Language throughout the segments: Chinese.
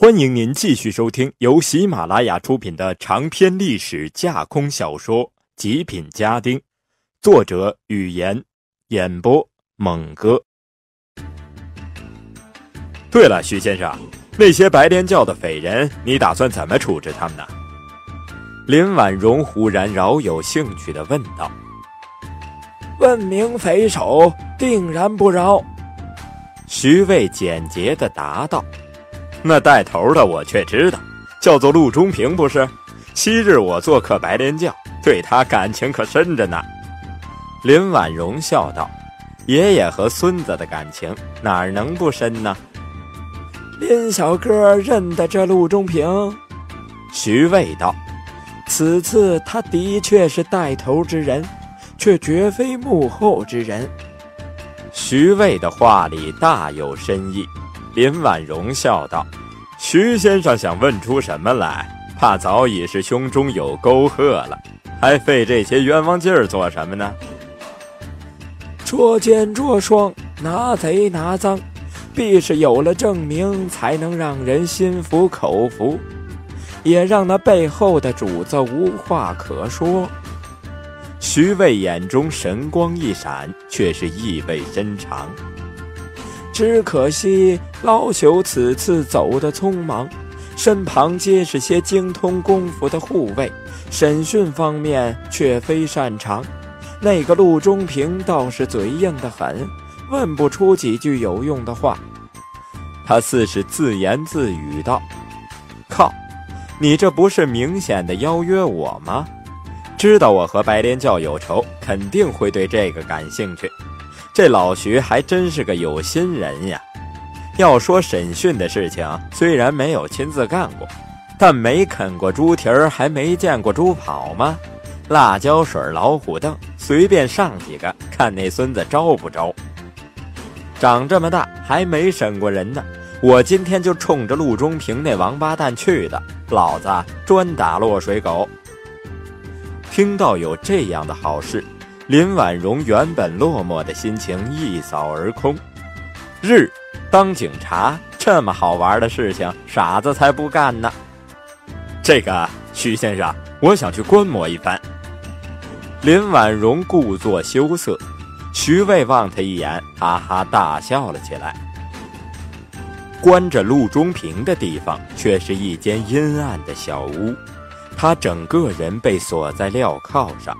欢迎您继续收听由喜马拉雅出品的长篇历史架空小说《极品家丁》，作者：语言，演播：猛哥。对了，徐先生，那些白莲教的匪人，你打算怎么处置他们呢？林婉容忽然饶有兴趣的问道：“问明匪首，定然不饶。”徐渭简洁的答道。那带头的我却知道，叫做陆中平，不是？昔日我做客白莲教，对他感情可深着呢。林婉容笑道：“爷爷和孙子的感情哪能不深呢？”林小哥认得这陆中平？徐渭道：“此次他的确是带头之人，却绝非幕后之人。”徐渭的话里大有深意。林婉容笑道：“徐先生想问出什么来？怕早已是胸中有沟壑了，还费这些冤枉劲儿做什么呢？捉奸捉双，拿贼拿赃，必是有了证明，才能让人心服口服，也让那背后的主子无话可说。”徐渭眼中神光一闪，却是意味深长。只可惜老朽此次走得匆忙，身旁皆是些精通功夫的护卫，审讯方面却非擅长。那个陆中平倒是嘴硬得很，问不出几句有用的话。他似是自言自语道：“靠，你这不是明显的邀约我吗？知道我和白莲教有仇，肯定会对这个感兴趣。”这老徐还真是个有心人呀！要说审讯的事情，虽然没有亲自干过，但没啃过猪蹄儿，还没见过猪跑吗？辣椒水、老虎凳，随便上几个，看那孙子招不招？长这么大还没审过人呢，我今天就冲着陆中平那王八蛋去的，老子专打落水狗！听到有这样的好事。林婉容原本落寞的心情一扫而空。日，当警察这么好玩的事情，傻子才不干呢。这个徐先生，我想去观摩一番。林婉容故作羞涩，徐渭望他一眼，哈哈大笑了起来。关着陆中平的地方，却是一间阴暗的小屋，他整个人被锁在镣铐上。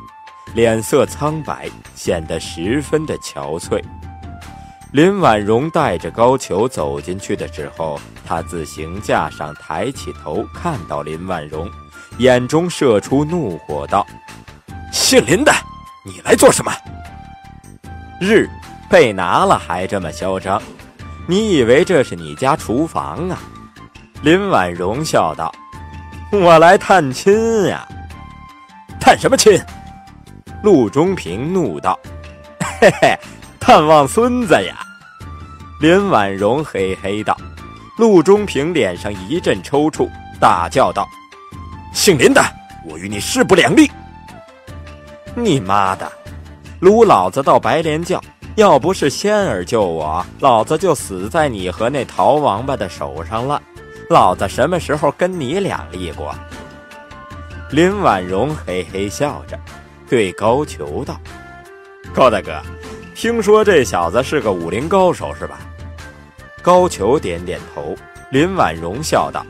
脸色苍白，显得十分的憔悴。林婉容带着高俅走进去的时候，他自行架上抬起头，看到林婉容，眼中射出怒火，道：“姓林的，你来做什么？日被拿了还这么嚣张？你以为这是你家厨房啊？”林婉容笑道：“我来探亲呀，探什么亲？”陆中平怒道：“嘿嘿，探望孙子呀！”林婉容嘿嘿道。陆中平脸上一阵抽搐，大叫道：“姓林的，我与你势不两立！你妈的，掳老子到白莲教，要不是仙儿救我，老子就死在你和那陶王八的手上了。老子什么时候跟你俩立过？”林婉容嘿嘿笑着。对高俅道：“高大哥，听说这小子是个武林高手，是吧？”高俅点点头。林婉容笑道：“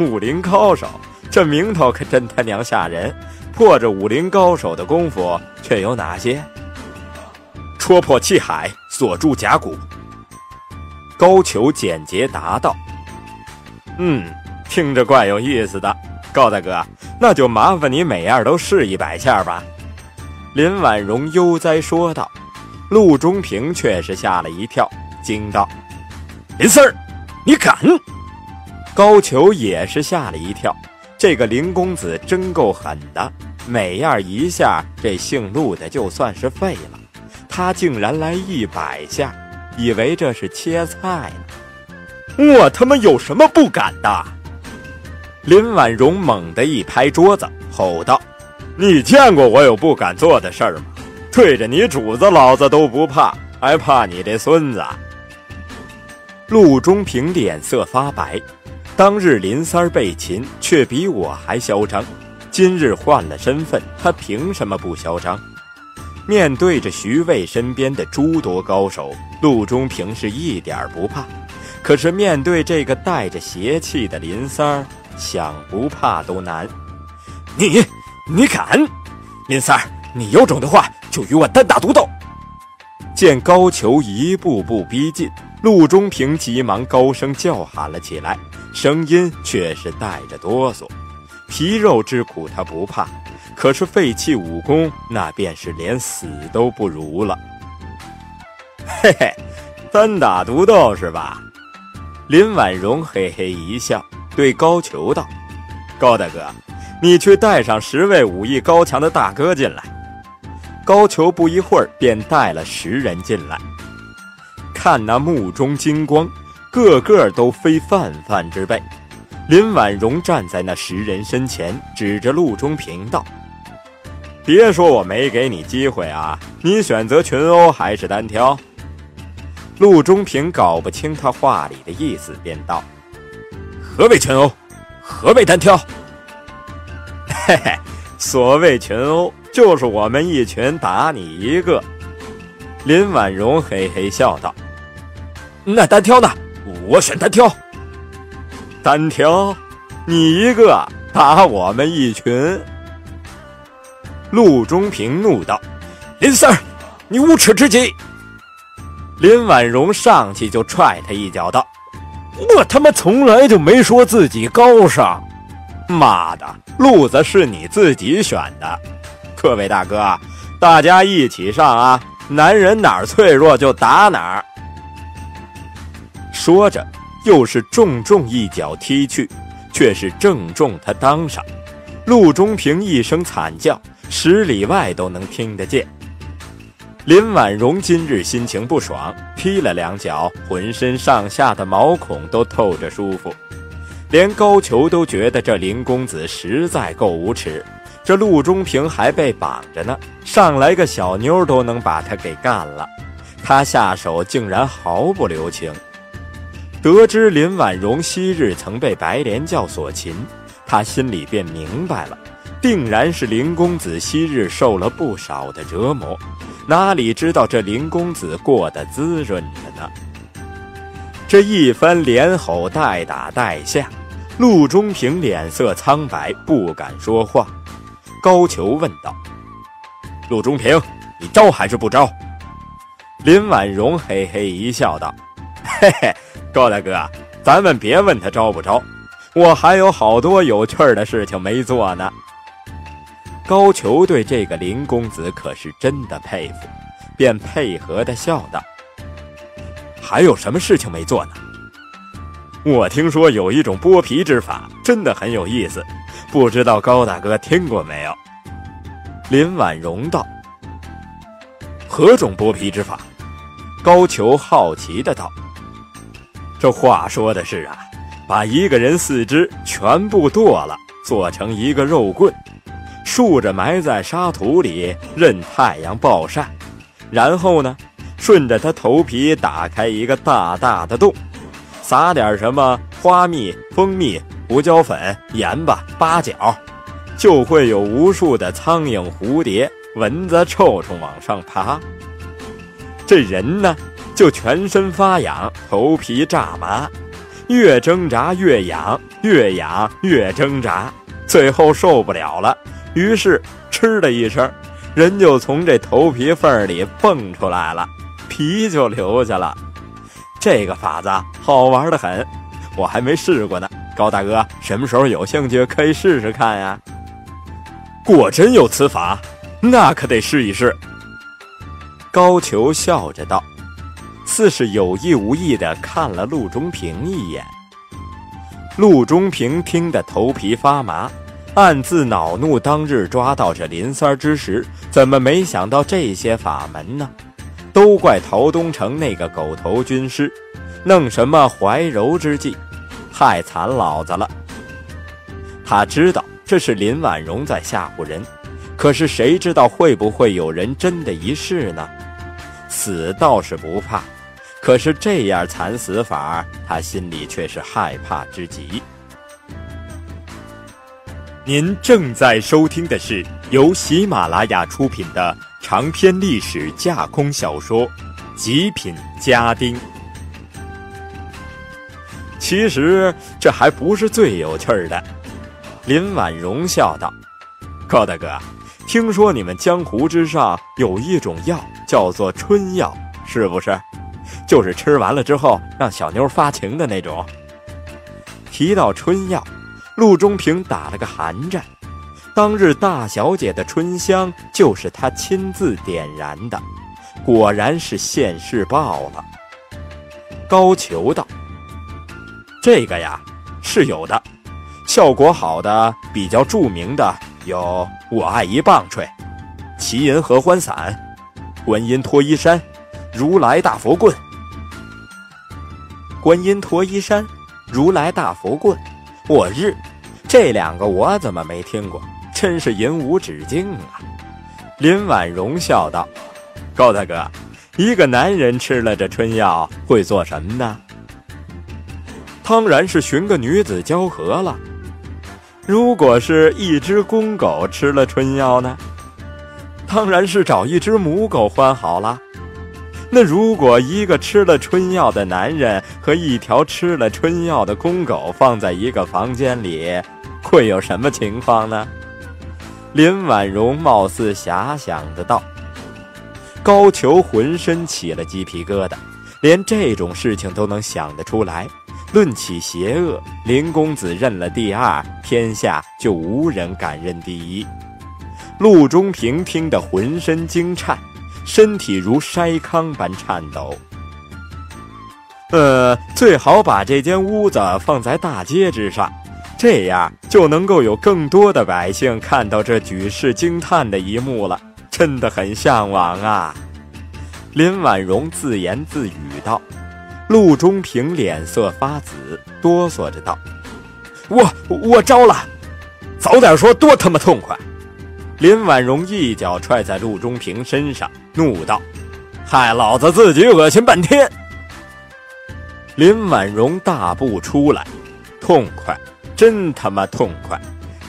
武林高手，这名头可真他娘吓人！破着武林高手的功夫，却有哪些？戳破气海，锁住甲骨。”高俅简洁答道：“嗯，听着怪有意思的。高大哥，那就麻烦你每样都试一百下吧。”林婉容悠哉说道，陆中平却是吓了一跳，惊道：“林四儿，你敢！”高俅也是吓了一跳，这个林公子真够狠的，每样一下，这姓陆的就算是废了，他竟然来一百下，以为这是切菜呢。我他妈有什么不敢的？林婉容猛地一拍桌子，吼道。你见过我有不敢做的事儿吗？对着你主子，老子都不怕，还怕你这孙子？陆中平脸色发白，当日林三儿被擒，却比我还嚣张。今日换了身份，他凭什么不嚣张？面对着徐渭身边的诸多高手，陆中平是一点不怕。可是面对这个带着邪气的林三儿，想不怕都难。你，你敢？林三儿，你有种的话，就与我单打独斗。见高俅一步步逼近，陆中平急忙高声叫喊了起来。声音却是带着哆嗦，皮肉之苦他不怕，可是废弃武功，那便是连死都不如了。嘿嘿，单打独斗是吧？林婉容嘿嘿一笑，对高俅道：“高大哥，你去带上十位武艺高强的大哥进来。”高俅不一会儿便带了十人进来，看那目中金光。个个都非泛泛之辈，林婉容站在那十人身前，指着陆中平道：“别说我没给你机会啊！你选择群殴还是单挑？”陆中平搞不清他话里的意思，便道：“何谓群殴？何谓单挑？”嘿嘿，所谓群殴，就是我们一群打你一个。林婉容嘿嘿笑道：“那单挑呢？”我选单挑，单挑，你一个打我们一群。陆中平怒道：“林三儿，你无耻之极！”林婉容上去就踹他一脚，道：“我他妈从来就没说自己高尚，妈的，路子是你自己选的。各位大哥，大家一起上啊！男人哪儿脆弱就打哪儿。”说着，又是重重一脚踢去，却是正中他裆上。陆中平一声惨叫，十里外都能听得见。林婉容今日心情不爽，踢了两脚，浑身上下的毛孔都透着舒服。连高俅都觉得这林公子实在够无耻。这陆中平还被绑着呢，上来个小妞都能把他给干了，他下手竟然毫不留情。得知林婉容昔日曾被白莲教所擒，他心里便明白了，定然是林公子昔日受了不少的折磨，哪里知道这林公子过得滋润着呢？这一番连吼带打带吓，陆中平脸色苍白，不敢说话。高俅问道：“陆中平，你招还是不招？”林婉容嘿嘿一笑，道：“嘿嘿。”高大哥，咱们别问他招不招，我还有好多有趣的事情没做呢。高俅对这个林公子可是真的佩服，便配合的笑道：“还有什么事情没做呢？我听说有一种剥皮之法，真的很有意思，不知道高大哥听过没有？”林婉容道：“何种剥皮之法？”高俅好奇的道。这话说的是啊，把一个人四肢全部剁了，做成一个肉棍，竖着埋在沙土里，任太阳暴晒。然后呢，顺着他头皮打开一个大大的洞，撒点什么花蜜、蜂蜜、胡椒粉、盐巴、八角，就会有无数的苍蝇、蝴蝶、蚊子、臭虫往上爬。这人呢？就全身发痒，头皮炸麻，越挣扎越痒，越痒越挣扎，最后受不了了，于是嗤的一声，人就从这头皮缝里蹦出来了，皮就留下了。这个法子好玩的很，我还没试过呢。高大哥，什么时候有兴趣可以试试看呀？果真有此法，那可得试一试。高俅笑着道。似是有意无意的看了陆中平一眼，陆中平听得头皮发麻，暗自恼怒：当日抓到这林三之时，怎么没想到这些法门呢？都怪陶东城那个狗头军师，弄什么怀柔之计，害惨老子了。他知道这是林婉容在吓唬人，可是谁知道会不会有人真的一试呢？死倒是不怕。可是这样惨死法，他心里却是害怕之极。您正在收听的是由喜马拉雅出品的长篇历史架空小说《极品家丁》。其实这还不是最有趣的。林婉容笑道：“高大哥，听说你们江湖之上有一种药叫做春药，是不是？就是吃完了之后让小妞发情的那种。”提到春药。陆中平打了个寒战，当日大小姐的春香就是他亲自点燃的，果然是现世报了。高俅道：“这个呀，是有的，效果好的比较著名的有我爱一棒槌、齐银合欢散、观音脱衣衫、如来大佛棍。观音脱衣衫、如来大佛棍，我日！”这两个我怎么没听过？真是淫无止境啊！林婉容笑道：“高大哥，一个男人吃了这春药会做什么呢？当然是寻个女子交合了。如果是一只公狗吃了春药呢？当然是找一只母狗欢好了。那如果一个吃了春药的男人和一条吃了春药的公狗放在一个房间里？”会有什么情况呢？林婉容貌似遐想的道。高俅浑身起了鸡皮疙瘩，连这种事情都能想得出来。论起邪恶，林公子认了第二，天下就无人敢认第一。陆中平听得浑身惊颤，身体如筛糠般颤抖。呃，最好把这间屋子放在大街之上。这样就能够有更多的百姓看到这举世惊叹的一幕了，真的很向往啊！林婉容自言自语道。陆中平脸色发紫，哆嗦着道：“我我招了，早点说多他妈痛快！”林婉容一脚踹在陆中平身上，怒道：“害老子自己恶心半天！”林婉容大步出来，痛快。真他妈痛快！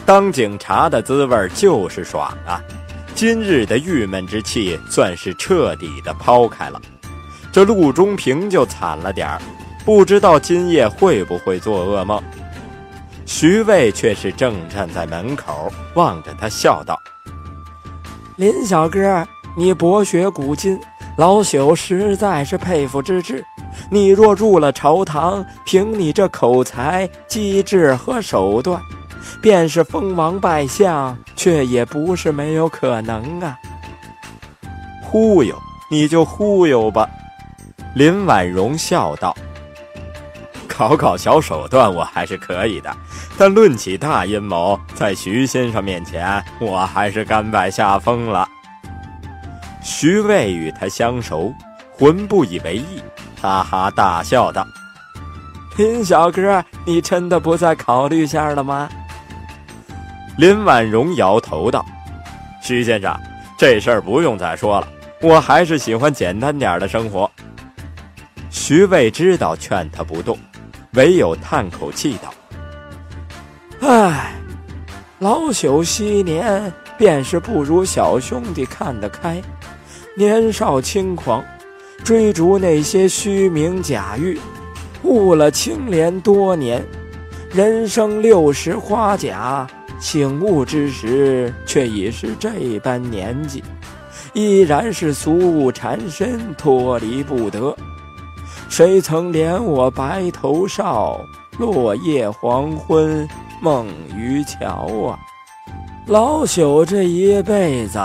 当警察的滋味就是爽啊！今日的郁闷之气算是彻底的抛开了。这陆中平就惨了点儿，不知道今夜会不会做噩梦。徐渭却是正站在门口望着他笑道：“林小哥，你博学古今，老朽实在是佩服之至。”你若入了朝堂，凭你这口才、机智和手段，便是封王拜相，却也不是没有可能啊！忽悠你就忽悠吧。”林婉容笑道，“搞搞小手段我还是可以的，但论起大阴谋，在徐先生面前，我还是甘拜下风了。”徐渭与他相熟，浑不以为意。哈哈大笑道：“林小哥，你真的不再考虑下了吗？”林婉容摇头道：“徐先生，这事儿不用再说了，我还是喜欢简单点的生活。”徐渭知道劝他不动，唯有叹口气道：“唉，老朽昔年便是不如小兄弟看得开，年少轻狂。”追逐那些虚名假誉，误了清廉多年。人生六十花甲，醒悟之时，却已是这般年纪，依然是俗物缠身，脱离不得。谁曾怜我白头少，落叶黄昏梦渔桥啊！老朽这一辈子，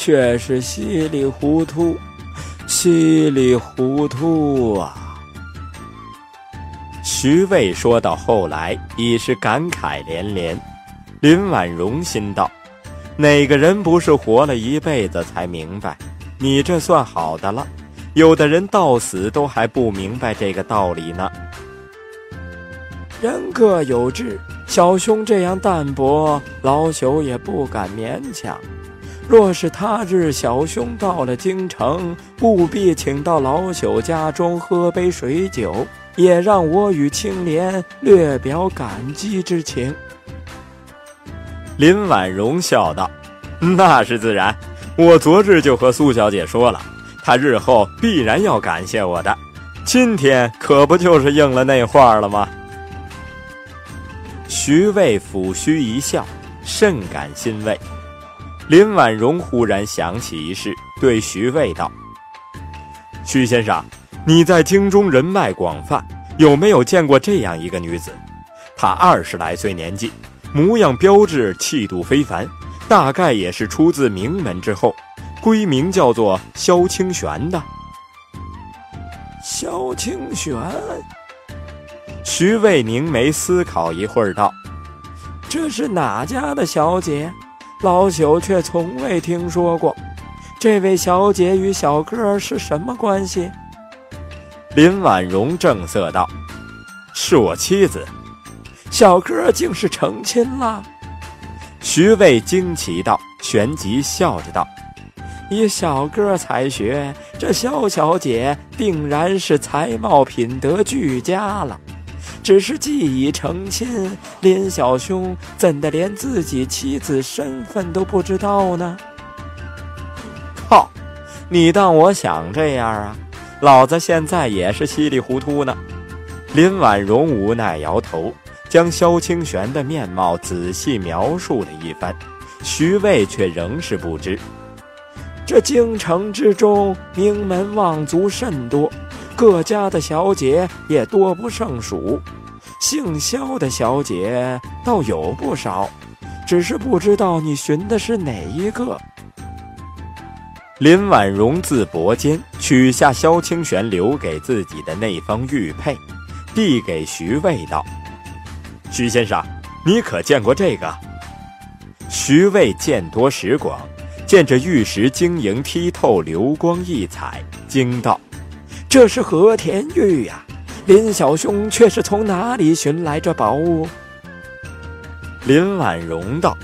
却是稀里糊涂。稀里糊涂啊！徐渭说到后来已是感慨连连。林婉容心道：“哪个人不是活了一辈子才明白？你这算好的了，有的人到死都还不明白这个道理呢。”人各有志，小兄这样淡泊，老朽也不敢勉强。若是他日小兄到了京城，务必请到老朽家中喝杯水酒，也让我与青莲略表感激之情。”林婉容笑道：“那是自然，我昨日就和苏小姐说了，她日后必然要感谢我的。今天可不就是应了那话了吗？”徐渭抚须一笑，甚感欣慰。林婉容忽然想起一事，对徐渭道：“徐先生，你在京中人脉广泛，有没有见过这样一个女子？她二十来岁年纪。”模样标致，气度非凡，大概也是出自名门之后，闺名叫做萧清玄的。萧清玄，徐渭凝眉思考一会儿，道：“这是哪家的小姐？老朽却从未听说过。这位小姐与小哥是什么关系？”林婉容正色道：“是我妻子。”小哥竟是成亲了，徐渭惊奇道，旋即笑着道：“以小哥才学，这萧小姐定然是才貌品德俱佳了。只是既已成亲，林小兄怎的连自己妻子身份都不知道呢？”靠！你当我想这样啊？老子现在也是稀里糊涂呢。林婉容无奈摇头。将萧清玄的面貌仔细描述了一番，徐渭却仍是不知。这京城之中名门望族甚多，各家的小姐也多不胜数。姓萧的小姐倒有不少，只是不知道你寻的是哪一个。林婉容自脖间取下萧清玄留给自己的那方玉佩，递给徐渭道。徐先生，你可见过这个？徐渭见多识广，见这玉石晶莹剔透，流光溢彩，惊道：“这是和田玉呀！林小兄却是从哪里寻来这宝物？”林婉容道：“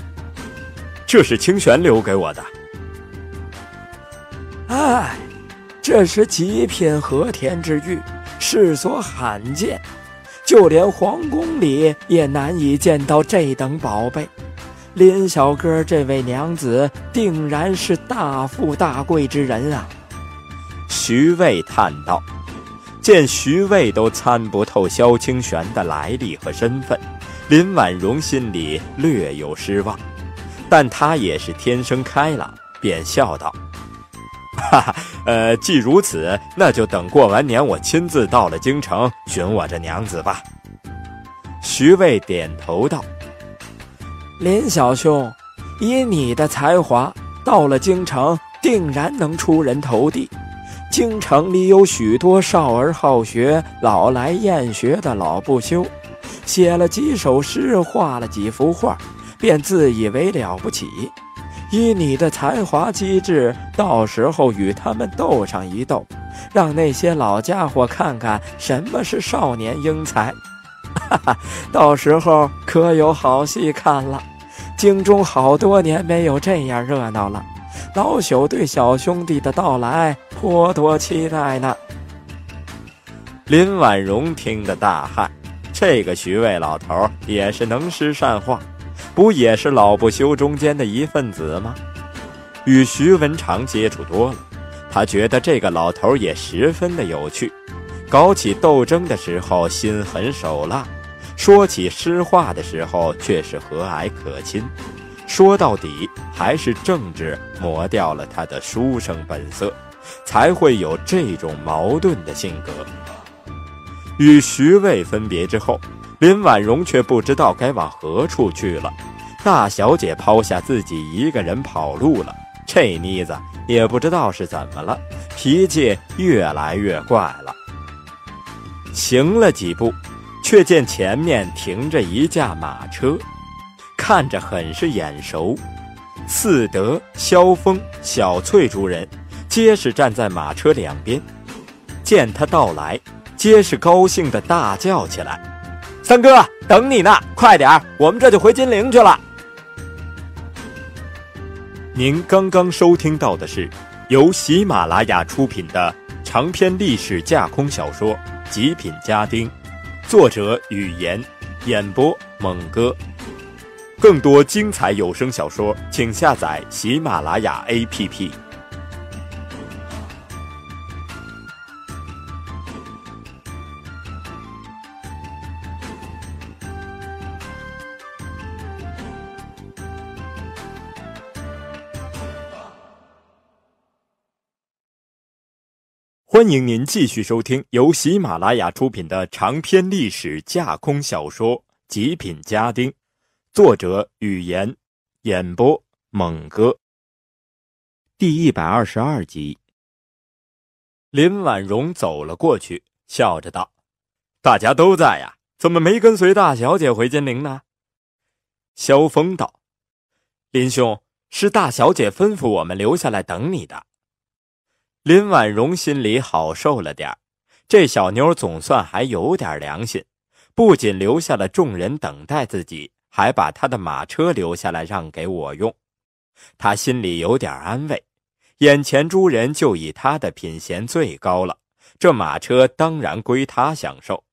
这是清玄留给我的。”哎，这是极品和田之玉，世所罕见。就连皇宫里也难以见到这等宝贝，林小哥这位娘子定然是大富大贵之人啊！徐渭叹道。见徐渭都参不透萧清玄的来历和身份，林婉容心里略有失望，但她也是天生开朗，便笑道：“ 哈哈，呃，既如此，那就等过完年，我亲自到了京城寻我这娘子吧。徐渭点头道：“林小兄，以你的才华，到了京城，定然能出人头地。京城里有许多少儿好学、老来厌学的老不休，写了几首诗，画了几幅画，便自以为了不起。”以你的才华机智，到时候与他们斗上一斗，让那些老家伙看看什么是少年英才。哈哈，到时候可有好戏看了。京中好多年没有这样热闹了，老朽对小兄弟的到来颇多期待呢。林婉容听得大骇，这个徐渭老头也是能诗善画。不也是老不休中间的一份子吗？与徐文长接触多了，他觉得这个老头也十分的有趣。搞起斗争的时候心狠手辣，说起诗画的时候却是和蔼可亲。说到底，还是政治磨掉了他的书生本色，才会有这种矛盾的性格。与徐渭分别之后。林婉容却不知道该往何处去了。大小姐抛下自己一个人跑路了，这妮子也不知道是怎么了，脾气越来越怪了。行了几步，却见前面停着一架马车，看着很是眼熟。四德、萧峰、小翠诸人皆是站在马车两边，见他到来，皆是高兴的大叫起来。三哥，等你呢，快点儿我们这就回金陵去了。您刚刚收听到的是由喜马拉雅出品的长篇历史架空小说《极品家丁》，作者：语言，演播：猛哥。更多精彩有声小说，请下载喜马拉雅 APP。欢迎您继续收听由喜马拉雅出品的长篇历史架空小说《极品家丁》，作者：语言，演播：猛哥。第一百二十二集，林婉容走了过去，笑着道：“大家都在呀，怎么没跟随大小姐回金陵呢？”萧峰道：“林兄，是大小姐吩咐我们留下来等你的。”林婉容心里好受了点这小妞总算还有点良心，不仅留下了众人等待自己，还把他的马车留下来让给我用。他心里有点安慰，眼前诸人就以他的品衔最高了，这马车当然归他享受。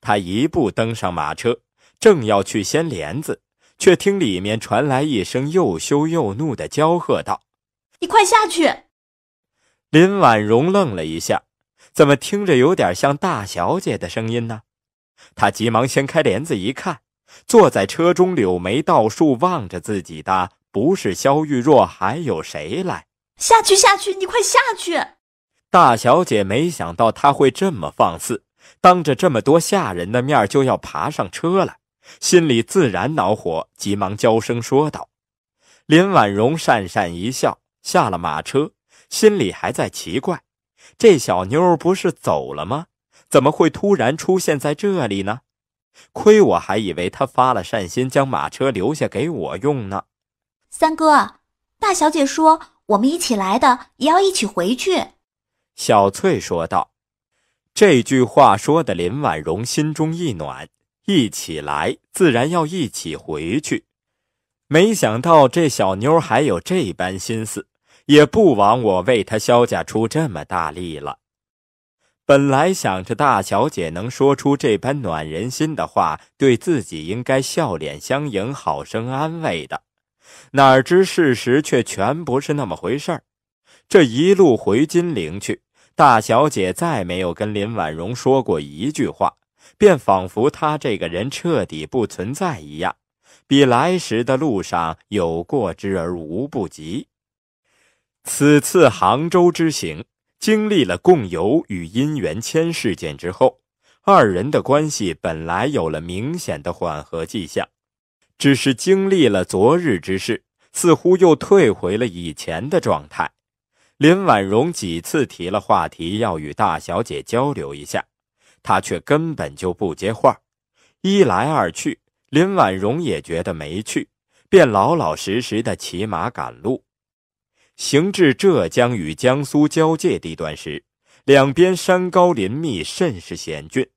他一步登上马车，正要去掀帘子，却听里面传来一声又羞又怒的娇喝道：“你快下去！”林婉容愣了一下，怎么听着有点像大小姐的声音呢？她急忙掀开帘子一看，坐在车中柳眉倒竖望着自己的不是萧玉若还有谁来？下去，下去，你快下去！大小姐没想到他会这么放肆，当着这么多下人的面就要爬上车来，心里自然恼火，急忙娇声说道。林婉容讪讪一笑，下了马车。心里还在奇怪，这小妞不是走了吗？怎么会突然出现在这里呢？亏我还以为他发了善心，将马车留下给我用呢。三哥，大小姐说我们一起来的，也要一起回去。小翠说道。这句话说的林婉容心中一暖，一起来自然要一起回去。没想到这小妞还有这般心思。也不枉我为她萧家出这么大力了。本来想着大小姐能说出这般暖人心的话，对自己应该笑脸相迎，好生安慰的，哪知事实却全不是那么回事儿。这一路回金陵去，大小姐再没有跟林婉容说过一句话，便仿佛她这个人彻底不存在一样，比来时的路上有过之而无不及。此次杭州之行，经历了共游与姻缘签事件之后，二人的关系本来有了明显的缓和迹象，只是经历了昨日之事，似乎又退回了以前的状态。林婉容几次提了话题要与大小姐交流一下，她却根本就不接话。一来二去，林婉容也觉得没趣，便老老实实的骑马赶路。行至浙江与江苏交界地段时，两边山高林密，甚是险峻。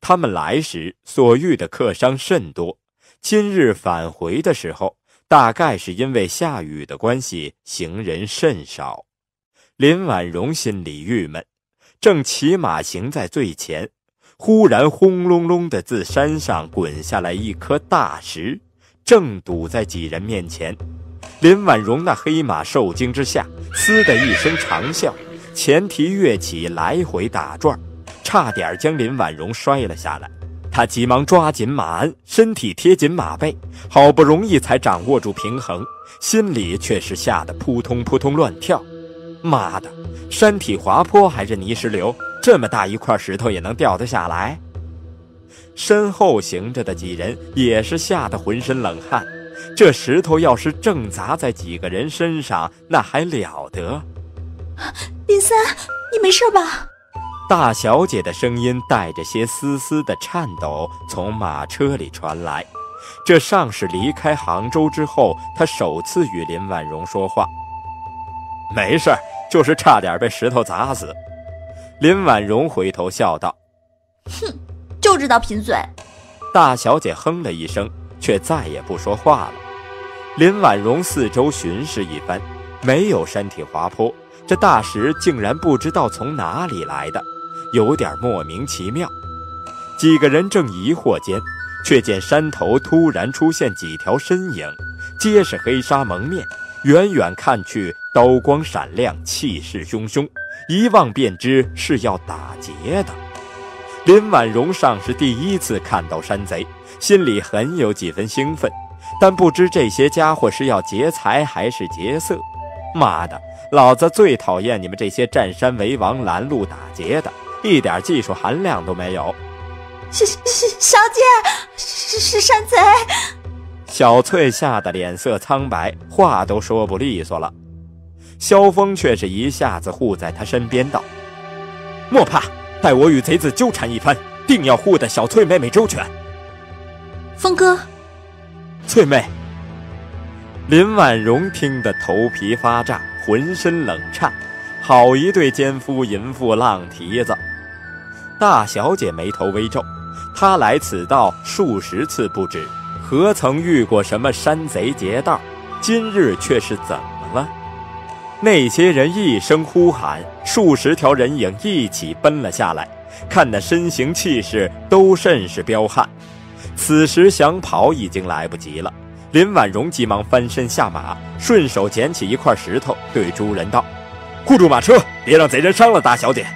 他们来时所遇的客商甚多，今日返回的时候，大概是因为下雨的关系，行人甚少。林婉容心里郁闷，正骑马行在最前，忽然轰隆隆的自山上滚下来一颗大石，正堵在几人面前。林婉容那黑马受惊之下，嘶的一声长啸，前蹄跃起，来回打转，差点将林婉容摔了下来。他急忙抓紧马鞍，身体贴紧马背，好不容易才掌握住平衡，心里却是吓得扑通扑通乱跳。妈的，山体滑坡还是泥石流？这么大一块石头也能掉得下来？身后行着的几人也是吓得浑身冷汗。这石头要是正砸在几个人身上，那还了得！林三，你没事吧？大小姐的声音带着些丝丝的颤抖，从马车里传来。这尚是离开杭州之后，她首次与林婉容说话。没事，就是差点被石头砸死。林婉容回头笑道：“哼，就知道贫嘴。”大小姐哼了一声，却再也不说话了。林婉容四周巡视一番，没有山体滑坡，这大石竟然不知道从哪里来的，有点莫名其妙。几个人正疑惑间，却见山头突然出现几条身影，皆是黑纱蒙面，远远看去刀光闪亮，气势汹汹，一望便知是要打劫的。林婉容尚是第一次看到山贼，心里很有几分兴奋，但不知这些家伙是要劫财还是劫色。妈的，老子最讨厌你们这些占山为王、拦路打劫的，一点技术含量都没有。是是小姐，是是山贼。小翠吓得脸色苍白，话都说不利索了。萧峰却是一下子护在她身边道：“莫怕，待我与贼子纠缠一番，定要护得小翠妹妹周全。”峰哥，翠妹。林婉容听得头皮发炸，浑身冷颤，好一对奸夫淫妇浪蹄子。大小姐眉头微皱。她来此道数十次不止，何曾遇过什么山贼劫道？今日却是怎么了？那些人一声呼喊，数十条人影一起奔了下来，看那身形气势都甚是彪悍。此时想跑已经来不及了。林婉容急忙翻身下马，顺手捡起一块石头，对诸人道：“护住马车，别让贼人伤了大小姐。”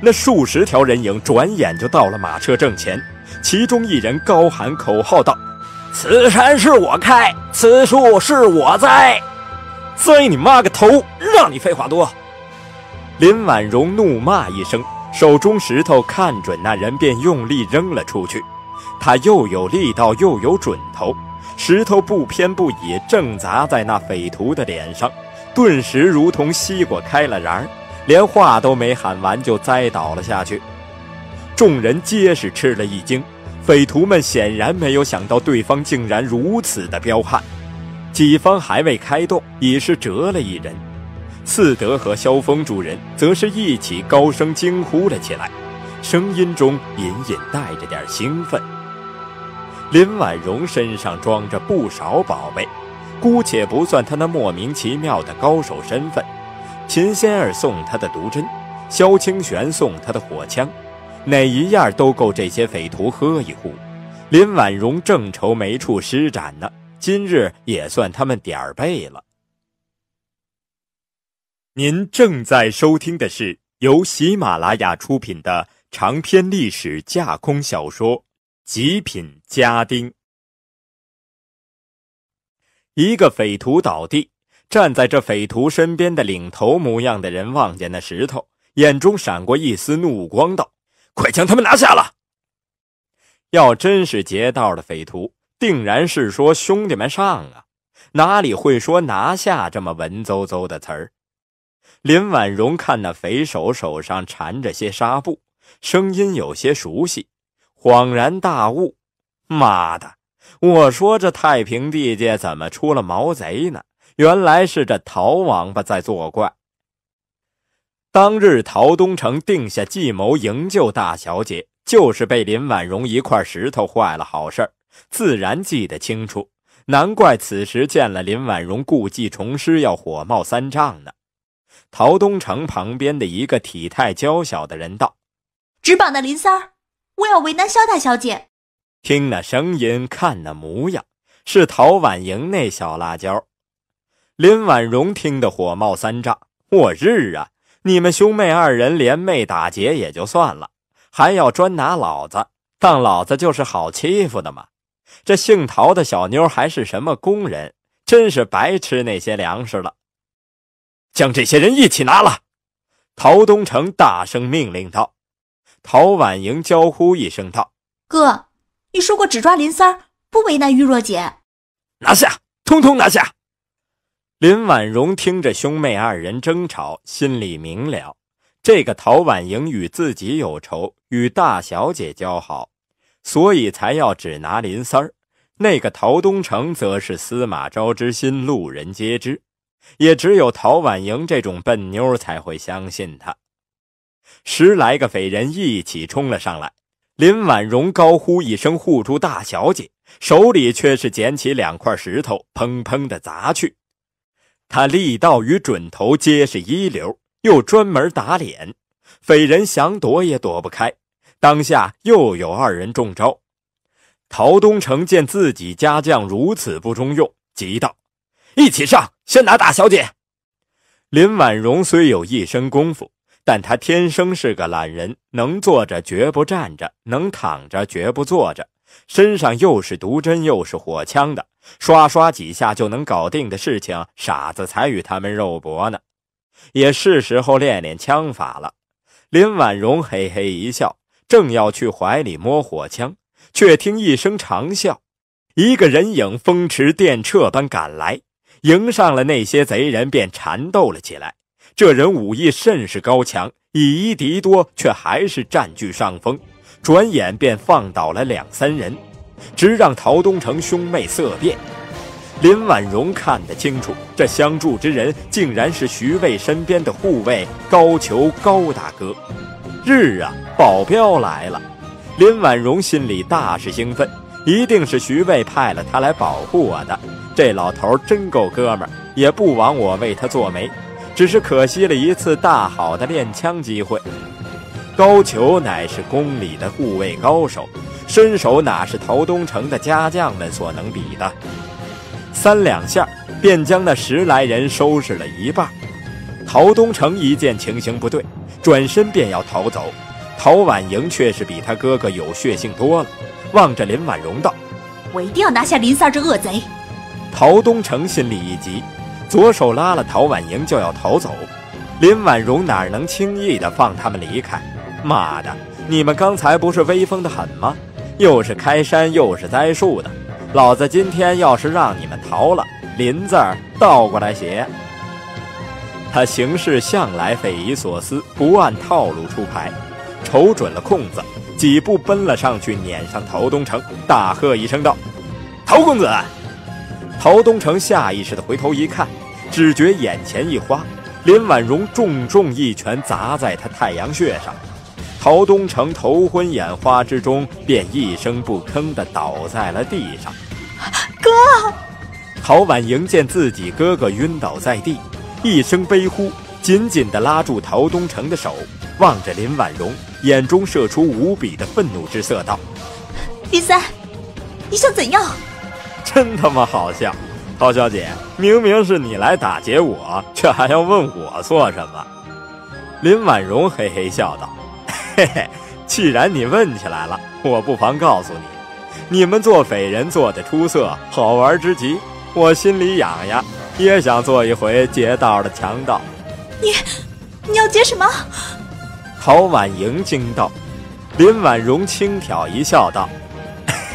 那数十条人影转眼就到了马车正前，其中一人高喊口号道：“此山是我开，此树是我栽，栽你妈个头！让你废话多！”林婉容怒骂一声，手中石头看准那人，便用力扔了出去。他又有力道又有准头，石头不偏不倚，正砸在那匪徒的脸上，顿时如同西瓜开了瓤儿。连话都没喊完，就栽倒了下去。众人皆是吃了一惊，匪徒们显然没有想到对方竟然如此的彪悍。己方还未开动，已是折了一人。四德和萧峰主人则是一起高声惊呼了起来，声音中隐隐带着点兴奋。林婉容身上装着不少宝贝，姑且不算她那莫名其妙的高手身份。秦仙儿送他的毒针，萧清玄送他的火枪，哪一样都够这些匪徒喝一壶。林婉容正愁没处施展呢，今日也算他们点儿背了。您正在收听的是由喜马拉雅出品的长篇历史架空小说《极品家丁》。一个匪徒倒地。站在这匪徒身边的领头模样的人望见那石头，眼中闪过一丝怒光，道：“快将他们拿下了！”要真是劫道的匪徒，定然是说“兄弟们上啊”，哪里会说“拿下”这么文绉绉的词儿？林婉容看那匪首手上缠着些纱布，声音有些熟悉，恍然大悟：“妈的！我说这太平地界怎么出了毛贼呢？”原来是这陶王八在作怪。当日陶东城定下计谋营救大小姐，就是被林婉容一块石头坏了好事自然记得清楚。难怪此时见了林婉容，故技重施，要火冒三丈呢。陶东城旁边的一个体态娇小的人道：“直绑的林三儿，我要为难萧大小姐。”听那声音，看那模样，是陶婉莹那小辣椒。林婉容听得火冒三丈，我日啊！你们兄妹二人联袂打劫也就算了，还要专拿老子当老子就是好欺负的吗？这姓陶的小妞还是什么工人，真是白吃那些粮食了！将这些人一起拿了！陶东城大声命令道。陶婉莹娇呼一声道：“哥，你说过只抓林三儿，不为难玉若姐。拿下，通通拿下！”林婉容听着兄妹二人争吵，心里明了：这个陶婉莹与自己有仇，与大小姐交好，所以才要只拿林三儿。那个陶东城则是司马昭之心，路人皆知。也只有陶婉莹这种笨妞才会相信他。十来个匪人一起冲了上来，林婉容高呼一声护住大小姐，手里却是捡起两块石头，砰砰的砸去。他力道与准头皆是一流，又专门打脸，匪人想躲也躲不开。当下又有二人中招。陶东城见自己家将如此不中用，急道：“一起上，先拿大小姐。”林婉容虽有一身功夫，但他天生是个懒人，能坐着绝不站着，能躺着绝不坐着，身上又是毒针又是火枪的，刷刷几下就能搞定的事情，傻子才与他们肉搏呢。也是时候练练枪法了。林婉容嘿嘿一笑，正要去怀里摸火枪。却听一声长啸，一个人影风驰电掣般赶来，迎上了那些贼人，便缠斗了起来。这人武艺甚是高强，以一敌多，却还是占据上风。转眼便放倒了两三人，直让陶东城兄妹色变。林婉容看得清楚，这相助之人竟然是徐渭身边的护卫高俅高大哥。日啊，保镖来了！林婉容心里大是兴奋，一定是徐渭派了他来保护我的。这老头真够哥们儿，也不枉我为他做媒，只是可惜了一次大好的练枪机会。高俅乃是宫里的护卫高手，身手哪是陶东城的家将们所能比的？三两下便将那十来人收拾了一半。陶东城一见情形不对，转身便要逃走。陶婉莹却是比他哥哥有血性多了，望着林婉容道：“我一定要拿下林三这恶贼。”陶东城心里一急，左手拉了陶婉莹就要逃走。林婉容哪能轻易的放他们离开？妈的，你们刚才不是威风的很吗？又是开山又是栽树的，老子今天要是让你们逃了，林字儿倒过来写。他行事向来匪夷所思，不按套路出牌。瞅准了空子，几步奔了上去，撵上陶东城，大喝一声道：“陶公子！”陶东城下意识的回头一看，只觉眼前一花，林婉容重重一拳砸在他太阳穴上，陶东城头昏眼花之中，便一声不吭的倒在了地上。哥！陶婉莹见自己哥哥晕倒在地，一声悲呼，紧紧的拉住陶东城的手。望着林婉容，眼中射出无比的愤怒之色，道：“ 林三，你想怎样？真他妈好笑！陶小姐，明明是你来打劫我，却还要问我做什么？”林婉容嘿嘿笑道：“嘿嘿，既然你问起来了，我不妨告诉你，你们做匪人做得出色，好玩之极，我心里痒痒，也想做一回劫道的强盗。”你，你要劫什么？陶婉莹惊道：“林婉容轻挑一笑，道：‘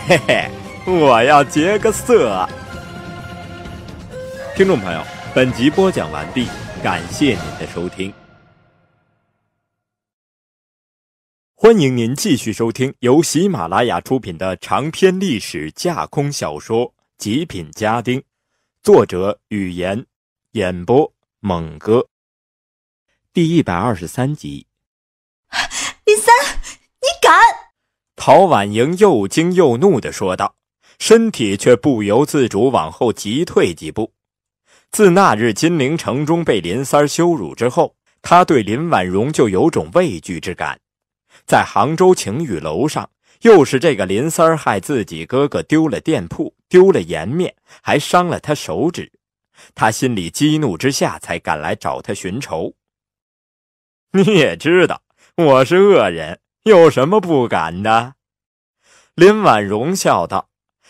嘿嘿，我要劫个色。’”听众朋友，本集播讲完毕，感谢您的收听。欢迎您继续收听由喜马拉雅出品的长篇历史架空小说《极品家丁》，作者：语言，演播：猛哥。第一百二十三集。林三，你敢！陶婉莹又惊又怒的说道，身体却不由自主往后急退几步。自那日金陵城中被林三羞辱之后，他对林婉容就有种畏惧之感。在杭州晴雨楼上，又是这个林三害自己哥哥丢了店铺，丢了颜面，还伤了他手指。他心里激怒之下，才赶来找他寻仇。你也知道。我是恶人，有什么不敢的？林婉容笑道：“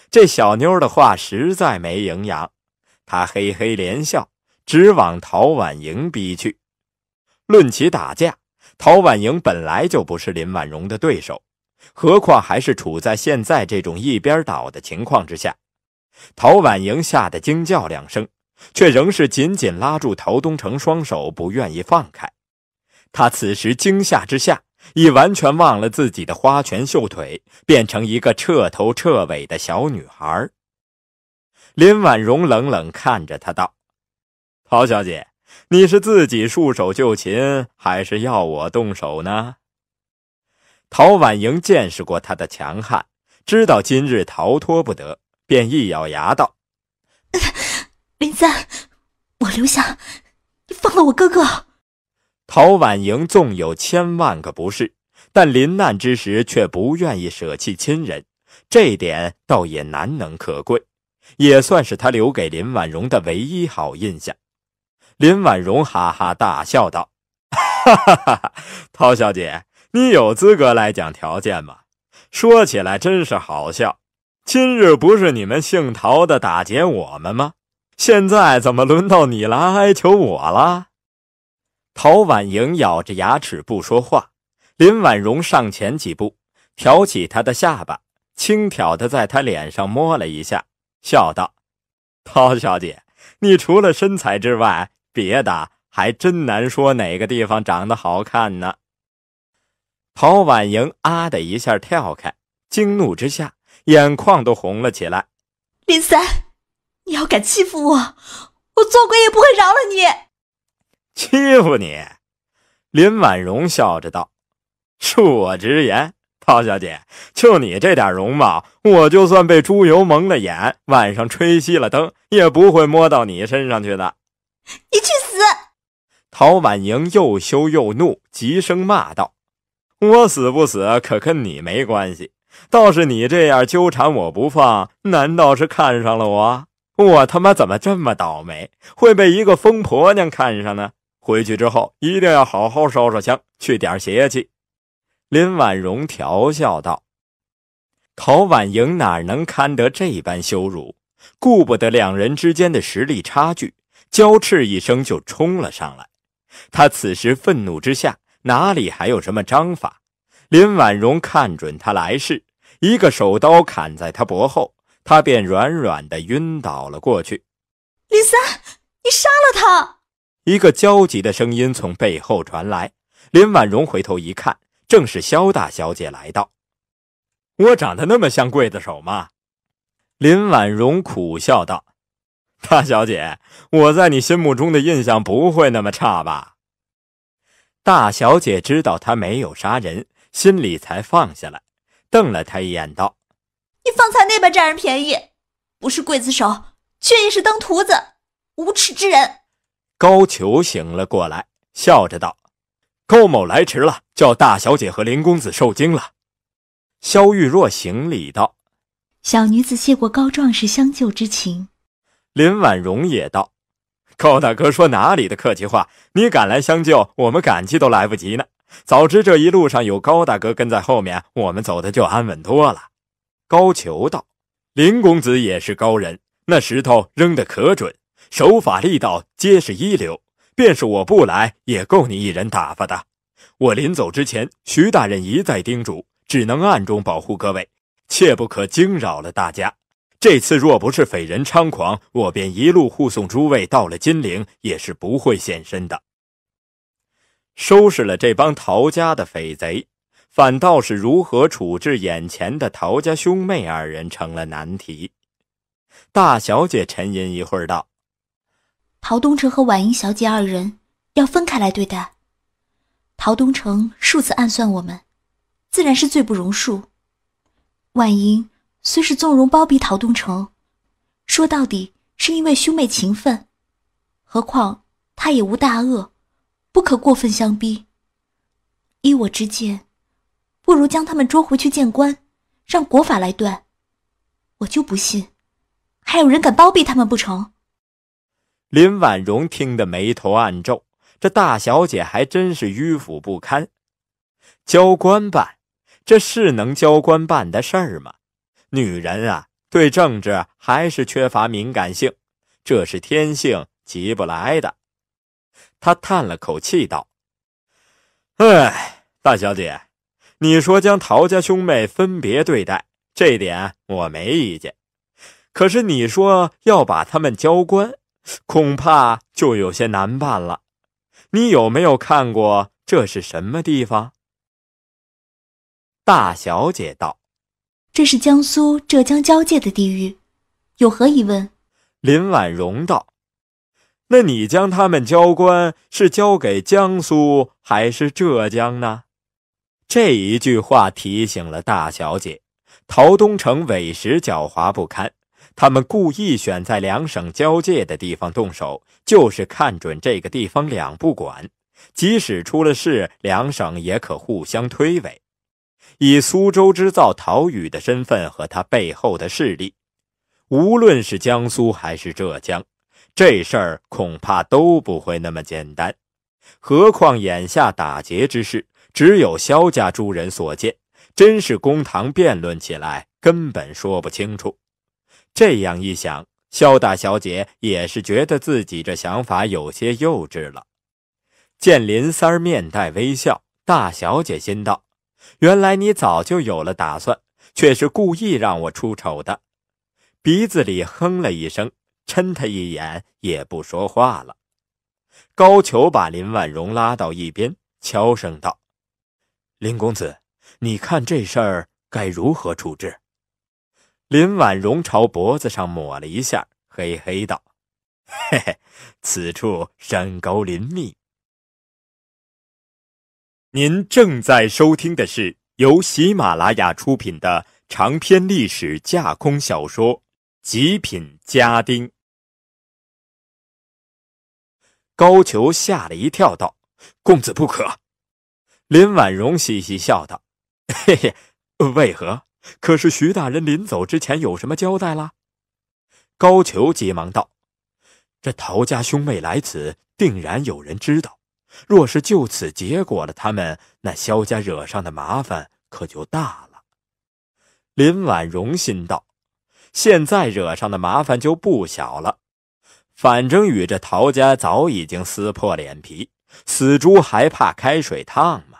这小妞的话实在没营养。”他嘿嘿连笑，直往陶婉莹逼去。论起打架，陶婉莹本来就不是林婉容的对手，何况还是处在现在这种一边倒的情况之下。陶婉莹吓得惊叫两声，却仍是紧紧拉住陶东城双手，不愿意放开。他此时惊吓之下，已完全忘了自己的花拳绣腿，变成一个彻头彻尾的小女孩。林婉容冷冷看着他道：“陶小姐，你是自己束手就擒，还是要我动手呢？”陶婉莹见识过他的强悍，知道今日逃脱不得，便一咬牙道：“林三，我留下，你放了我哥哥。陶婉莹纵有千万个不是，但临难之时却不愿意舍弃亲人，这点倒也难能可贵，也算是他留给林婉容的唯一好印象。林婉容哈哈大笑道：“哈哈哈哈，陶小姐，你有资格来讲条件吗？说起来真是好笑，今日不是你们姓陶的打劫我们吗？现在怎么轮到你来哀求我了？”陶婉莹咬着牙齿不说话，林婉容上前几步，挑起她的下巴，轻佻的在她脸上摸了一下，笑道：“陶小姐，你除了身材之外，别的还真难说哪个地方长得好看呢。”陶婉莹啊的一下跳开，惊怒之下，眼眶都红了起来。林三，你要敢欺负我，我做鬼也不会饶了你。欺负你，林婉容笑着道：“恕我直言，陶小姐，就你这点容貌，我就算被猪油蒙了眼，晚上吹熄了灯，也不会摸到你身上去的。”你去死！陶婉莹又羞又怒，急声骂道：“我死不死可跟你没关系，倒是你这样纠缠我不放，难道是看上了我？我他妈怎么这么倒霉，会被一个疯婆娘看上呢？”回去之后一定要好好烧烧香，去点邪气。”林婉容调笑道。陶婉莹哪能堪得这般羞辱？顾不得两人之间的实力差距，娇叱一声就冲了上来。他此时愤怒之下，哪里还有什么章法？林婉容看准他来势，一个手刀砍在他脖后，他便软软的晕倒了过去。林三，你杀了他！一个焦急的声音从背后传来，林婉容回头一看，正是萧大小姐来到。我长得那么像刽子手吗？林婉容苦笑道：“大小姐，我在你心目中的印象不会那么差吧？”大小姐知道他没有杀人，心里才放下来，瞪了他一眼，道：“你方才那般占人便宜，不是刽子手，却也是登徒子，无耻之人。”高俅醒了过来，笑着道：“高某来迟了，叫大小姐和林公子受惊了。”萧玉若行礼道：“小女子谢过高壮士相救之情。”林婉容也道：“高大哥说哪里的客气话？你赶来相救，我们感激都来不及呢。早知这一路上有高大哥跟在后面，我们走的就安稳多了。”高俅道：“林公子也是高人，那石头扔的可准。”手法力道皆是一流，便是我不来，也够你一人打发的。我临走之前，徐大人一再叮嘱，只能暗中保护各位，切不可惊扰了大家。这次若不是匪人猖狂，我便一路护送诸位到了金陵，也是不会现身的。收拾了这帮陶家的匪贼，反倒是如何处置眼前的陶家兄妹二人成了难题。大小姐沉吟一会儿道。陶东城和婉莹小姐二人要分开来对待。陶东城数次暗算我们，自然是罪不容恕。婉莹虽是纵容包庇陶东城，说到底是因为兄妹情分。何况他也无大恶，不可过分相逼。依我之见，不如将他们捉回去见官，让国法来断。我就不信，还有人敢包庇他们不成？林婉容听得眉头暗皱，这大小姐还真是迂腐不堪。交官办，这是能交官办的事儿吗？女人啊，对政治还是缺乏敏感性，这是天性，急不来的。她叹了口气道：“哎，大小姐，你说将陶家兄妹分别对待，这点我没意见。可是你说要把他们交官？”恐怕就有些难办了。你有没有看过这是什么地方？大小姐道：“这是江苏浙江交界的地域，有何疑问？”林婉容道：“那你将他们交官是交给江苏还是浙江呢？”这一句话提醒了大小姐，陶东城委实狡猾不堪。他们故意选在两省交界的地方动手，就是看准这个地方两不管，即使出了事，两省也可互相推诿。以苏州织造陶宇的身份和他背后的势力，无论是江苏还是浙江，这事儿恐怕都不会那么简单。何况眼下打劫之事，只有萧家诸人所见，真是公堂辩论起来，根本说不清楚。这样一想，萧大小姐也是觉得自己这想法有些幼稚了。见林三儿面带微笑，大小姐心道：“原来你早就有了打算，却是故意让我出丑的。”鼻子里哼了一声，嗔他一眼，也不说话了。高俅把林婉容拉到一边，悄声道：“林公子，你看这事儿该如何处置？”林婉容朝脖子上抹了一下，嘿嘿道：“嘿嘿，此处山高林密。”您正在收听的是由喜马拉雅出品的长篇历史架空小说《极品家丁》。高俅吓了一跳，道：“公子不可。”林婉容嘻嘻笑道：“嘿嘿，为何？”可是徐大人临走之前有什么交代啦？高俅急忙道：“这陶家兄妹来此，定然有人知道。若是就此结果了他们，那萧家惹上的麻烦可就大了。”林婉容心道：“现在惹上的麻烦就不小了。反正与这陶家早已经撕破脸皮，死猪还怕开水烫吗？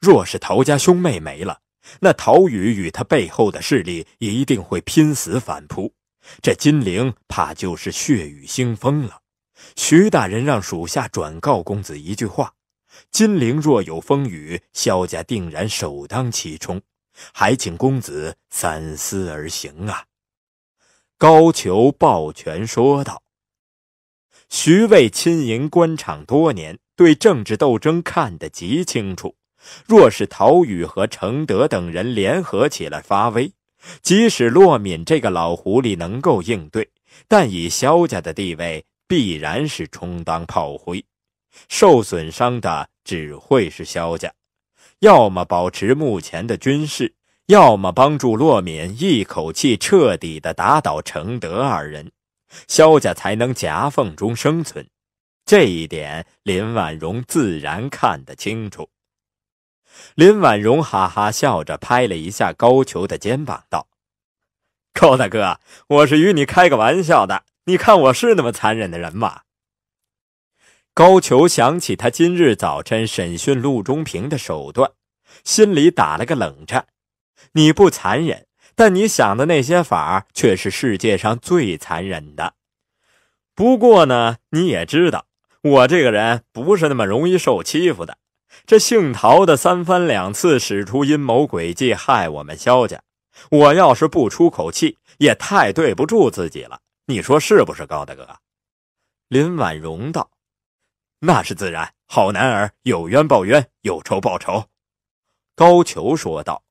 若是陶家兄妹没了。”那陶宇与他背后的势力一定会拼死反扑，这金陵怕就是血雨腥风了。徐大人让属下转告公子一句话：金陵若有风雨，萧家定然首当其冲，还请公子三思而行啊！高俅抱拳说道：“徐渭亲迎官场多年，对政治斗争看得极清楚。”若是陶宇和程德等人联合起来发威，即使骆敏这个老狐狸能够应对，但以萧家的地位，必然是充当炮灰，受损伤的只会是萧家。要么保持目前的军事，要么帮助骆敏一口气彻底的打倒程德二人，萧家才能夹缝中生存。这一点，林婉容自然看得清楚。林婉容哈哈笑着拍了一下高俅的肩膀，道：“高大哥，我是与你开个玩笑的。你看我是那么残忍的人吗？”高俅想起他今日早晨审讯陆中平的手段，心里打了个冷战。你不残忍，但你想的那些法却是世界上最残忍的。不过呢，你也知道，我这个人不是那么容易受欺负的。这姓陶的三番两次使出阴谋诡计害我们萧家，我要是不出口气，也太对不住自己了。你说是不是，高大哥？林婉容道：“那是自然，好男儿有冤报冤，有仇报仇。”高俅说道。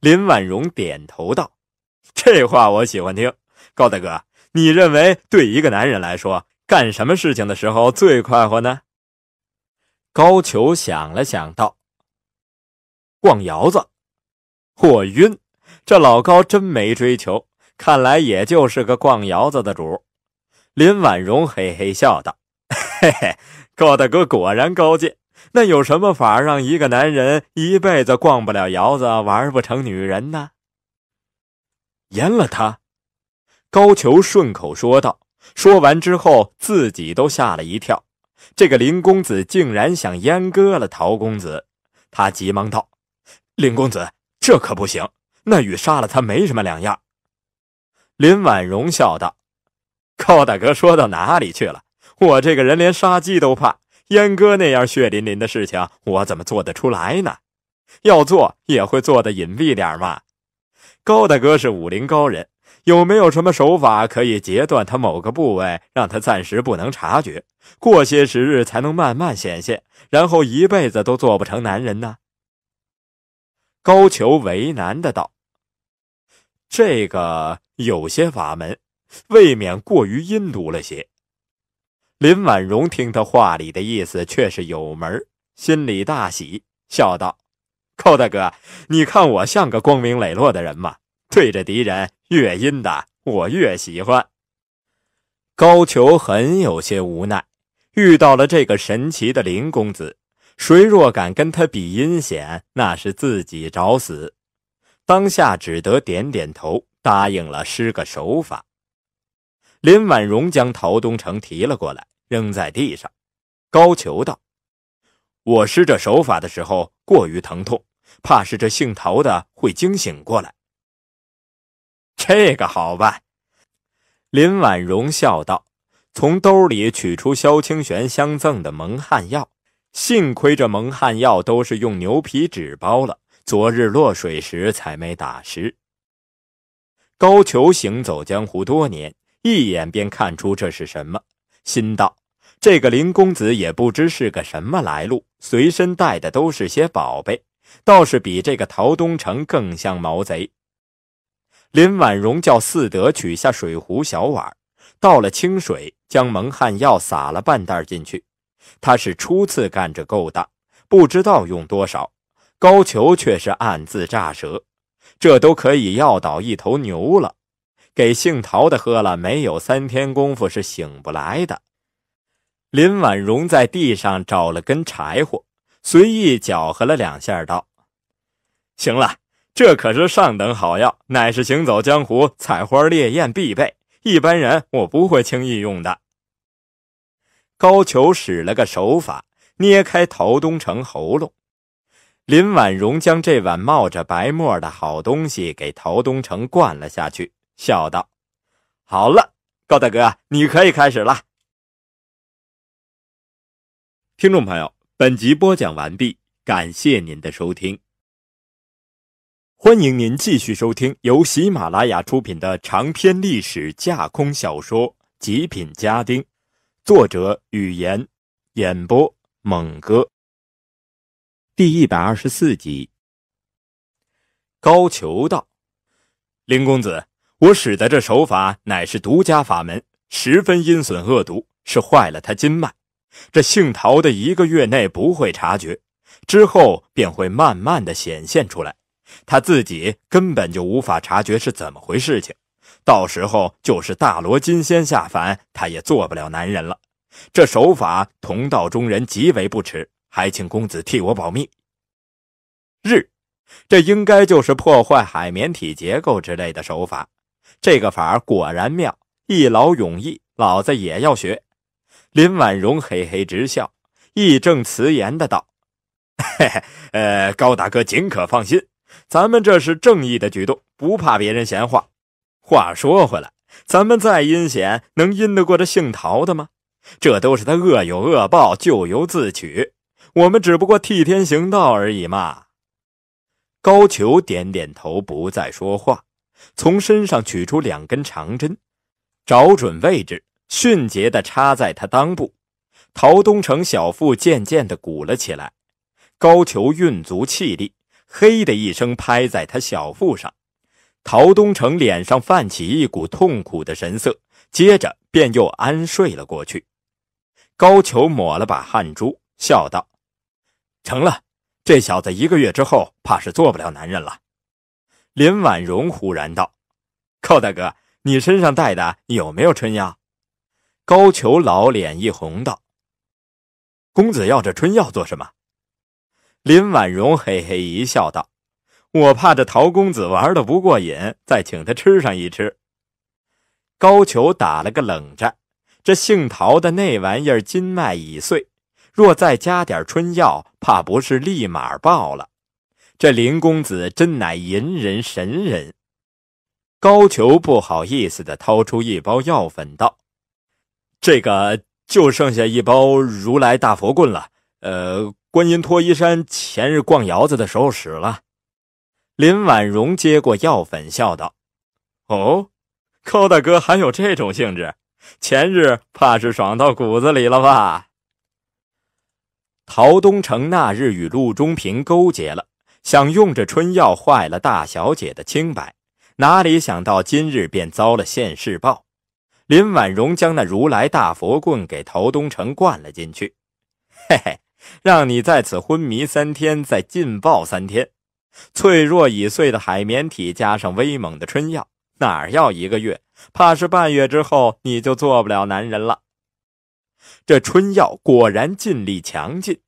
林婉容点头道：“这话我喜欢听。高大哥，你认为对一个男人来说，干什么事情的时候最快活呢？”高俅想了想，道：“逛窑子。”我晕，这老高真没追求，看来也就是个逛窑子的主。林婉容嘿嘿笑道：“ 嘿嘿，高大哥果然高见。那有什么法让一个男人一辈子逛不了窑子，玩不成女人呢？”阉了他。高俅顺口说道，说完之后自己都吓了一跳。这个林公子竟然想阉割了陶公子，他急忙道：“林公子，这可不行，那与杀了他没什么两样。”林婉容笑道：“高大哥说到哪里去了？我这个人连杀鸡都怕，阉割那样血淋淋的事情，我怎么做得出来呢？要做也会做的隐蔽点嘛。高大哥是武林高人。”有没有什么手法可以截断他某个部位，让他暂时不能察觉，过些时日才能慢慢显现，然后一辈子都做不成男人呢？高俅为难的道：“这个有些法门，未免过于阴毒了些。林婉容听他话里的意思，却是有门，心里大喜，笑道：“寇大哥，你看我像个光明磊落的人吗？对着敌人越阴的，我越喜欢。”高俅很有些无奈，遇到了这个神奇的林公子，谁若敢跟他比阴险，那是自己找死。当下只得点点头，答应了施个手法。林婉容将陶东城提了过来，扔在地上。高俅道：“我施这手法的时候过于疼痛，怕是这姓陶的会惊醒过来。”这个好办。林婉容笑道：“从兜里取出萧清玄相赠的蒙汗药，幸亏这蒙汗药都是用牛皮纸包了，昨日落水时才没打湿。”高俅行走江湖多年，一眼便看出这是什么，心道：“这个林公子也不知是个什么来路，随身带的都是些宝贝，倒是比这个陶东城更像毛贼。”林婉容叫四德取下水壶、小碗，倒了清水，将蒙汗药撒了半袋进去。他是初次干这勾当，不知道用多少。高俅却是暗自咋舌，这都可以药倒一头牛了。给姓陶的喝了，没有三天功夫是醒不来的。林婉容在地上找了根柴火，随意搅和了两下，道：“行了。”这可是上等好药，乃是行走江湖、采花猎艳必备，一般人我不会轻易用的。高俅使了个手法，捏开陶东城喉咙。林婉容将这碗冒着白沫的好东西给陶东城灌了下去，笑道：“好了，高大哥，你可以开始了。”听众朋友，本集播讲完毕，感谢您的收听。欢迎您继续收听由喜马拉雅出品的长篇历史架空小说《极品家丁》，作者：语言，演播：猛哥。第一百二十四集。高俅道：“林公子，我使的这手法乃是独家法门，十分阴损恶毒，是坏了他筋脉。这姓陶的一个月内不会察觉，之后便会慢慢的显现出来。”他自己根本就无法察觉是怎么回事情，到时候就是大罗金仙下凡，他也做不了男人了。这手法同道中人极为不耻，还请公子替我保密。日，这应该就是破坏海绵体结构之类的手法。这个法果然妙，一劳永逸，老子也要学。林婉容嘿嘿直笑，义正辞严的道：“ 嘿嘿，呃，高大哥尽可放心。”咱们这是正义的举动，不怕别人闲话。话说回来，咱们再阴险，能阴得过这姓陶的吗？这都是他恶有恶报，咎由自取。我们只不过替天行道而已嘛。高俅点点头，不再说话，从身上取出两根长针，找准位置，迅捷地插在他裆部。陶东城小腹渐渐地鼓了起来，高俅运足气力。嘿的一声，拍在他小腹上，陶东城脸上泛起一股痛苦的神色，接着便又安睡了过去。高俅抹了把汗珠，笑道：“成了，这小子一个月之后，怕是做不了男人了。”林婉容忽然道：“寇大哥，你身上带的有没有春药？”高俅老脸一红，道：“公子要这春药做什么？”林婉容嘿嘿一笑，道：“我怕这陶公子玩的不过瘾，再请他吃上一吃。”高俅打了个冷战，这姓陶的那玩意儿筋脉已碎，若再加点春药，怕不是立马爆了。这林公子真乃淫人神人。高俅不好意思的掏出一包药粉，道：“这个就剩下一包如来大佛棍了，呃。”观音脱衣山前日逛窑子的时候使了。林婉容接过药粉，笑道：“哦，高大哥还有这种兴致？前日怕是爽到骨子里了吧？”陶东城那日与陆中平勾结了，想用这春药坏了大小姐的清白，哪里想到今日便遭了现世报？林婉容将那如来大佛棍给陶东城灌了进去，嘿嘿，让你在此昏迷三天，再劲爆三天。脆弱已碎的海绵体加上威猛的春药，哪要一个月？怕是半月之后你就做不了男人了。这春药果然劲力强劲，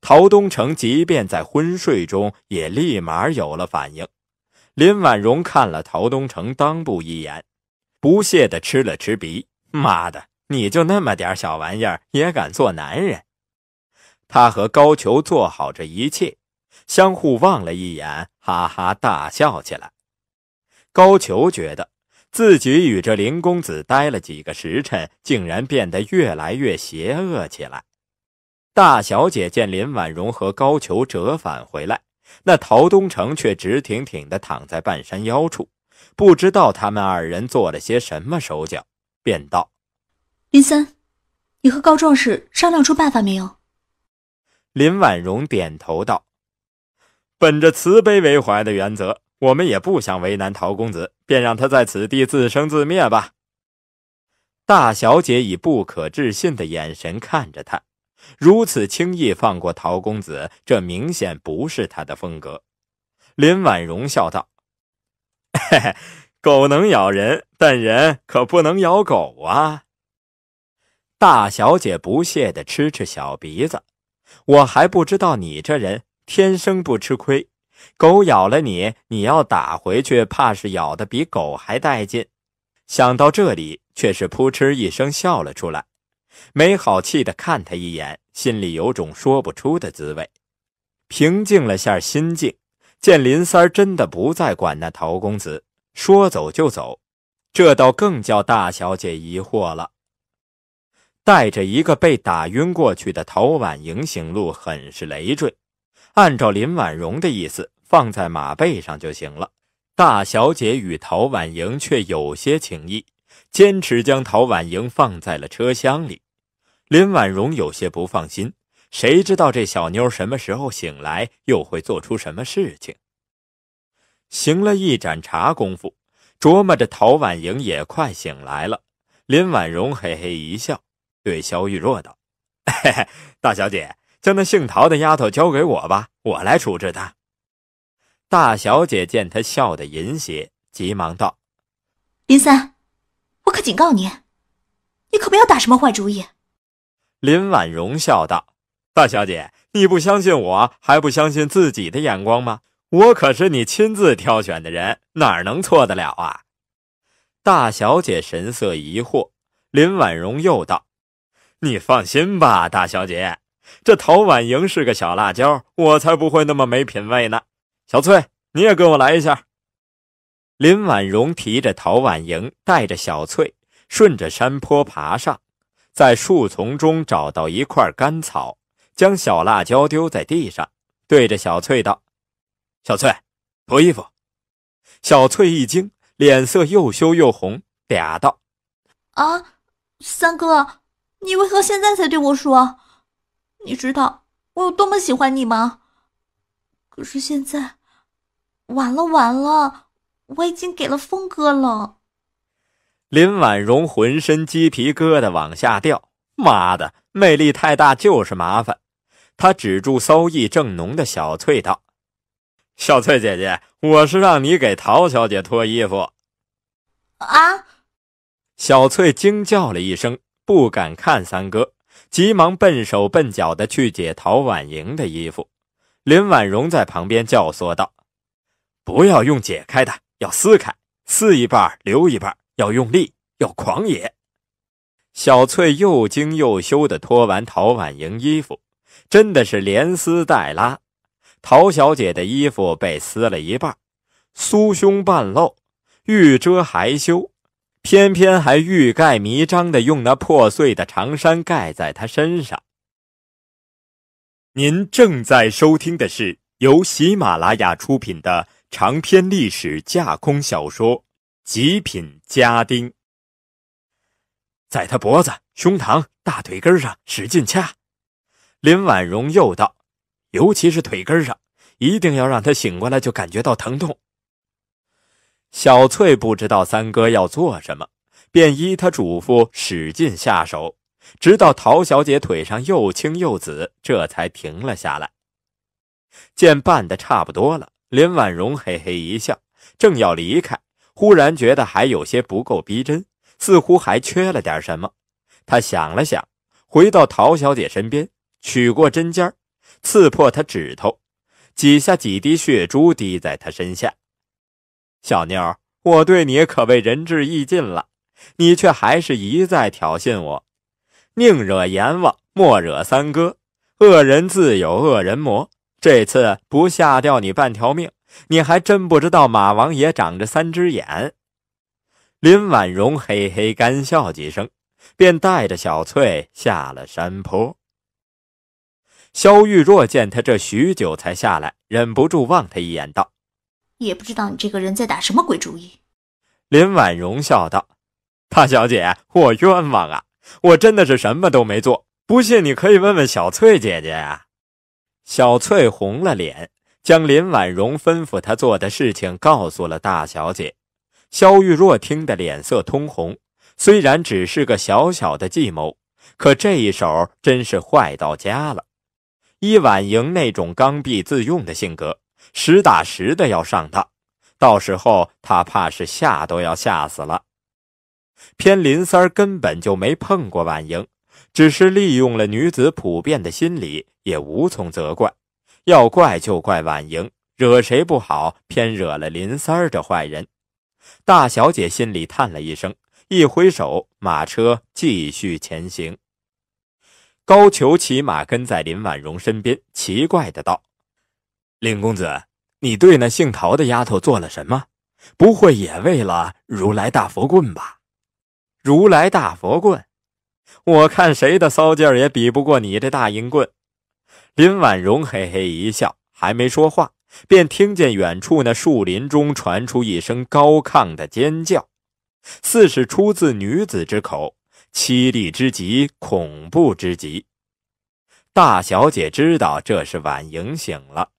陶东城即便在昏睡中也立马有了反应。林婉容看了陶东城裆部一眼，不屑地吃了吃鼻：“妈的，你就那么点小玩意儿也敢做男人？”他和高俅做好这一切，相互望了一眼，哈哈大笑起来。高俅觉得。自己与这林公子待了几个时辰，竟然变得越来越邪恶起来。大小姐见林婉容和高俅折返回来，那陶东城却直挺挺地躺在半山腰处，不知道他们二人做了些什么手脚，便道：“林森，你和高壮士商量出办法没有？”林婉容点头道：“本着慈悲为怀的原则。”我们也不想为难陶公子，便让他在此地自生自灭吧。大小姐以不可置信的眼神看着他，如此轻易放过陶公子，这明显不是他的风格。林婉容笑道：“ 嘿嘿，狗能咬人，但人可不能咬狗啊。”大小姐不屑地吃吃小鼻子，我还不知道你这人天生不吃亏。狗咬了你，你要打回去，怕是咬的比狗还带劲。想到这里，却是扑哧一声笑了出来，没好气的看他一眼，心里有种说不出的滋味。平静了下心境，见林三真的不再管那陶公子，说走就走，这倒更叫大小姐疑惑了。带着一个被打晕过去的陶婉莹行路，很是累赘。按照林婉容的意思，放在马背上就行了。大小姐与陶婉莹却有些情意，坚持将陶婉莹放在了车厢里。林婉容有些不放心，谁知道这小妞什么时候醒来，又会做出什么事情？行了一盏茶功夫，琢磨着陶婉莹也快醒来了。林婉容嘿嘿一笑，对萧玉若道：“嘿嘿，大小姐。”将那姓陶的丫头交给我吧，我来处置她。大小姐见他笑得淫邪，急忙道：“林三，我可警告你，你可不要打什么坏主意。”林婉容笑道：“大小姐，你不相信我，还不相信自己的眼光吗？我可是你亲自挑选的人，哪能错得了啊？”大小姐神色疑惑，林婉容又道：“你放心吧，大小姐。”这陶婉莹是个小辣椒，我才不会那么没品位呢。小翠，你也跟我来一下。林婉容提着陶婉莹，带着小翠，顺着山坡爬上，在树丛中找到一块干草，将小辣椒丢在地上，对着小翠道：“小翠，脱衣服。”小翠一惊，脸色又羞又红，嗲道：“啊，三哥，你为何现在才对我说？”你知道我有多么喜欢你吗？可是现在，完了完了，我已经给了峰哥了。林婉容浑身鸡皮疙瘩往下掉，妈的，魅力太大就是麻烦。她止住骚意正浓的小翠道：“小翠姐姐，我是让你给陶小姐脱衣服。”啊！小翠惊叫了一声，不敢看三哥。急忙笨手笨脚的去解陶婉莹的衣服，林婉容在旁边教唆道：“不要用解开的，要撕开，撕一半留一半，要用力，要狂野。”小翠又惊又羞的脱完陶婉莹衣服，真的是连撕带拉，陶小姐的衣服被撕了一半，酥胸半露，欲遮还羞。偏偏还欲盖弥彰的用那破碎的长衫盖在他身上。您正在收听的是由喜马拉雅出品的长篇历史架空小说《极品家丁》。在他脖子、胸膛、大腿根上使劲掐。林婉容又道：“尤其是腿根上，一定要让他醒过来就感觉到疼痛。”小翠不知道三哥要做什么，便依他嘱咐使劲下手，直到陶小姐腿上又青又紫，这才停了下来。见办的差不多了，林婉容嘿嘿一笑，正要离开，忽然觉得还有些不够逼真，似乎还缺了点什么。他想了想，回到陶小姐身边，取过针尖刺破她指头，挤下几滴血珠滴在她身下。小妞，我对你可谓仁至义尽了，你却还是一再挑衅我。宁惹阎王，莫惹三哥。恶人自有恶人磨。这次不吓掉你半条命，你还真不知道马王爷长着三只眼。林婉容嘿嘿干笑几声，便带着小翠下了山坡。萧玉若见他这许久才下来，忍不住望他一眼，道。也不知道你这个人在打什么鬼主意。林婉容笑道：“大小姐，我冤枉啊！我真的是什么都没做，不信你可以问问小翠姐姐啊。”小翠红了脸，将林婉容吩咐她做的事情告诉了大小姐。萧玉若听得脸色通红，虽然只是个小小的计谋，可这一手真是坏到家了。依婉莹那种刚愎自用的性格。实打实的要上当，到时候他怕是吓都要吓死了。偏林三儿根本就没碰过婉莹，只是利用了女子普遍的心理，也无从责怪。要怪就怪婉莹，惹谁不好，偏惹了林三儿这坏人。大小姐心里叹了一声，一挥手，马车继续前行。高俅骑马跟在林婉容身边，奇怪的道。林公子，你对那姓陶的丫头做了什么？不会也为了如来大佛棍吧？如来大佛棍，我看谁的骚劲儿也比不过你这大银棍。林婉容嘿嘿一笑，还没说话，便听见远处那树林中传出一声高亢的尖叫，似是出自女子之口，凄厉之极，恐怖之极。大小姐知道这是婉莹醒了。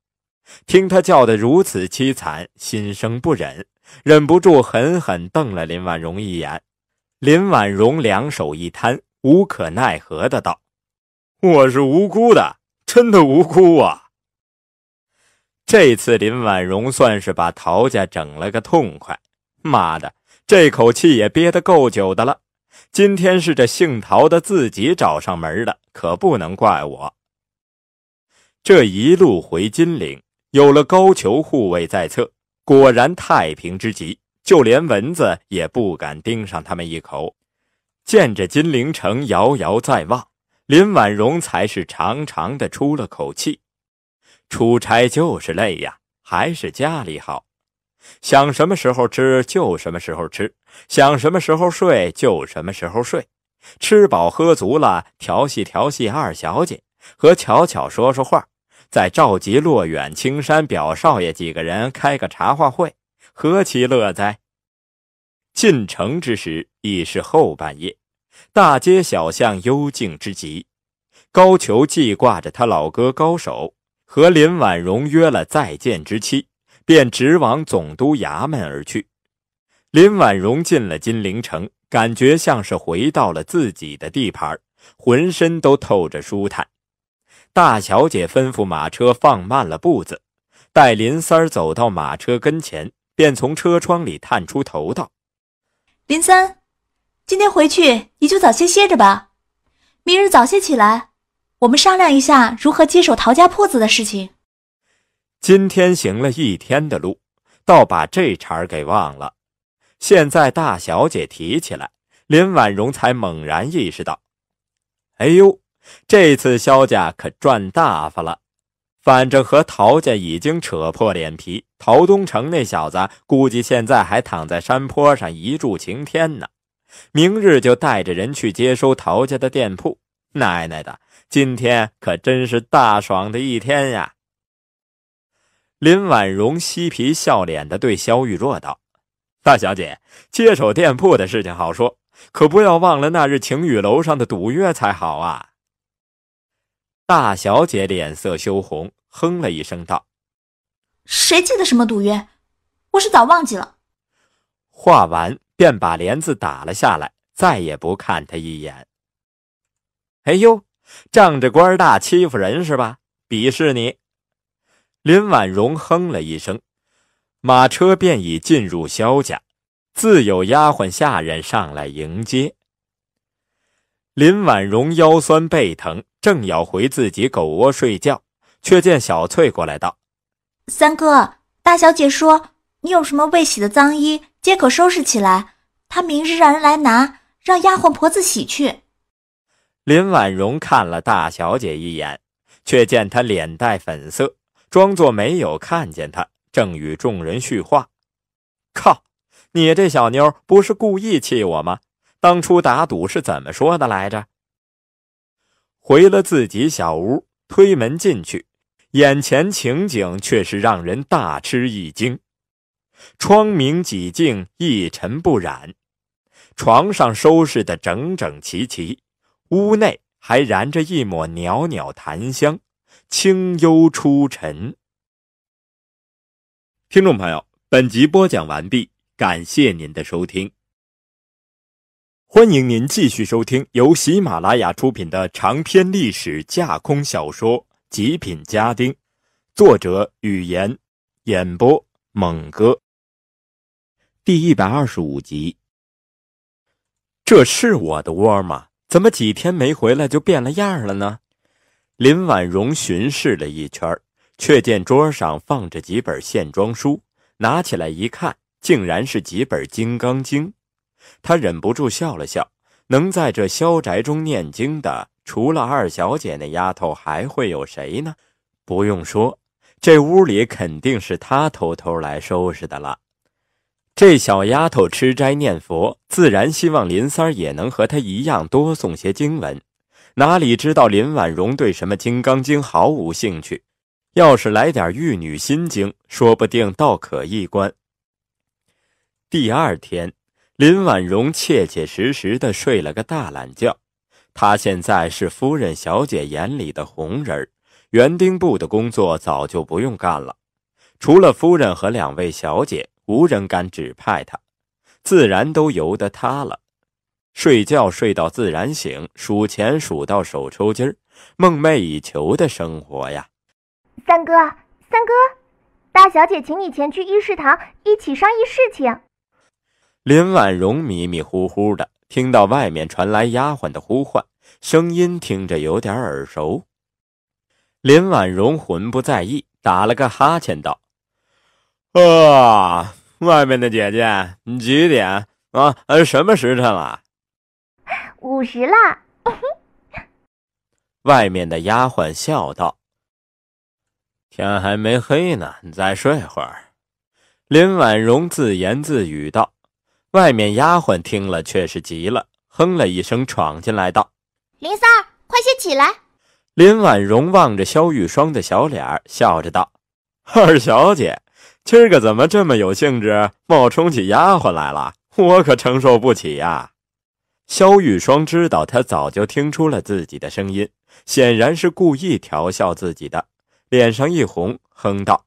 听他叫得如此凄惨，心生不忍，忍不住狠狠瞪了林婉容一眼。林婉容两手一摊，无可奈何的道：“我是无辜的，真的无辜啊！”这次林婉容算是把陶家整了个痛快。妈的，这口气也憋得够久的了。今天是这姓陶的自己找上门的，可不能怪我。这一路回金陵。有了高俅护卫在侧，果然太平之极，就连蚊子也不敢盯上他们一口。见着金陵城遥遥在望，林婉容才是长长的出了口气。出差就是累呀，还是家里好。想什么时候吃就什么时候吃，想什么时候睡就什么时候睡。吃饱喝足了，调戏调戏二小姐，和巧巧说说话。再召集落远、青山表少爷几个人开个茶话会，何其乐哉！进城之时已是后半夜，大街小巷幽静之极。高俅记挂着他老哥高手，和林婉容约了再见之期，便直往总督衙门而去。林婉容进了金陵城，感觉像是回到了自己的地盘，浑身都透着舒坦。大小姐吩咐马车放慢了步子，待林三儿走到马车跟前，便从车窗里探出头道：“林三，今天回去你就早些歇着吧，明日早些起来，我们商量一下如何接手陶家铺子的事情。”今天行了一天的路，倒把这茬儿给忘了。现在大小姐提起来，林婉容才猛然意识到：“哎呦！”这次萧家可赚大发了，反正和陶家已经扯破脸皮。陶东城那小子估计现在还躺在山坡上一柱擎天呢，明日就带着人去接收陶家的店铺。奶奶的，今天可真是大爽的一天呀！林婉容嬉皮笑脸地对萧玉若道：“大小姐，接手店铺的事情好说，可不要忘了那日晴雨楼上的赌约才好啊！”大小姐脸色羞红，哼了一声道：“谁记得什么赌约？我是早忘记了。”话完，便把帘子打了下来，再也不看他一眼。哎呦，仗着官大欺负人是吧？鄙视你！林婉容哼了一声，马车便已进入萧家，自有丫鬟下人上来迎接。林婉容腰酸背疼，正要回自己狗窝睡觉，却见小翠过来道：“三哥，大小姐说你有什么未洗的脏衣。”皆可收拾起来，她明日让人来拿，让丫鬟婆子洗去。林婉容看了大小姐一眼，却见她脸带粉色，装作没有看见她，正与众人叙话。靠，你这小妞不是故意气我吗？当初打赌是怎么说的来着？回了自己小屋，推门进去，眼前情景却是让人大吃一惊。窗明几净，一尘不染，床上收拾的整整齐齐，屋内还燃着一抹袅袅檀香，清幽出尘。听众朋友，本集播讲完毕，感谢您的收听。欢迎您继续收听由喜马拉雅出品的长篇历史架空小说《极品家丁》，作者：语言，演播：猛哥。第一百二十五集。这是我的窝吗？怎么几天没回来就变了样了呢？林婉容巡视了一圈，却见桌上放着几本线装书，拿起来一看，竟然是几本《金刚经》。他忍不住笑了笑。能在这萧宅中念经的，除了二小姐那丫头，还会有谁呢？不用说，这屋里肯定是她偷偷来收拾的了。这小丫头吃斋念佛，自然希望林三儿也能和她一样多诵些经文。哪里知道林婉容对什么《金刚经》毫无兴趣，要是来点《玉女心经》，说不定倒可一观。第二天，林婉容切切实实的睡了个大懒觉。她现在是夫人、小姐眼里的红人儿，园丁部的工作早就不用干了，除了夫人和两位小姐。无人敢指派她，自然都由得他了。睡觉睡到自然醒，数钱数到手抽筋儿，梦寐以求的生活呀！三哥，三哥，大小姐请你前去议事堂一起商议事情。林婉容迷迷糊糊的听到外面传来丫鬟的呼唤，声音听着有点耳熟。林婉容魂不在意，打了个哈欠道：“啊。”外面的姐姐，你几点啊？呃，什么时辰了？午时了。外面的丫鬟笑道：“天还没黑呢，你再睡会儿。”林婉容自言自语道。外面丫鬟听了，却是急了，哼了一声，闯进来道：“林三儿，快些起来！”林婉容望着萧玉霜的小脸，笑着道：“二小姐。”今儿个怎么这么有兴致，冒充起丫鬟来了？我可承受不起呀！萧玉霜知道他早就听出了自己的声音，显然是故意调笑自己的，脸上一红，哼道：“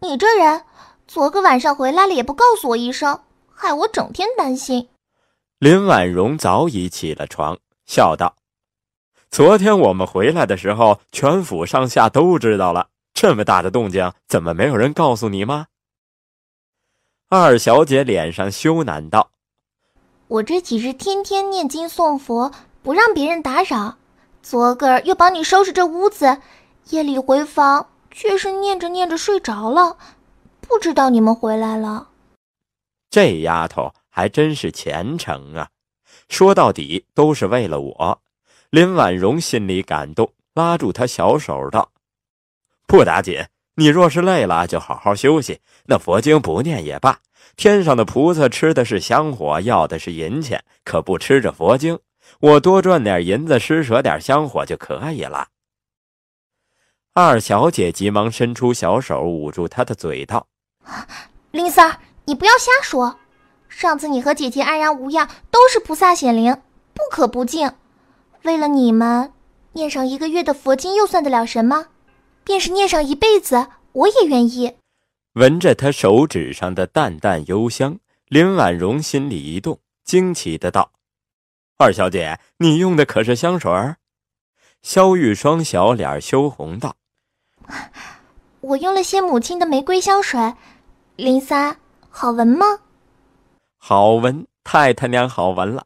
你这人，昨个晚上回来了也不告诉我一声，害我整天担心。”林婉容早已起了床，笑道：“昨天我们回来的时候，全府上下都知道了，这么大的动静，怎么没有人告诉你吗？”二小姐脸上羞赧道：“我这几日天天念经诵佛，不让别人打扰。昨个儿又帮你收拾这屋子，夜里回房却是念着念着睡着了，不知道你们回来了。”这丫头还真是虔诚啊！说到底都是为了我。林婉容心里感动，拉住她小手道：“不打紧。”你若是累了，就好好休息。那佛经不念也罢。天上的菩萨吃的是香火，要的是银钱，可不吃这佛经。我多赚点银子，施舍点香火就可以了。二小姐急忙伸出小手捂住他的嘴，道：“林三儿，你不要瞎说。上次你和姐姐安然无恙，都是菩萨显灵，不可不敬。为了你们，念上一个月的佛经，又算得了什么？”便是念上一辈子，我也愿意。闻着他手指上的淡淡幽香，林婉容心里一动，惊奇的道：“二小姐，你用的可是香水？”萧玉霜小脸羞红道：“我用了些母亲的玫瑰香水，林三，好闻吗？”“好闻，太他娘好闻了！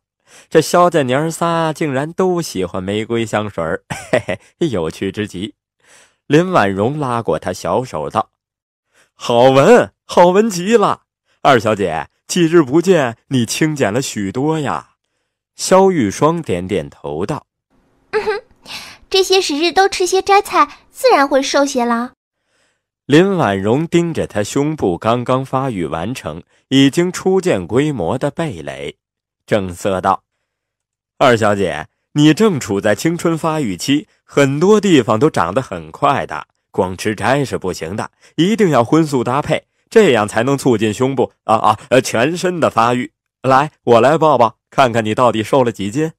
这萧家娘仨竟然都喜欢玫瑰香水，嘿嘿，有趣之极。”林婉容拉过他小手道：“好闻，好闻极了！二小姐，几日不见，你清减了许多呀。”萧玉霜点点头道：“嗯哼。”这些时日都吃些斋菜，自然会瘦些啦。林婉容盯着他胸部刚刚发育完成、已经初见规模的蓓蕾，正色道：“二小姐，你正处在青春发育期，很多地方都长得很快的，光吃斋是不行的，一定要荤素搭配，这样才能促进胸部啊啊呃全身的发育。来，我来抱抱，看看你到底瘦了几斤。”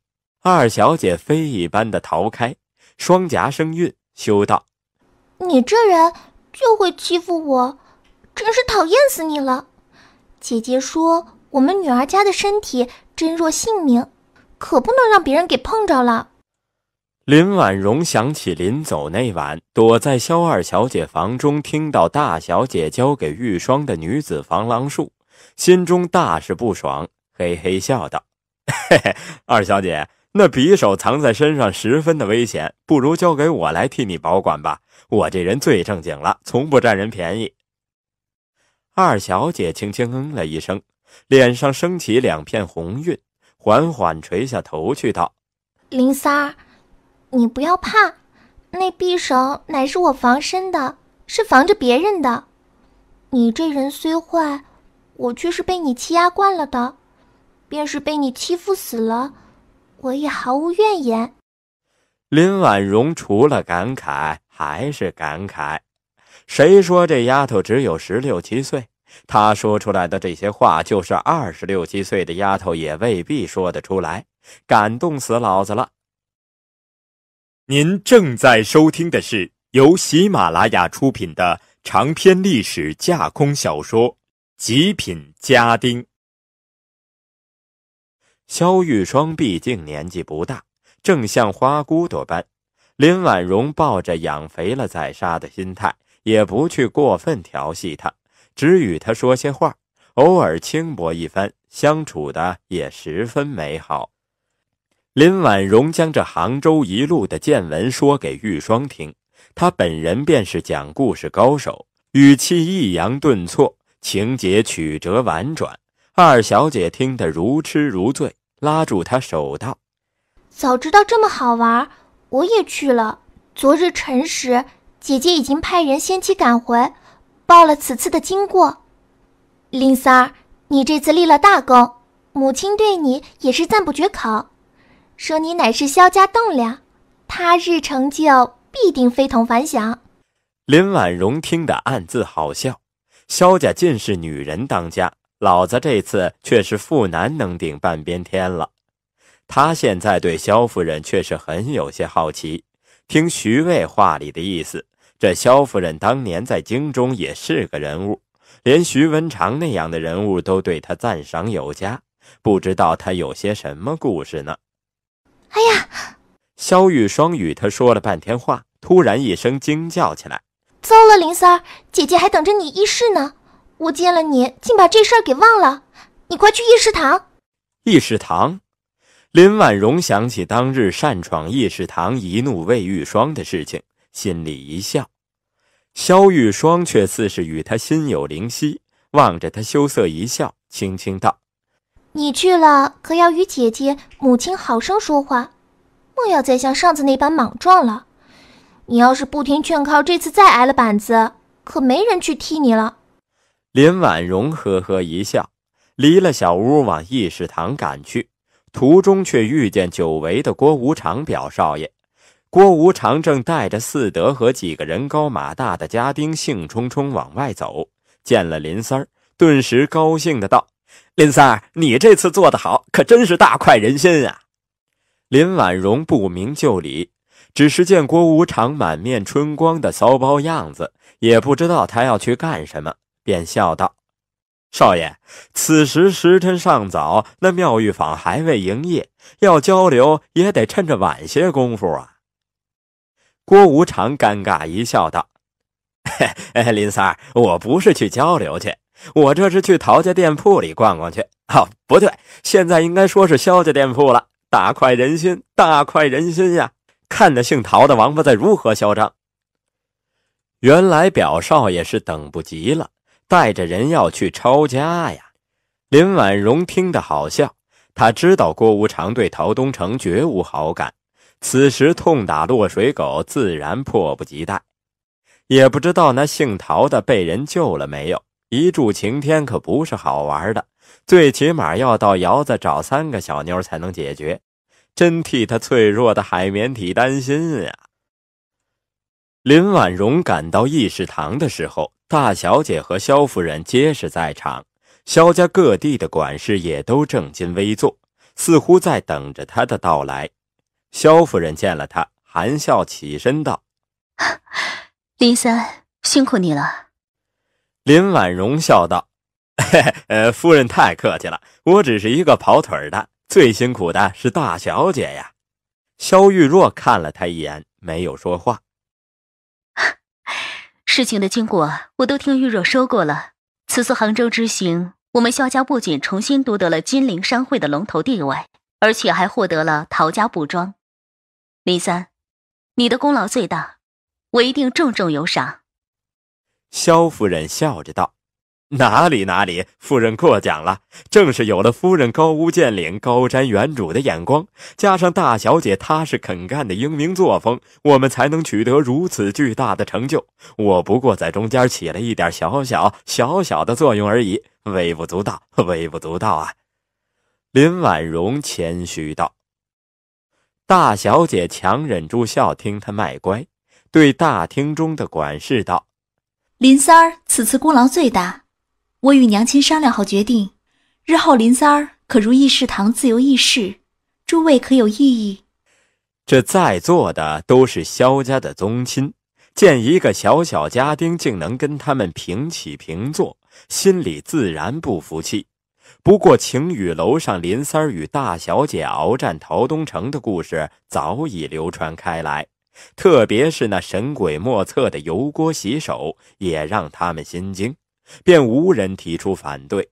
二小姐飞一般的逃开。双颊生韵，羞道：“你这人就会欺负我，真是讨厌死你了。”姐姐说：“我们女儿家的身体真若性命，可不能让别人给碰着了。”林婉容想起临走那晚，躲在萧二小姐房中，听到大小姐交给玉霜的女子防狼术，心中大是不爽，嘿嘿笑道：“嘿嘿，二小姐。”那匕首藏在身上，十分的危险，不如交给我来替你保管吧。我这人最正经了，从不占人便宜。二小姐轻轻嗯了一声，脸上升起两片红晕，缓缓垂下头去，道：“林三儿，你不要怕，那匕首乃是我防身的，是防着别人的。你这人虽坏，我却是被你欺压惯了的，便是被你欺负死了。”我也毫无怨言。林婉容除了感慨还是感慨。谁说这丫头只有十六七岁？她说出来的这些话，就是二十六七岁的丫头也未必说得出来。感动死老子了！您正在收听的是由喜马拉雅出品的长篇历史架空小说《极品家丁》。萧玉霜毕竟年纪不大，正像花骨朵般。林婉容抱着养肥了再杀的心态，也不去过分调戏他，只与他说些话，偶尔轻薄一番，相处的也十分美好。林婉容将这杭州一路的见闻说给玉霜听，他本人便是讲故事高手，语气抑扬顿挫，情节曲折婉转，二小姐听得如痴如醉。拉住他手道：“早知道这么好玩，我也去了。昨日辰时，姐姐已经派人先期赶回，报了此次的经过。林三儿，你这次立了大功，母亲对你也是赞不绝口，说你乃是萧家栋梁，他日成就必定非同凡响。”林婉容听得暗自好笑，萧家尽是女人当家。老子这次却是妇男能顶半边天了。他现在对萧夫人却是很有些好奇。听徐渭话里的意思，这萧夫人当年在京中也是个人物，连徐文长那样的人物都对她赞赏有加。不知道她有些什么故事呢？哎呀！萧玉霜与他说了半天话，突然一声惊叫起来：“糟了，林三儿，姐姐还等着你议事呢。”我见了你，竟把这事儿给忘了。你快去议事堂。议事堂，林婉容想起当日擅闯议事堂、一怒为玉霜的事情，心里一笑。萧玉霜却似是与他心有灵犀，望着他羞涩一笑，轻轻道：“你去了，可要与姐姐、母亲好生说话，莫要再像上次那般莽撞了。你要是不听劝告，这次再挨了板子，可没人去踢你了。”林婉容呵呵一笑，离了小屋往议事堂赶去。途中却遇见久违的郭无常表少爷。郭无常正带着四德和几个人高马大的家丁，兴冲冲往外走。见了林三儿，顿时高兴的道：“林三儿，你这次做得好，可真是大快人心啊！”林婉容不明就里，只是见郭无常满面春光的骚包样子，也不知道他要去干什么。便笑道：“少爷，此时时辰尚早，那妙玉坊还未营业，要交流也得趁着晚些功夫啊。郭无常尴尬一笑，道：“嘿林三儿，我不是去交流去，我这是去陶家店铺里逛逛去。哦，不对，现在应该说是萧家店铺了。大快人心，大快人心呀！看那姓陶的王八在如何嚣张。原来表少爷是等不及了，带着人要去抄家呀。”林婉容听得好笑，他知道郭无常对陶东城绝无好感。此时痛打落水狗，自然迫不及待。也不知道那姓陶的被人救了没有？一柱擎天可不是好玩的，最起码要到窑子找三个小妞才能解决。真替他脆弱的海绵体担心呀！林婉容赶到议事堂的时候，大小姐和萧夫人皆是在场，萧家各地的管事也都正襟危坐，似乎在等着她的到来。萧夫人见了她，含笑起身道：“林三，辛苦你了。”林婉容笑道：“嘿嘿，呃，夫人太客气了，我只是一个跑腿的，最辛苦的是大小姐呀。”萧玉若看了她一眼，没有说话。事情的经过我都听玉若说过了。此次杭州之行，我们萧家不仅重新夺得了金陵商会的龙头地位，而且还获得了陶家布庄。林三，你的功劳最大，我一定重重有赏。萧夫人笑着道：“哪里哪里，夫人过奖了。正是有了夫人高屋建瓴、高瞻远瞩的眼光，加上大小姐踏实肯干的英明作风，我们才能取得如此巨大的成就。我不过在中间起了一点小小小小的作用而已，微不足道，微不足道啊。”林婉容谦虚道。大小姐强忍住笑，听他卖乖，对大厅中的管事道：“林三儿此次功劳最大，我与娘亲商量好决定，日后林三儿可如议事堂自由议事，诸位可有异议？”这在座的都是萧家的宗亲，见一个小小家丁竟能跟他们平起平坐，心里自然不服气。不过，晴雨楼上林三儿与大小姐鏖战陶东城的故事早已流传开来，特别是那神鬼莫测的油锅洗手，也让他们心惊，便无人提出反对。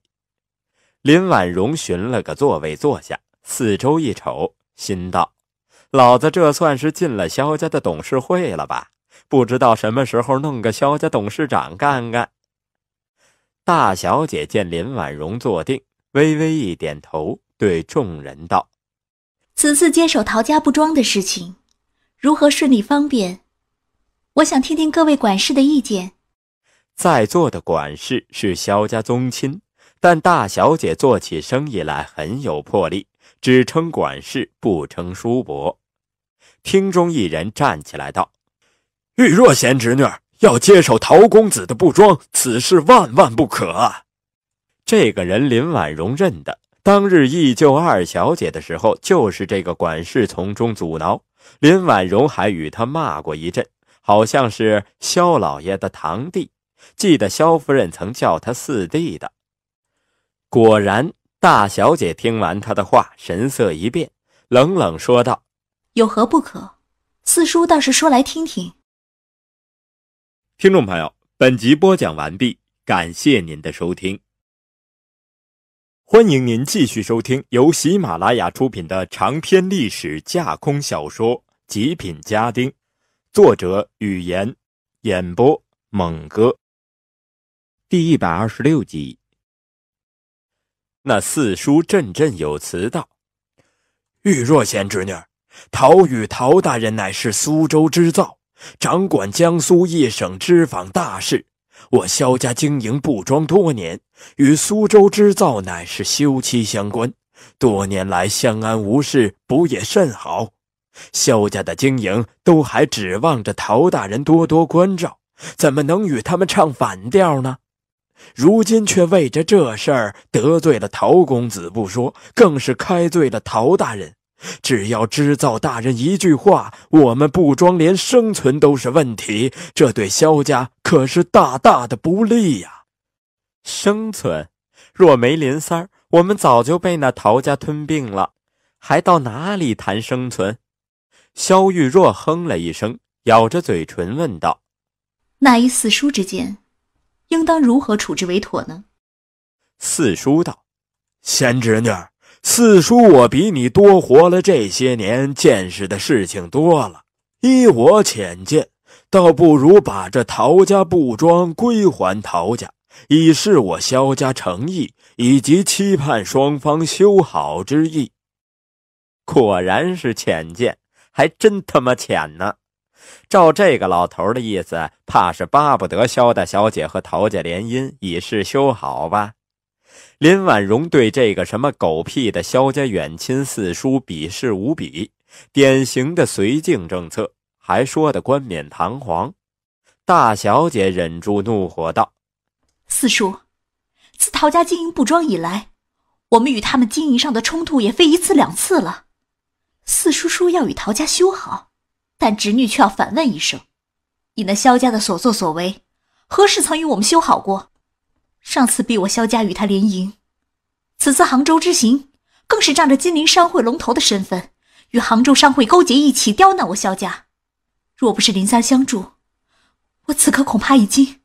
林婉容寻了个座位坐下，四周一瞅，心道：“老子这算是进了萧家的董事会了吧？不知道什么时候弄个萧家董事长干干。”大小姐见林婉容坐定。微微一点头，对众人道：“此次接手陶家布庄的事情，如何顺利方便？我想听听各位管事的意见。”在座的管事是萧家宗亲，但大小姐做起生意来很有魄力，只称管事，不称叔伯。厅中一人站起来道：“玉若贤侄女要接手陶公子的布庄，此事万万不可。”这个人林婉容认得，当日义救二小姐的时候，就是这个管事从中阻挠。林婉容还与他骂过一阵，好像是萧老爷的堂弟，记得萧夫人曾叫他四弟的。果然，大小姐听完他的话，神色一变，冷冷说道：“有何不可？四叔倒是说来听听。”听众朋友，本集播讲完毕，感谢您的收听。欢迎您继续收听由喜马拉雅出品的长篇历史架空小说《极品家丁》，作者：语言，演播：猛哥。第一百二十六集。那四叔振振有词道：“玉若贤侄女，陶与陶大人乃是苏州织造，掌管江苏一省织纺大事。”我萧家经营布庄多年，与苏州织造乃是休戚相关，多年来相安无事，不也甚好？萧家的经营都还指望着陶大人多多关照，怎么能与他们唱反调呢？如今却为着这事儿得罪了陶公子不说，更是开罪了陶大人。只要织造大人一句话，我们布庄连生存都是问题，这对萧家可是大大的不利呀！生存，若没林三儿，我们早就被那陶家吞并了，还到哪里谈生存？萧玉若哼了一声，咬着嘴唇问道：“那一四叔之间，应当如何处置为妥呢？”四叔道：“贤侄女，四叔我比你多活了这些年，见识的事情多了。依我浅见，倒不如把这陶家布庄归还陶家。”以示我萧家诚意，以及期盼双方修好之意。果然是浅见，还真他妈浅呢！照这个老头的意思，怕是巴不得萧大小姐和陶家联姻，以示修好吧？林婉容对这个什么狗屁的萧家远亲四叔鄙视无比，典型的绥靖政策，还说的冠冕堂皇。大小姐忍住怒火道。四叔，自陶家经营布庄以来，我们与他们经营上的冲突也非一次两次了。四叔叔要与陶家修好，但侄女却要反问一声：你那萧家的所作所为，何时曾与我们修好过？上次逼我萧家与他联营，此次杭州之行，更是仗着金陵商会龙头的身份，与杭州商会勾结一起刁难我萧家。若不是林三相助，我此刻恐怕已经……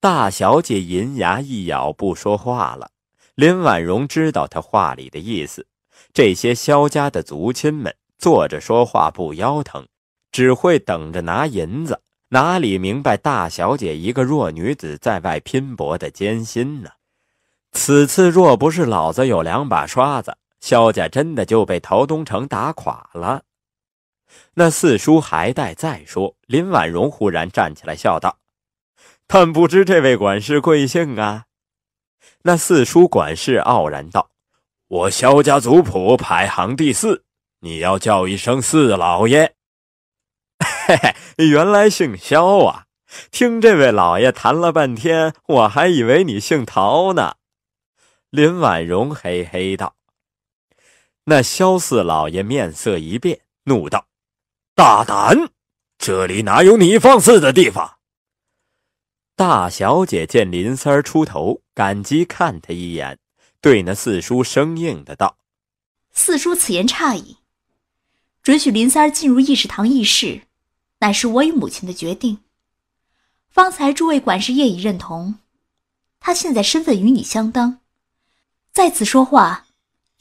大小姐银牙一咬，不说话了。林婉容知道她话里的意思，这些萧家的族亲们坐着说话不腰疼，只会等着拿银子，哪里明白大小姐一个弱女子在外拼搏的艰辛呢？此次若不是老子有两把刷子，萧家真的就被陶东城打垮了。那四叔还待再说，林婉容忽然站起来笑道。但不知这位管事贵姓啊？那四叔管事傲然道：“我萧家族谱排行第四，你要叫一声四老爷。”嘿嘿，原来姓萧啊！听这位老爷谈了半天，我还以为你姓陶呢。林婉容嘿嘿道。那萧四老爷面色一变，怒道：“大胆！这里哪有你放肆的地方？”大小姐见林三儿出头，感激看他一眼，对那四叔生硬的道：“四叔此言差矣，准许林三儿进入议事堂议事，乃是我与母亲的决定。方才诸位管事业已认同，他现在身份与你相当，在此说话，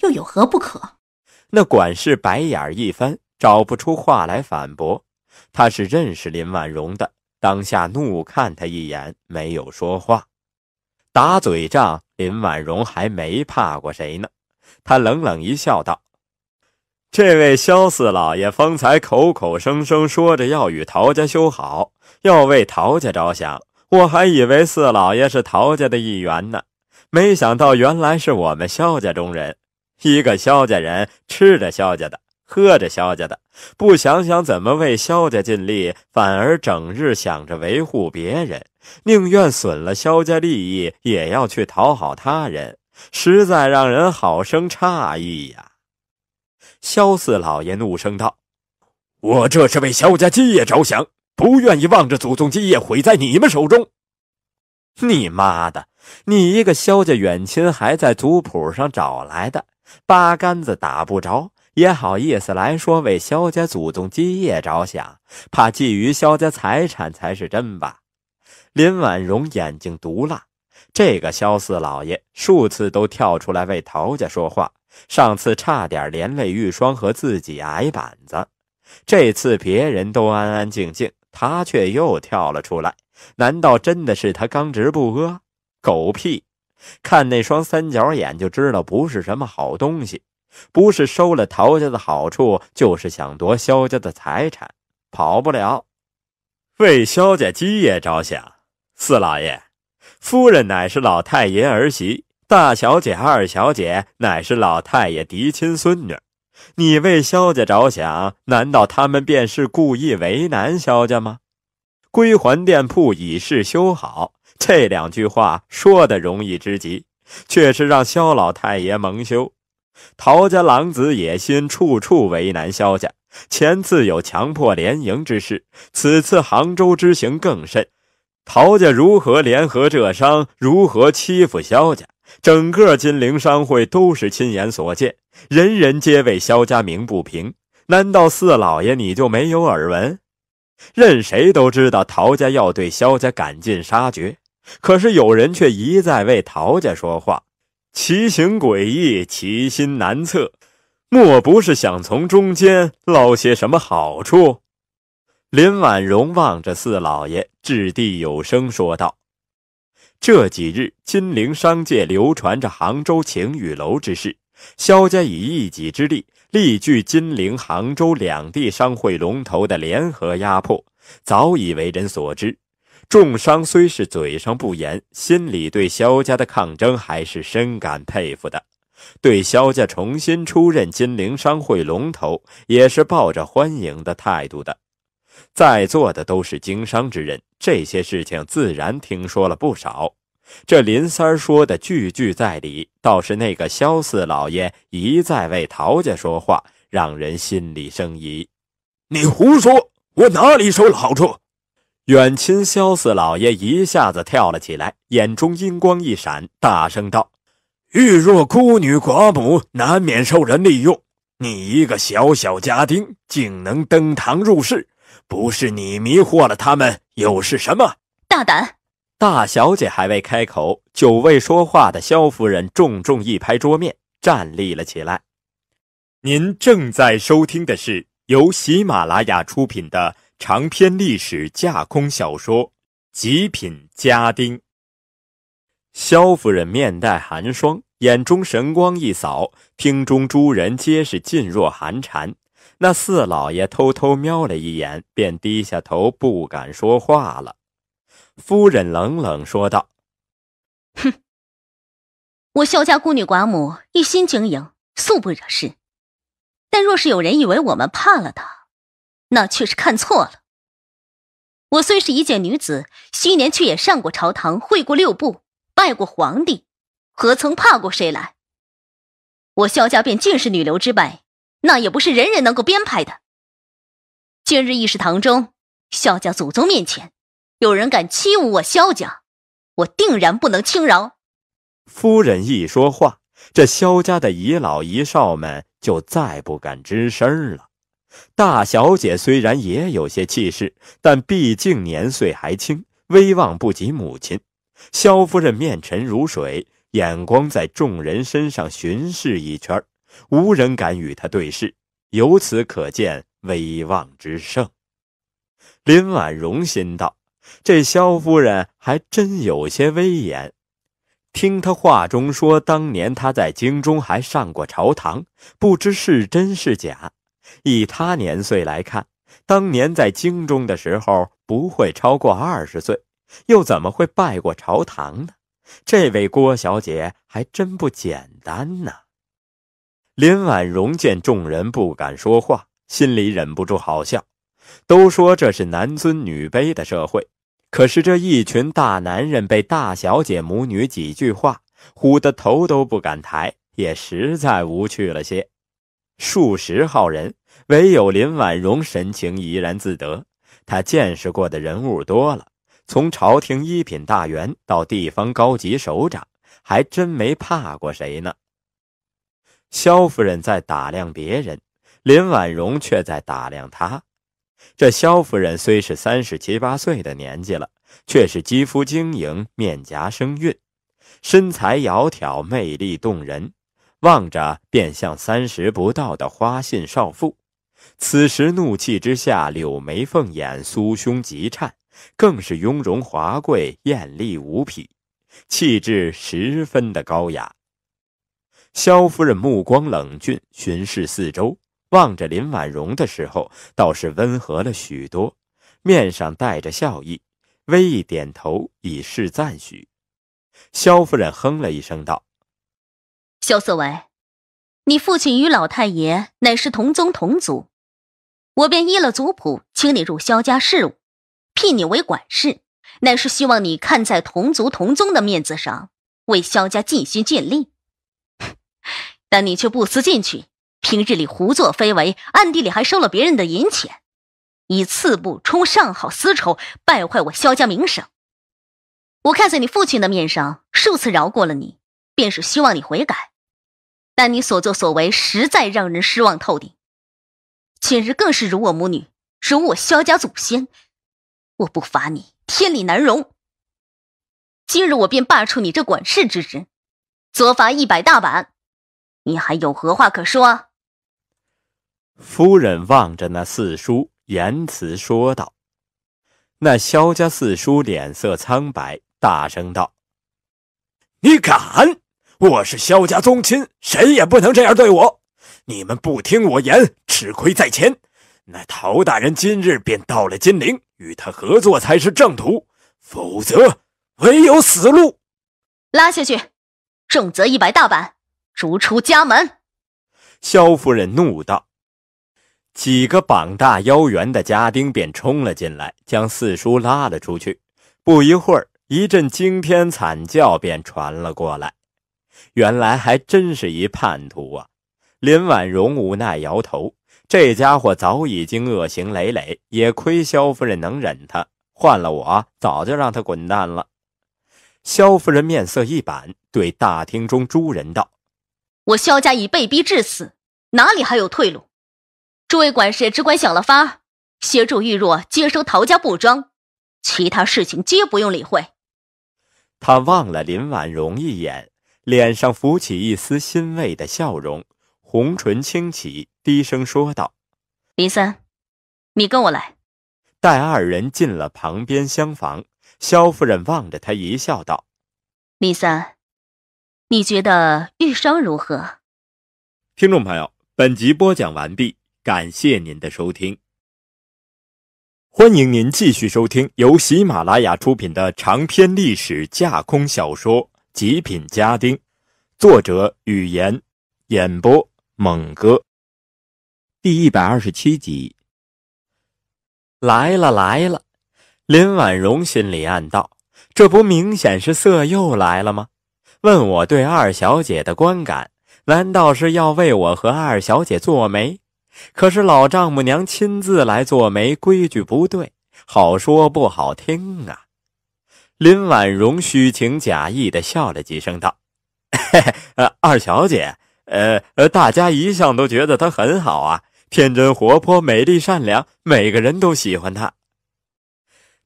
又有何不可？”那管事白眼一翻，找不出话来反驳。他是认识林婉容的。当下怒看他一眼，没有说话。打嘴仗，林婉容还没怕过谁呢。他冷冷一笑，道：“这位萧四老爷方才口口声声说着要与陶家修好，要为陶家着想，我还以为四老爷是陶家的一员呢。没想到原来是我们萧家中人，一个萧家人吃着萧家的。”喝着萧家的，不想想怎么为萧家尽力，反而整日想着维护别人，宁愿损了萧家利益，也要去讨好他人，实在让人好生诧异呀！萧四老爷怒声道：“我这是为萧家基业着想，不愿意望着祖宗基业毁在你们手中。你妈的，你一个萧家远亲，还在族谱上找来的，八竿子打不着。”也好意思来说为萧家祖宗基业着想，怕觊觎萧家财产才是真吧？林婉容眼睛毒辣，这个萧四老爷数次都跳出来为陶家说话，上次差点连累玉霜和自己挨板子，这次别人都安安静静，他却又跳了出来，难道真的是他刚直不阿？狗屁！看那双三角眼就知道不是什么好东西。不是收了陶家的好处，就是想夺萧家的财产，跑不了。为萧家基业着想，四老爷，夫人乃是老太爷儿媳，大小姐、二小姐乃是老太爷嫡亲孙女。你为萧家着想，难道他们便是故意为难萧家吗？归还店铺，以示修好。这两句话说的容易之极，却是让萧老太爷蒙羞。陶家狼子野心，处处为难萧家。前次有强迫联营之事，此次杭州之行更甚。陶家如何联合浙商，如何欺负萧家，整个金陵商会都是亲眼所见，人人皆为萧家鸣不平。难道四老爷你就没有耳闻？任谁都知道陶家要对萧家赶尽杀绝，可是有人却一再为陶家说话，其行诡异，其心难测，莫不是想从中间捞些什么好处？林婉容望着四老爷，掷地有声说道。这几日，金陵商界流传着杭州晴雨楼之事。萧家以一己之力力拒金陵、杭州两地商会龙头的联合压迫，早已为人所知。众商虽是嘴上不言，心里对萧家的抗争还是深感佩服的，对萧家重新出任金陵商会龙头，也是抱着欢迎的态度的。在座的都是经商之人，这些事情自然听说了不少。这林三儿说的句句在理，倒是那个萧四老爷一再为陶家说话，让人心里生疑。你胡说！我哪里收了好处？远亲萧四老爷一下子跳了起来，眼中阴光一闪，大声道：“玉若孤女寡母，难免受人利用。你一个小小家丁，竟能登堂入室！”不是你迷惑了他们，又是什么？大胆！大小姐还未开口，久未说话的萧夫人重重一拍桌面，站立了起来。您正在收听的是由喜马拉雅出品的长篇历史架空小说《极品家丁》。萧夫人面带寒霜，眼中神光一扫，厅中诸人皆是噤若寒蝉。那四老爷偷偷瞄了一眼，便低下头，不敢说话了。夫人冷冷说道：“哼，我萧家孤女寡母一心经营，素不惹事。但若是有人以为我们怕了他，那却是看错了。我虽是一介女子，昔年却也上过朝堂，会过六部，拜过皇帝，何曾怕过谁来？我萧家便尽是女流之辈。”那也不是人人能够编排的。今日议事堂中，萧家祖宗面前，有人敢欺侮我萧家，我定然不能轻饶。夫人一说话，这萧家的遗老遗少们就再不敢吱声了。大小姐虽然也有些气势，但毕竟年岁还轻，威望不及母亲。萧夫人面沉如水，眼光在众人身上巡视一圈无人敢与他对视，由此可见威望之盛。林婉容心道：“这萧夫人还真有些威严。听他话中说，当年他在京中还上过朝堂，不知是真是假。以他年岁来看，当年在京中的时候不会超过二十岁，又怎么会拜过朝堂呢？这位郭小姐还真不简单呢。”林婉容见众人不敢说话，心里忍不住好笑。都说这是男尊女卑的社会，可是这一群大男人被大小姐母女几句话唬得头都不敢抬，也实在无趣了些。数十号人，唯有林婉容神情怡然自得。她见识过的人物多了，从朝廷一品大员到地方高级首长，还真没怕过谁呢。萧夫人在打量别人，林婉容却在打量她。这萧夫人虽是三十七八岁的年纪了，却是肌肤晶莹，面颊生韵，身材窈窕，魅力动人，望着便像三十不到的花信少妇。此时怒气之下，柳眉凤眼，酥胸极颤，更是雍容华贵，艳丽无匹，气质十分的高雅。萧夫人目光冷峻，巡视四周，望着林婉容的时候，倒是温和了许多，面上带着笑意，微一点头，以示赞许。萧夫人哼了一声，道：“萧瑟伟，你父亲与老太爷乃是同宗同族，我便依了族谱，请你入萧家事务，聘你为管事，乃是希望你看在同族同宗的面子上，为萧家尽心尽力。”但你却不思进取，平日里胡作非为，暗地里还收了别人的银钱，以次部充上好私仇，败坏我萧家名声。我看在你父亲的面上，数次饶过了你，便是希望你悔改。但你所作所为实在让人失望透顶。今日更是辱我母女，辱我萧家祖先，我不罚你，天理难容。今日我便罢黜你这管事之职，责罚一百大板。你还有何话可说？夫人望着那四叔，言辞说道。那萧家四叔脸色苍白，大声道：“你敢！我是萧家宗亲，谁也不能这样对我。你们不听我言，吃亏在前。那陶大人今日便到了金陵，与他合作才是正途，否则唯有死路。拉下去，重责一百大板，逐出家门。”萧夫人怒道。几个膀大腰圆的家丁便冲了进来，将四叔拉了出去。不一会儿，一阵惊天惨叫便传了过来。原来还真是一叛徒啊！林婉容无奈摇头，这家伙早已经恶行累累，也亏萧夫人能忍他，换了我早就让他滚蛋了。萧夫人面色一板，对大厅中诸人道：“我萧家已被逼至死，哪里还有退路？”诸位管事只管想了法，协助玉若接收陶家布庄，其他事情皆不用理会。他望了林婉容一眼，脸上浮起一丝欣慰的笑容，红唇轻启，低声说道：“林三，你跟我来。”待二人进了旁边厢房，萧夫人望着他一笑，道：“林三，你觉得玉商如何？”听众朋友，本集播讲完毕。感谢您的收听，欢迎您继续收听由喜马拉雅出品的长篇历史架空小说《极品家丁》，作者：语言，演播：猛哥。第一百二十七集，来了来了！林婉容心里暗道：这不明显是色诱来了吗？问我对二小姐的观感，难道是要为我和二小姐做媒？可是老丈母娘亲自来做媒，规矩不对，好说不好听啊！林婉容虚情假意的笑了几声，道：“ 呃，二小姐，呃呃，大家一向都觉得她很好啊，天真活泼、美丽善良，每个人都喜欢她。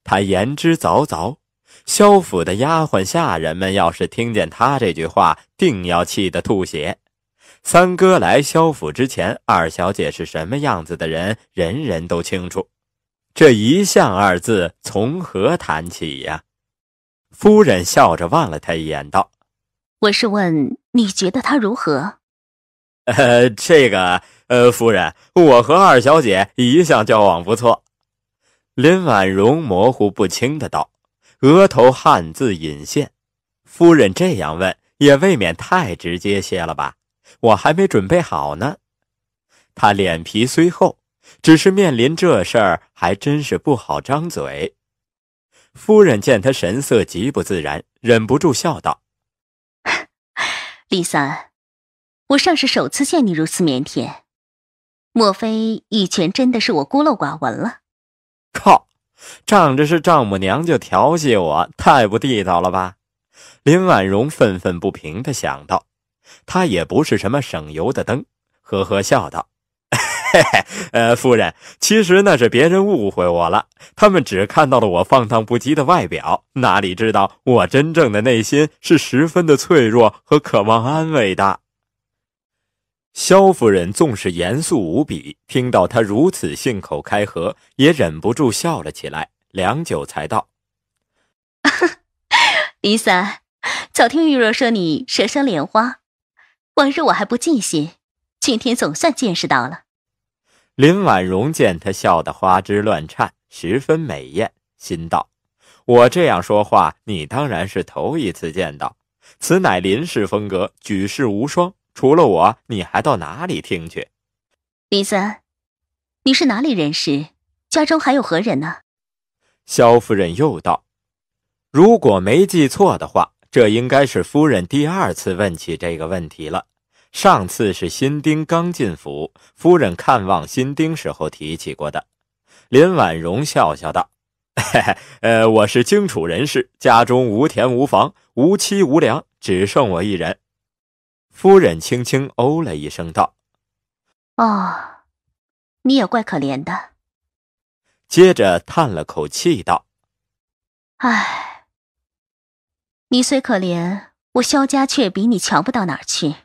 她言之凿凿，萧府的丫鬟下人们要是听见他这句话，定要气得吐血。”三哥来萧府之前，二小姐是什么样子的人，人人都清楚。这一向”二字从何谈起呀？夫人笑着望了他一眼，道：“我是问你觉得他如何？”呃，这个，呃，夫人，我和二小姐一向交往不错。林婉容模糊不清的道，额头汗渍隐现。夫人这样问，也未免太直接些了吧？我还没准备好呢。他脸皮虽厚，只是面临这事儿，还真是不好张嘴。夫人见他神色极不自然，忍不住笑道：“ 李三，我尚是首次见你如此腼腆，莫非以前真的是我孤陋寡闻了？”仗着是丈母娘就调戏我，太不地道了吧？林婉容愤愤不平的想到。他也不是什么省油的灯，呵呵笑道：“，呃，夫人，其实那是别人误会我了。他们只看到了我放荡不羁的外表，哪里知道我真正的内心是十分的脆弱和渴望安慰的。”萧夫人纵是严肃无比，听到他如此信口开河，也忍不住笑了起来。良久才道：“ 李三，早听玉若说你舌生莲花。”往日我还不尽心，今天总算见识到了。林婉容见他笑得花枝乱颤，十分美艳，心道：“我这样说话，你当然是头一次见到。此乃林氏风格，举世无双。除了我，你还到哪里听去？”林三，你是哪里人士？家中还有何人呢？萧夫人又道：“如果没记错的话。”这应该是夫人第二次问起这个问题了。上次是新丁刚进府，夫人看望新丁时候提起过的。林婉容笑笑道：“嘿嘿，呃，我是荆楚人士，家中无田无房，无妻无良，只剩我一人。夫人轻轻哦了一声，道：“哦，你也怪可怜的。”接着叹了口气，道：“唉，你虽可怜，我萧家却比你强不到哪儿去。”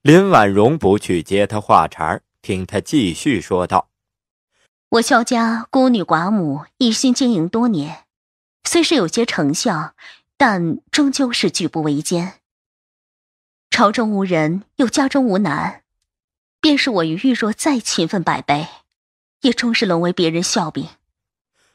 林婉容不去接他话茬听他继续说道：“我萧家孤女寡母，一心经营多年，虽是有些成效，但终究是举步维艰。朝中无人，又家中无男，便是我与玉若再勤奋百倍。”也终是沦为别人笑柄。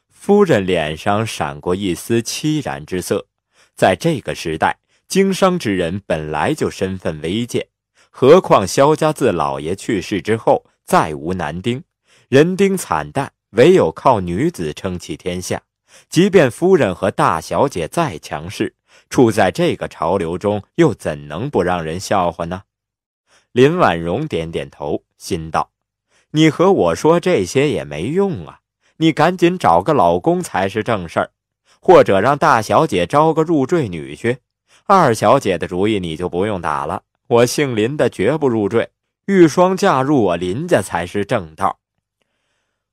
夫人脸上闪过一丝凄然之色。在这个时代，经商之人本来就身份微贱，何况萧家自老爷去世之后再无男丁，人丁惨淡，唯有靠女子撑起天下。即便夫人和大小姐再强势，处在这个潮流中，又怎能不让人笑话呢？林婉容点点头，心道。你和我说这些也没用啊！你赶紧找个老公才是正事儿，或者让大小姐招个入赘女婿。二小姐的主意你就不用打了，我姓林的绝不入赘，玉霜嫁入我林家才是正道。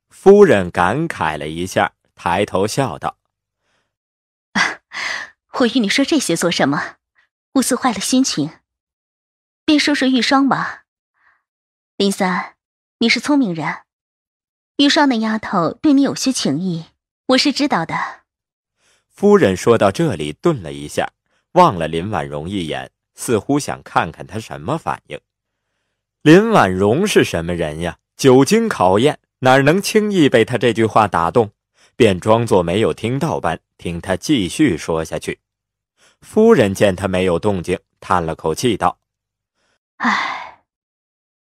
夫人感慨了一下，抬头笑道：“我与你说这些做什么？兀自坏了心情。便说说玉霜吧，林三。”你是聪明人，玉霜那丫头对你有些情意，我是知道的。夫人说到这里，顿了一下，望了林婉容一眼，似乎想看看她什么反应。林婉容是什么人呀？久经考验，哪能轻易被他这句话打动？便装作没有听到般，听他继续说下去。夫人见他没有动静，叹了口气道：“唉，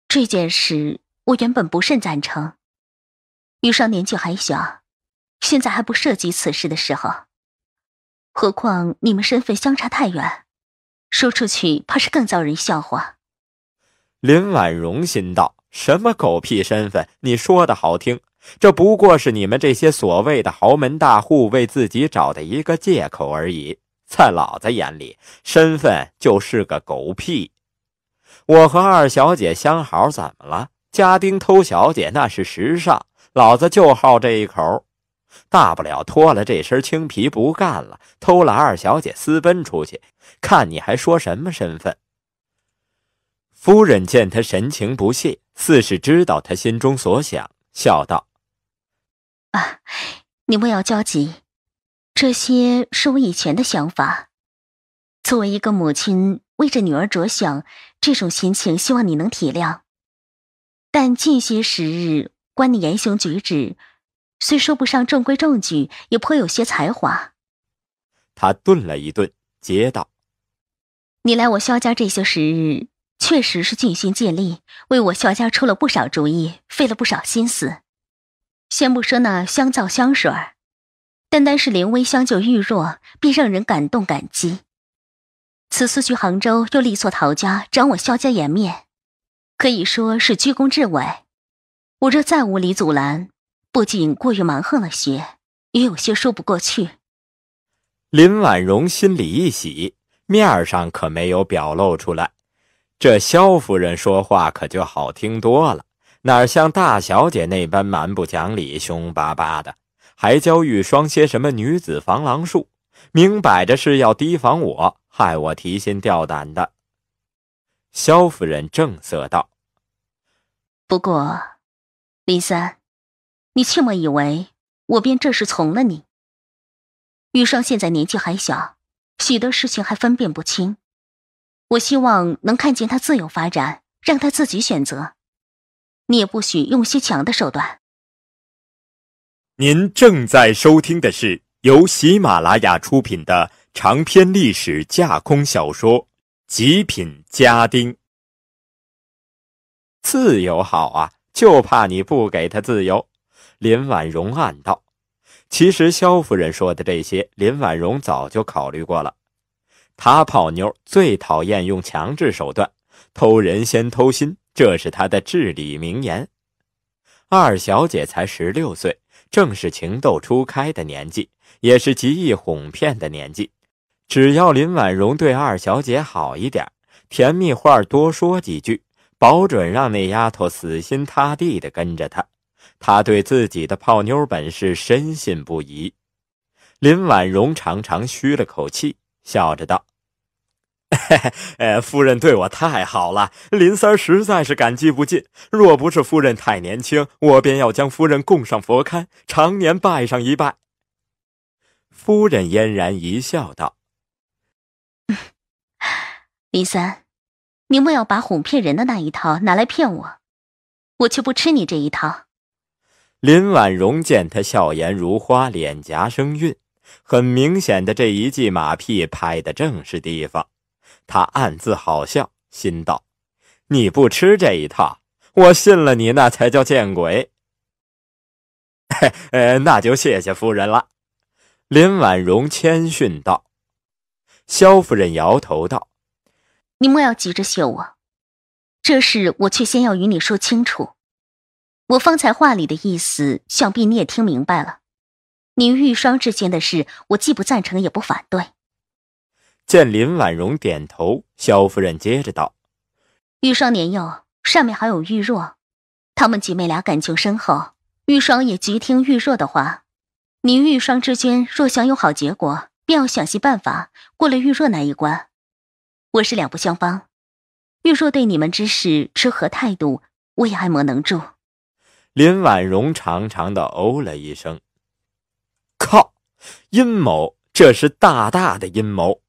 这件事。”我原本不甚赞成，玉霜年纪还小，现在还不涉及此事的时候。何况你们身份相差太远，说出去怕是更遭人笑话。林婉容心道：“什么狗屁身份？你说的好听，这不过是你们这些所谓的豪门大户为自己找的一个借口而已。在老子眼里，身份就是个狗屁。我和二小姐相好，怎么了？”家丁偷小姐那是时尚，老子就好这一口。大不了脱了这身青皮不干了，偷了二小姐私奔出去，看你还说什么身份？夫人见他神情不屑，似是知道他心中所想，笑道：“啊，你莫要焦急，这些是我以前的想法。作为一个母亲，为着女儿着想，这种心情，希望你能体谅。”但近些时日，观你言行举止，虽说不上正规中矩，也颇有些才华。他顿了一顿，接道：“你来我萧家这些时日，确实是尽心尽力，为我萧家出了不少主意，费了不少心思。先不说那香皂香水儿单单是临危相救玉若，便让人感动感激。此次去杭州，又力挫陶家，长我萧家颜面。”可以说是居功至伟。我若再无理阻拦，不仅过于蛮横了些，也有些说不过去。林婉容心里一喜，面上可没有表露出来。这萧夫人说话可就好听多了，哪像大小姐那般蛮不讲理、凶巴巴的，还教玉霜些什么女子防狼术，明摆着是要提防我，害我提心吊胆的。萧夫人正色道：“不过，林三，你切莫以为我便这是从了你。玉霜现在年纪还小，许多事情还分辨不清。我希望能看见她自由发展，让她自己选择。你也不许用些强的手段。”您正在收听的是由喜马拉雅出品的长篇历史架空小说。极品家丁，自由好啊，就怕你不给他自由。林婉容暗道：“其实萧夫人说的这些，林婉容早就考虑过了。她泡妞最讨厌用强制手段，偷人先偷心，这是她的至理名言。二小姐才十六岁，正是情窦初开的年纪，也是极易哄骗的年纪。”只要林婉容对二小姐好一点，甜蜜话多说几句，保准让那丫头死心塌地的跟着他。他对自己的泡妞本事深信不疑。林婉容长长吁了口气，笑着道：“呃，夫人对我太好了，林三儿实在是感激不尽。若不是夫人太年轻，我便要将夫人供上佛龛，常年拜上一拜。”夫人嫣然一笑，道。林三，你莫要把哄骗人的那一套拿来骗我，我却不吃你这一套。林婉容见他笑颜如花，脸颊生韵，很明显的这一记马屁拍的正是地方。他暗自好笑，心道：“你不吃这一套，我信了你那才叫见鬼。”嘿，呃，那就谢谢夫人了。林婉容谦逊道。萧夫人摇头道。你莫要急着谢我，这事我却先要与你说清楚。我方才话里的意思，想必你也听明白了。你玉霜之间的事，我既不赞成，也不反对。见林婉容点头，萧夫人接着道：“玉霜年幼，上面还有玉若，她们姐妹俩感情深厚，玉霜也极听玉若的话。你玉霜之间若想有好结果，便要想些办法过了玉若那一关。”我是两不相帮，玉若对你们之事持何态度，我也爱莫能助。林婉容长长的哦了一声：“靠，阴谋！这是大大的阴谋！”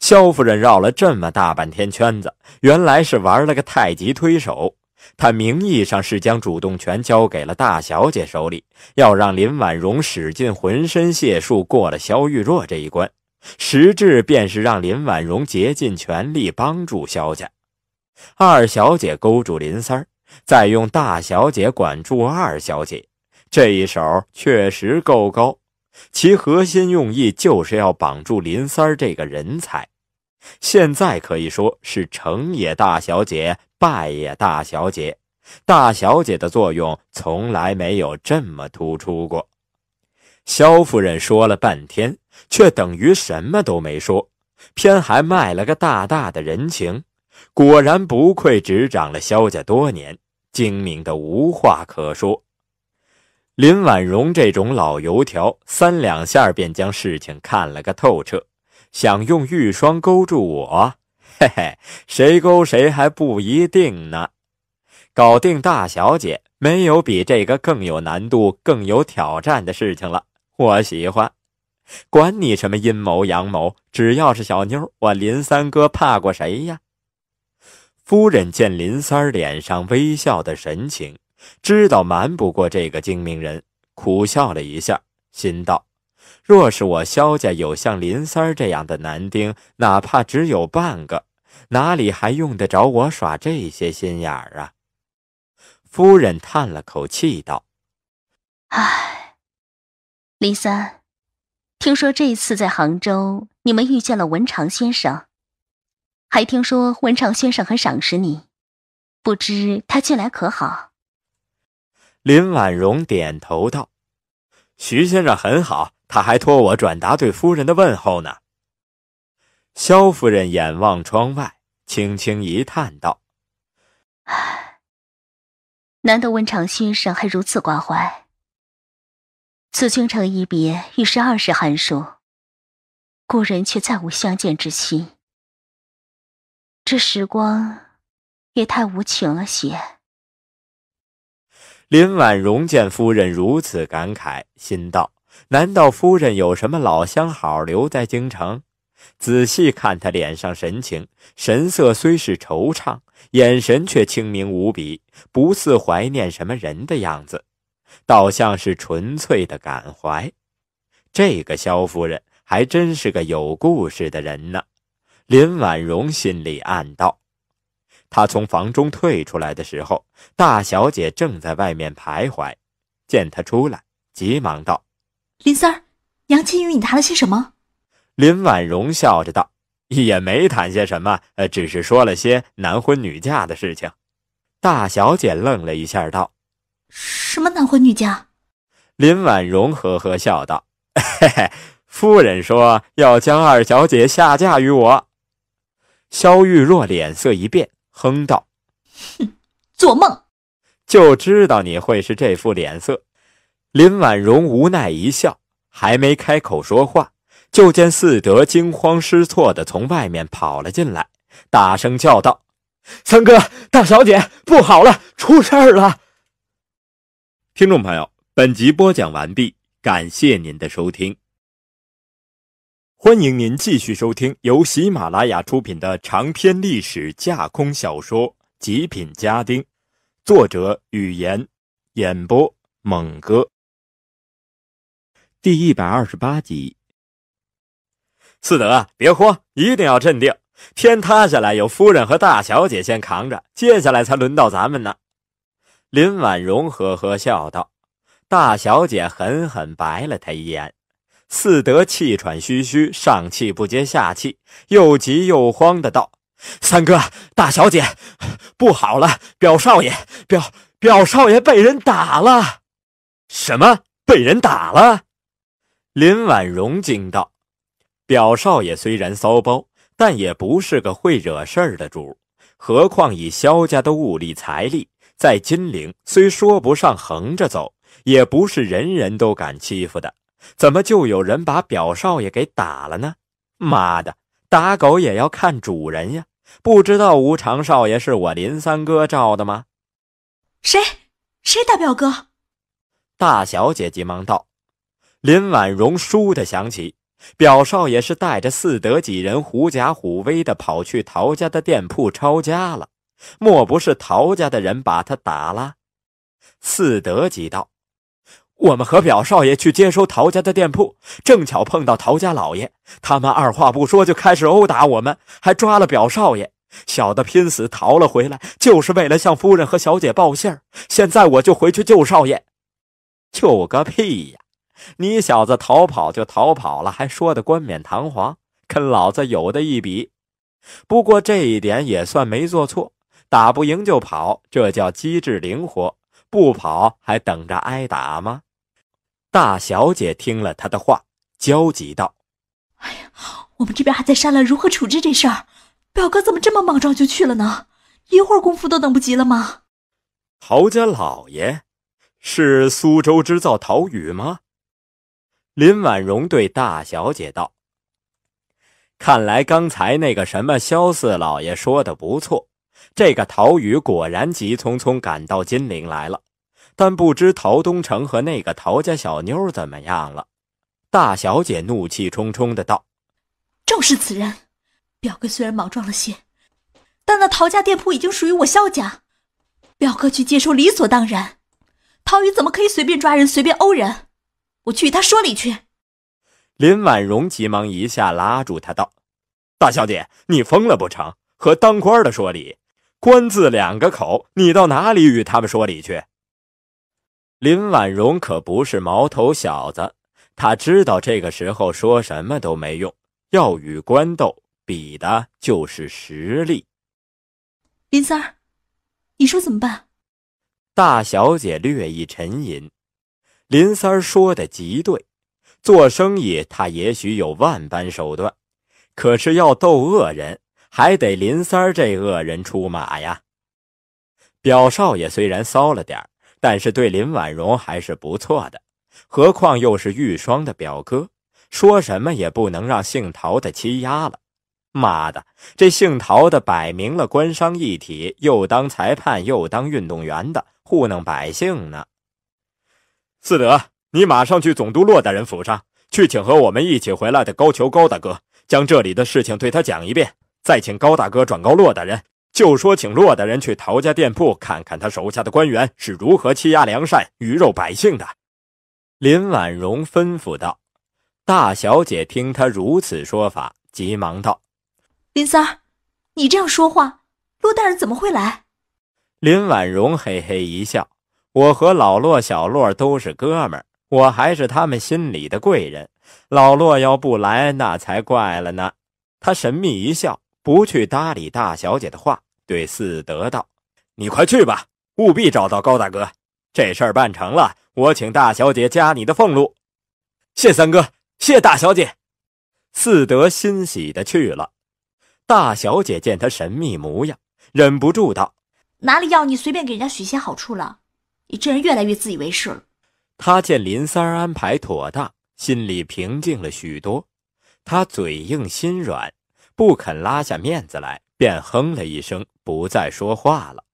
萧夫人绕了这么大半天圈子，原来是玩了个太极推手。她名义上是将主动权交给了大小姐手里，要让林婉容使尽浑身解数过了萧玉若这一关。实质便是让林婉容竭尽全力帮助萧家，二小姐勾住林三儿，再用大小姐管住二小姐，这一手确实够高。其核心用意就是要绑住林三儿这个人才。现在可以说是成也大小姐，败也大小姐。大小姐的作用从来没有这么突出过。萧夫人说了半天。却等于什么都没说，偏还卖了个大大的人情。果然不愧执掌了萧家多年，精明的无话可说。林婉容这种老油条，三两下便将事情看了个透彻，想用玉霜勾住我，嘿嘿，谁勾谁还不一定呢。搞定大小姐，没有比这个更有难度、更有挑战的事情了。我喜欢。管你什么阴谋阳谋，只要是小妞，我林三哥怕过谁呀？夫人见林三脸上微笑的神情，知道瞒不过这个精明人，苦笑了一下，心道：若是我萧家有像林三儿这样的男丁，哪怕只有半个，哪里还用得着我耍这些心眼儿啊？夫人叹了口气道：“唉，林三。”听说这次在杭州，你们遇见了文长先生，还听说文长先生很赏识你，不知他近来可好？林婉容点头道：“徐先生很好，他还托我转达对夫人的问候呢。”萧夫人眼望窗外，轻轻一叹道：“唉，难得文长先生还如此挂怀。”此京城一别，已是二十寒暑，故人却再无相见之心。这时光也太无情了些。林婉容见夫人如此感慨，心道：难道夫人有什么老相好留在京城？仔细看她脸上神情，神色虽是惆怅，眼神却清明无比，不似怀念什么人的样子。倒像是纯粹的感怀，这个萧夫人还真是个有故事的人呢。林婉容心里暗道。她从房中退出来的时候，大小姐正在外面徘徊，见他出来，急忙道：“林三儿，娘亲与你谈了些什么？”林婉容笑着道：“也没谈些什么，呃，只是说了些男婚女嫁的事情。”大小姐愣了一下，道。什么男婚女嫁？林婉容呵呵笑道：“嘿嘿，夫人说要将二小姐下嫁于我。”萧玉若脸色一变，哼道：“哼，做梦！就知道你会是这副脸色。”林婉容无奈一笑，还没开口说话，就见四德惊慌失措的从外面跑了进来，大声叫道：“三哥，大小姐，不好了，出事儿了！”听众朋友，本集播讲完毕，感谢您的收听。欢迎您继续收听由喜马拉雅出品的长篇历史架空小说《极品家丁》，作者：语言，演播：猛哥。第一百二十八集。四德，别慌，一定要镇定。天塌下来，有夫人和大小姐先扛着，接下来才轮到咱们呢。林婉容呵呵笑道。大小姐狠狠白了他一眼。四德气喘吁吁，上气不接下气，又急又慌的道：“三哥，大小姐，不好了！表少爷，表表少爷被人打了！什么？被人打了？”林婉容惊道：“表少爷虽然骚包，但也不是个会惹事儿的主。何况以萧家的物力财力，在金陵虽说不上横着走，也不是人人都敢欺负的。”怎么就有人把表少爷给打了呢？妈的，打狗也要看主人呀！不知道无常少爷是我林三哥罩的吗？谁？谁打表哥？大小姐急忙道。林婉容倏地想起，表少爷是带着四德几人狐假虎威的跑去陶家的店铺抄家了，莫不是陶家的人把他打了？四德急道。我们和表少爷去接收陶家的店铺，正巧碰到陶家老爷，他们二话不说就开始殴打我们，还抓了表少爷。小的拼死逃了回来，就是为了向夫人和小姐报信儿。现在我就回去救少爷。救个屁呀！你小子逃跑就逃跑了，还说的冠冕堂皇，跟老子有的一比。不过这一点也算没做错，打不赢就跑，这叫机智灵活。不跑还等着挨打吗？大小姐听了他的话，焦急道：“哎呀，我们这边还在商量如何处置这事儿，表哥怎么这么莽撞就去了呢？一会儿功夫都等不及了吗？”陶家老爷是苏州织造陶宇吗？林婉容对大小姐道：“看来刚才那个什么萧四老爷说的不错，这个陶宇果然急匆匆赶到金陵来了。”但不知陶东城和那个陶家小妞怎么样了？大小姐怒气冲冲的道：“正是此人。表哥虽然莽撞了些，但那陶家店铺已经属于我萧家，表哥去接收理所当然。陶宇怎么可以随便抓人、随便殴人？我去与他说理去。”林婉容急忙一下拉住他道：“大小姐，你疯了不成？和当官的说理？官字两个口，你到哪里与他们说理去？”林婉容可不是毛头小子，他知道这个时候说什么都没用，要与官斗，比的就是实力。林三儿，你说怎么办？大小姐略一沉吟，林三儿说的极对，做生意他也许有万般手段，可是要斗恶人，还得林三儿这恶人出马呀。表少爷虽然骚了点儿。但是对林婉容还是不错的，何况又是玉霜的表哥，说什么也不能让姓陶的欺压了。妈的，这姓陶的摆明了官商一体，又当裁判又当运动员的，糊弄百姓呢。四德，你马上去总督骆大人府上，去请和我们一起回来的高俅高大哥，将这里的事情对他讲一遍，再请高大哥转告骆大人。就说请骆大人去陶家店铺看看他手下的官员是如何欺压良善、鱼肉百姓的。林婉容吩咐道：“大小姐听他如此说法，急忙道：‘林三儿，你这样说话，骆大人怎么会来？’林婉容嘿嘿一笑：‘我和老骆、小骆都是哥们儿，我还是他们心里的贵人。老骆要不来，那才怪了呢。’他神秘一笑，不去搭理大小姐的话。”对四德道：“你快去吧，务必找到高大哥。这事儿办成了，我请大小姐加你的俸禄。”谢三哥，谢大小姐。四德欣喜的去了。大小姐见他神秘模样，忍不住道：“哪里要你随便给人家许些好处了？你这人越来越自以为是了。”他见林三儿安排妥当，心里平静了许多。他嘴硬心软，不肯拉下面子来，便哼了一声，不再说话了。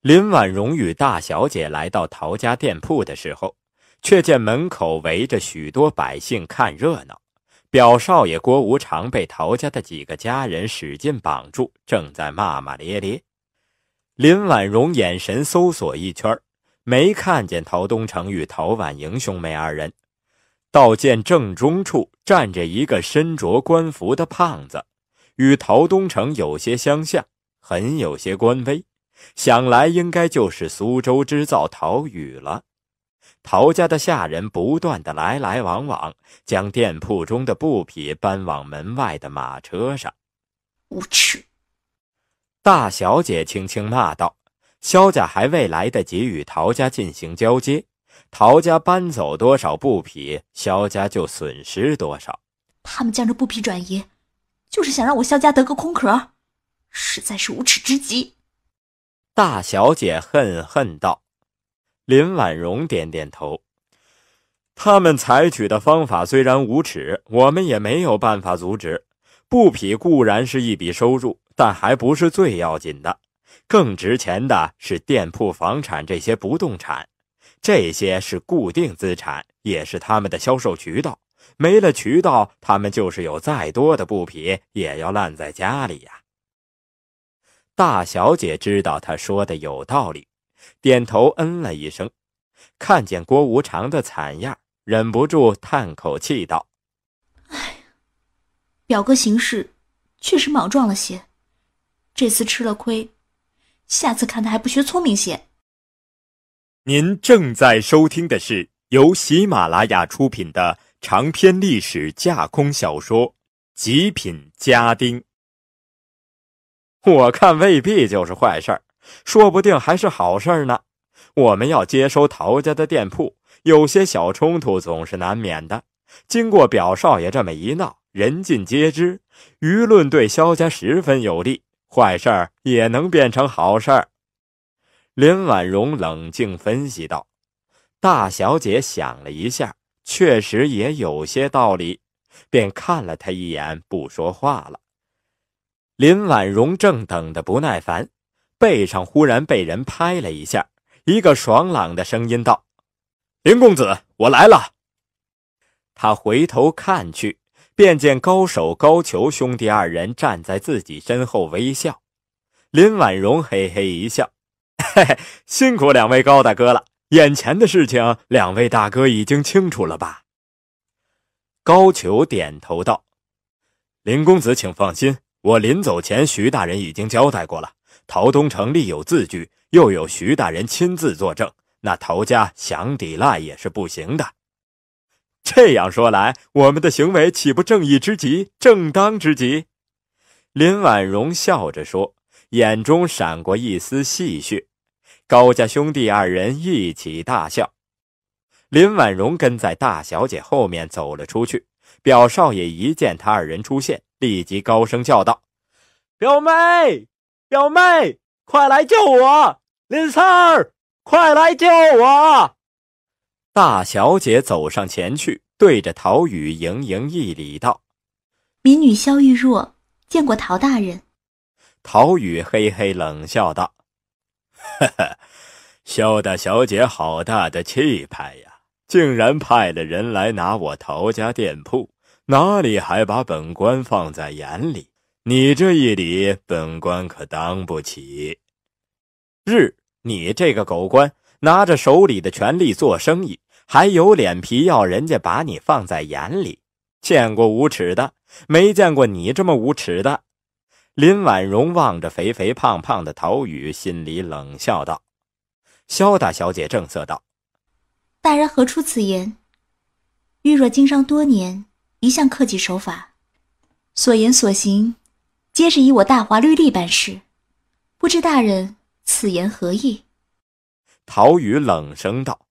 林婉容与大小姐来到陶家店铺的时候，却见门口围着许多百姓看热闹。表少爷郭无常被陶家的几个家人使劲绑住，正在骂骂咧咧。林婉容眼神搜索一圈，没看见陶东城与陶婉莹兄妹二人，倒见正中处站着一个身着官服的胖子，与陶东城有些相像，很有些官威。想来应该就是苏州织造陶宇了。陶家的下人不断的来来往往，将店铺中的布匹搬往门外的马车上。无耻！大小姐轻轻骂道：“萧家还未来得及与陶家进行交接，陶家搬走多少布匹，萧家就损失多少。他们将这布匹转移，就是想让我萧家得个空壳，实在是无耻之极。”大小姐恨恨道。林婉容点点头。他们采取的方法虽然无耻，我们也没有办法阻止。布匹固然是一笔收入，但还不是最要紧的。更值钱的是店铺、房产这些不动产，这些是固定资产，也是他们的销售渠道。没了渠道，他们就是有再多的布匹，也要烂在家里呀。大小姐知道他说的有道理。点头嗯了一声，看见郭无常的惨样，忍不住叹口气道：“哎，表哥行事确实莽撞了些，这次吃了亏，下次看他还不学聪明些。”您正在收听的是由喜马拉雅出品的长篇历史架空小说《极品家丁》。我看未必就是坏事儿。说不定还是好事儿呢。我们要接收陶家的店铺，有些小冲突总是难免的。经过表少爷这么一闹，人尽皆知，舆论对萧家十分有利，坏事儿也能变成好事儿。林婉容冷静分析道：“大小姐想了一下，确实也有些道理，便看了他一眼，不说话了。”林婉容正等得不耐烦。背上忽然被人拍了一下，一个爽朗的声音道：“林公子，我来了。”他回头看去，便见高手高俅兄弟二人站在自己身后微笑。林婉容嘿嘿一笑：“嘿嘿，辛苦两位高大哥了。眼前的事情，两位大哥已经清楚了吧？”高俅点头道：“林公子，请放心，我临走前，徐大人已经交代过了。”陶东城立有字据，又有徐大人亲自作证，那陶家想抵赖也是不行的。这样说来，我们的行为岂不正义之极、正当之极？林婉容笑着说，眼中闪过一丝戏谑。高家兄弟二人一起大笑。林婉容跟在大小姐后面走了出去。表少爷一见他二人出现，立即高声叫道：“表妹！”表妹，快来救我！林三儿，快来救我！大小姐走上前去，对着陶宇盈盈一礼道：“民女萧玉若见过陶大人。”陶宇嘿嘿冷笑道：“哈哈，萧大小姐好大的气派呀！竟然派了人来拿我陶家店铺，哪里还把本官放在眼里？”你这一礼，本官可当不起。日，你这个狗官，拿着手里的权力做生意，还有脸皮要人家把你放在眼里？见过无耻的，没见过你这么无耻的。林婉容望着肥肥胖胖的陶宇，心里冷笑道：“萧大小姐正色道，大人何出此言？玉若经商多年，一向克己守法，所言所行。”皆是以我大华律例办事，不知大人此言何意？陶宇冷声道：“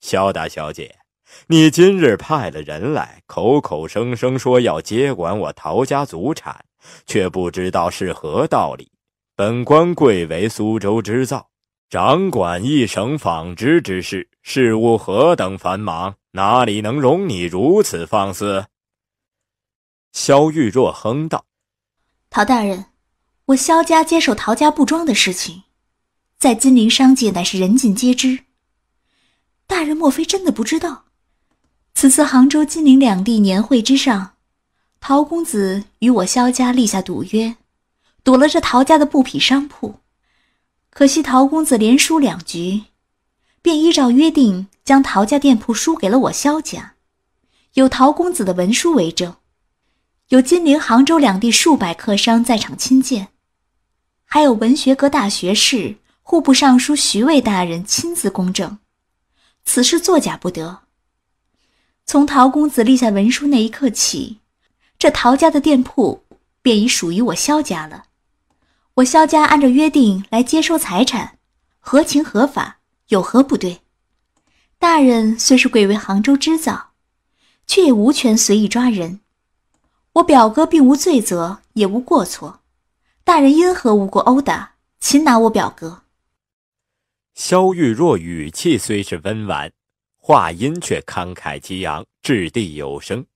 萧大小姐，你今日派了人来，口口声声说要接管我陶家祖产，却不知道是何道理。本官贵为苏州织造，掌管一省纺织之事，事务何等繁忙，哪里能容你如此放肆？萧玉若哼道：“陶大人，我萧家接手陶家布庄的事情，在金陵商界乃是人尽皆知。大人莫非真的不知道？此次杭州、金陵两地年会之上，陶公子与我萧家立下赌约。”赌了这陶家的布匹商铺，可惜陶公子连输两局，便依照约定将陶家店铺输给了我萧家，有陶公子的文书为证，有金陵、杭州两地数百客商在场亲见，还有文学阁大学士、户部尚书徐渭大人亲自公证，此事作假不得。从陶公子立下文书那一刻起，这陶家的店铺便已属于我萧家了。我萧家按照约定来接收财产，合情合法，有何不对？大人虽是贵为杭州织造，却也无权随意抓人。我表哥并无罪责，也无过错，大人因何无故殴打、擒拿我表哥？萧玉若语气虽是温婉，话音却慷慨激昂，掷地有声。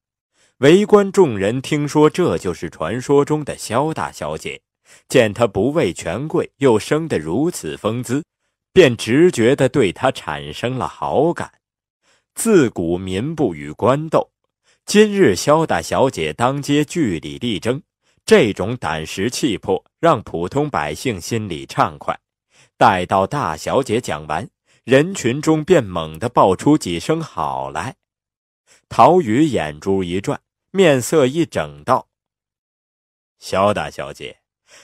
围观众人听说，这就是传说中的萧大小姐。见她不畏权贵，又生得如此风姿，便直觉地对她产生了好感。自古民不与官斗，今日萧大小姐当街据理力争，这种胆识气魄让普通百姓心里畅快。待到大小姐讲完，人群中便猛地爆出几声好来。陶宇眼珠一转，面色一整，道：“萧大小姐。”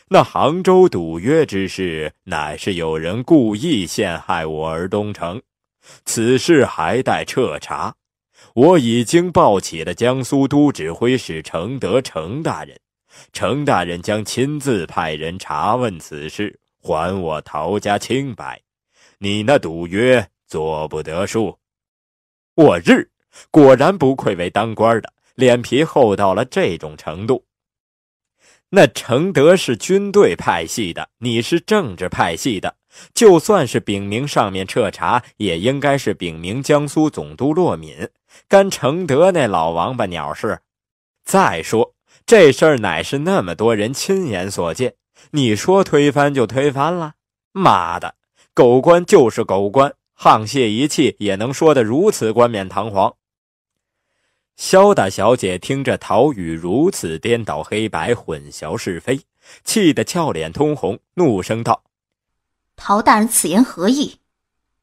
那杭州赌约之事，乃是有人故意陷害我儿东城，此事还待彻查。我已经报起了江苏都指挥使程德程大人，程大人将亲自派人查问此事，还我陶家清白。你那赌约做不得数。我日，果然不愧为当官的，脸皮厚到了这种程度。那承德是军队派系的，你是政治派系的，就算是禀明上面彻查，也应该是禀明江苏总督骆敏，干承德那老王八鸟事。再说这事儿乃是那么多人亲眼所见，你说推翻就推翻了？妈的，狗官就是狗官，沆瀣一气也能说得如此冠冕堂皇。萧大小姐听着陶宇如此颠倒黑白、混淆是非，气得俏脸通红，怒声道：“陶大人此言何意？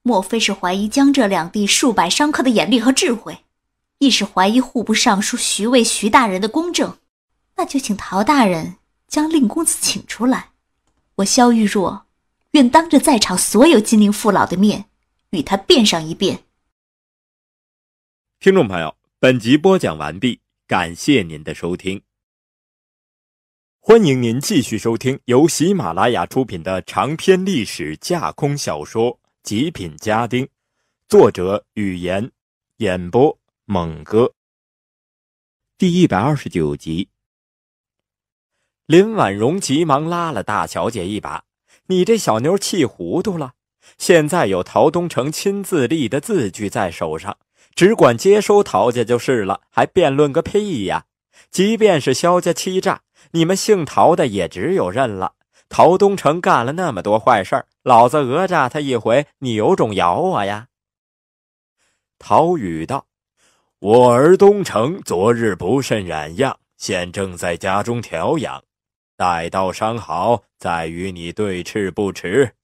莫非是怀疑江浙两地数百商客的眼力和智慧，亦是怀疑户部尚书徐渭徐大人的公正？那就请陶大人将令公子请出来，我萧玉若愿当着在场所有金陵父老的面，与他辩上一辩。”听众朋友。本集播讲完毕，感谢您的收听。欢迎您继续收听由喜马拉雅出品的长篇历史架空小说《极品家丁》，作者：语言，演播：猛哥。第一百二十九集。林婉容急忙拉了大小姐一把：“你这小妞气糊涂了！现在有陶东城亲自立的字据在手上。”只管接收陶家就是了，还辩论个屁呀！即便是萧家欺诈，你们姓陶的也只有认了。陶东城干了那么多坏事老子讹诈他一回，你有种咬我呀！陶宇道：“我儿东城昨日不慎染恙，现正在家中调养，待到伤好再与你对峙不迟。”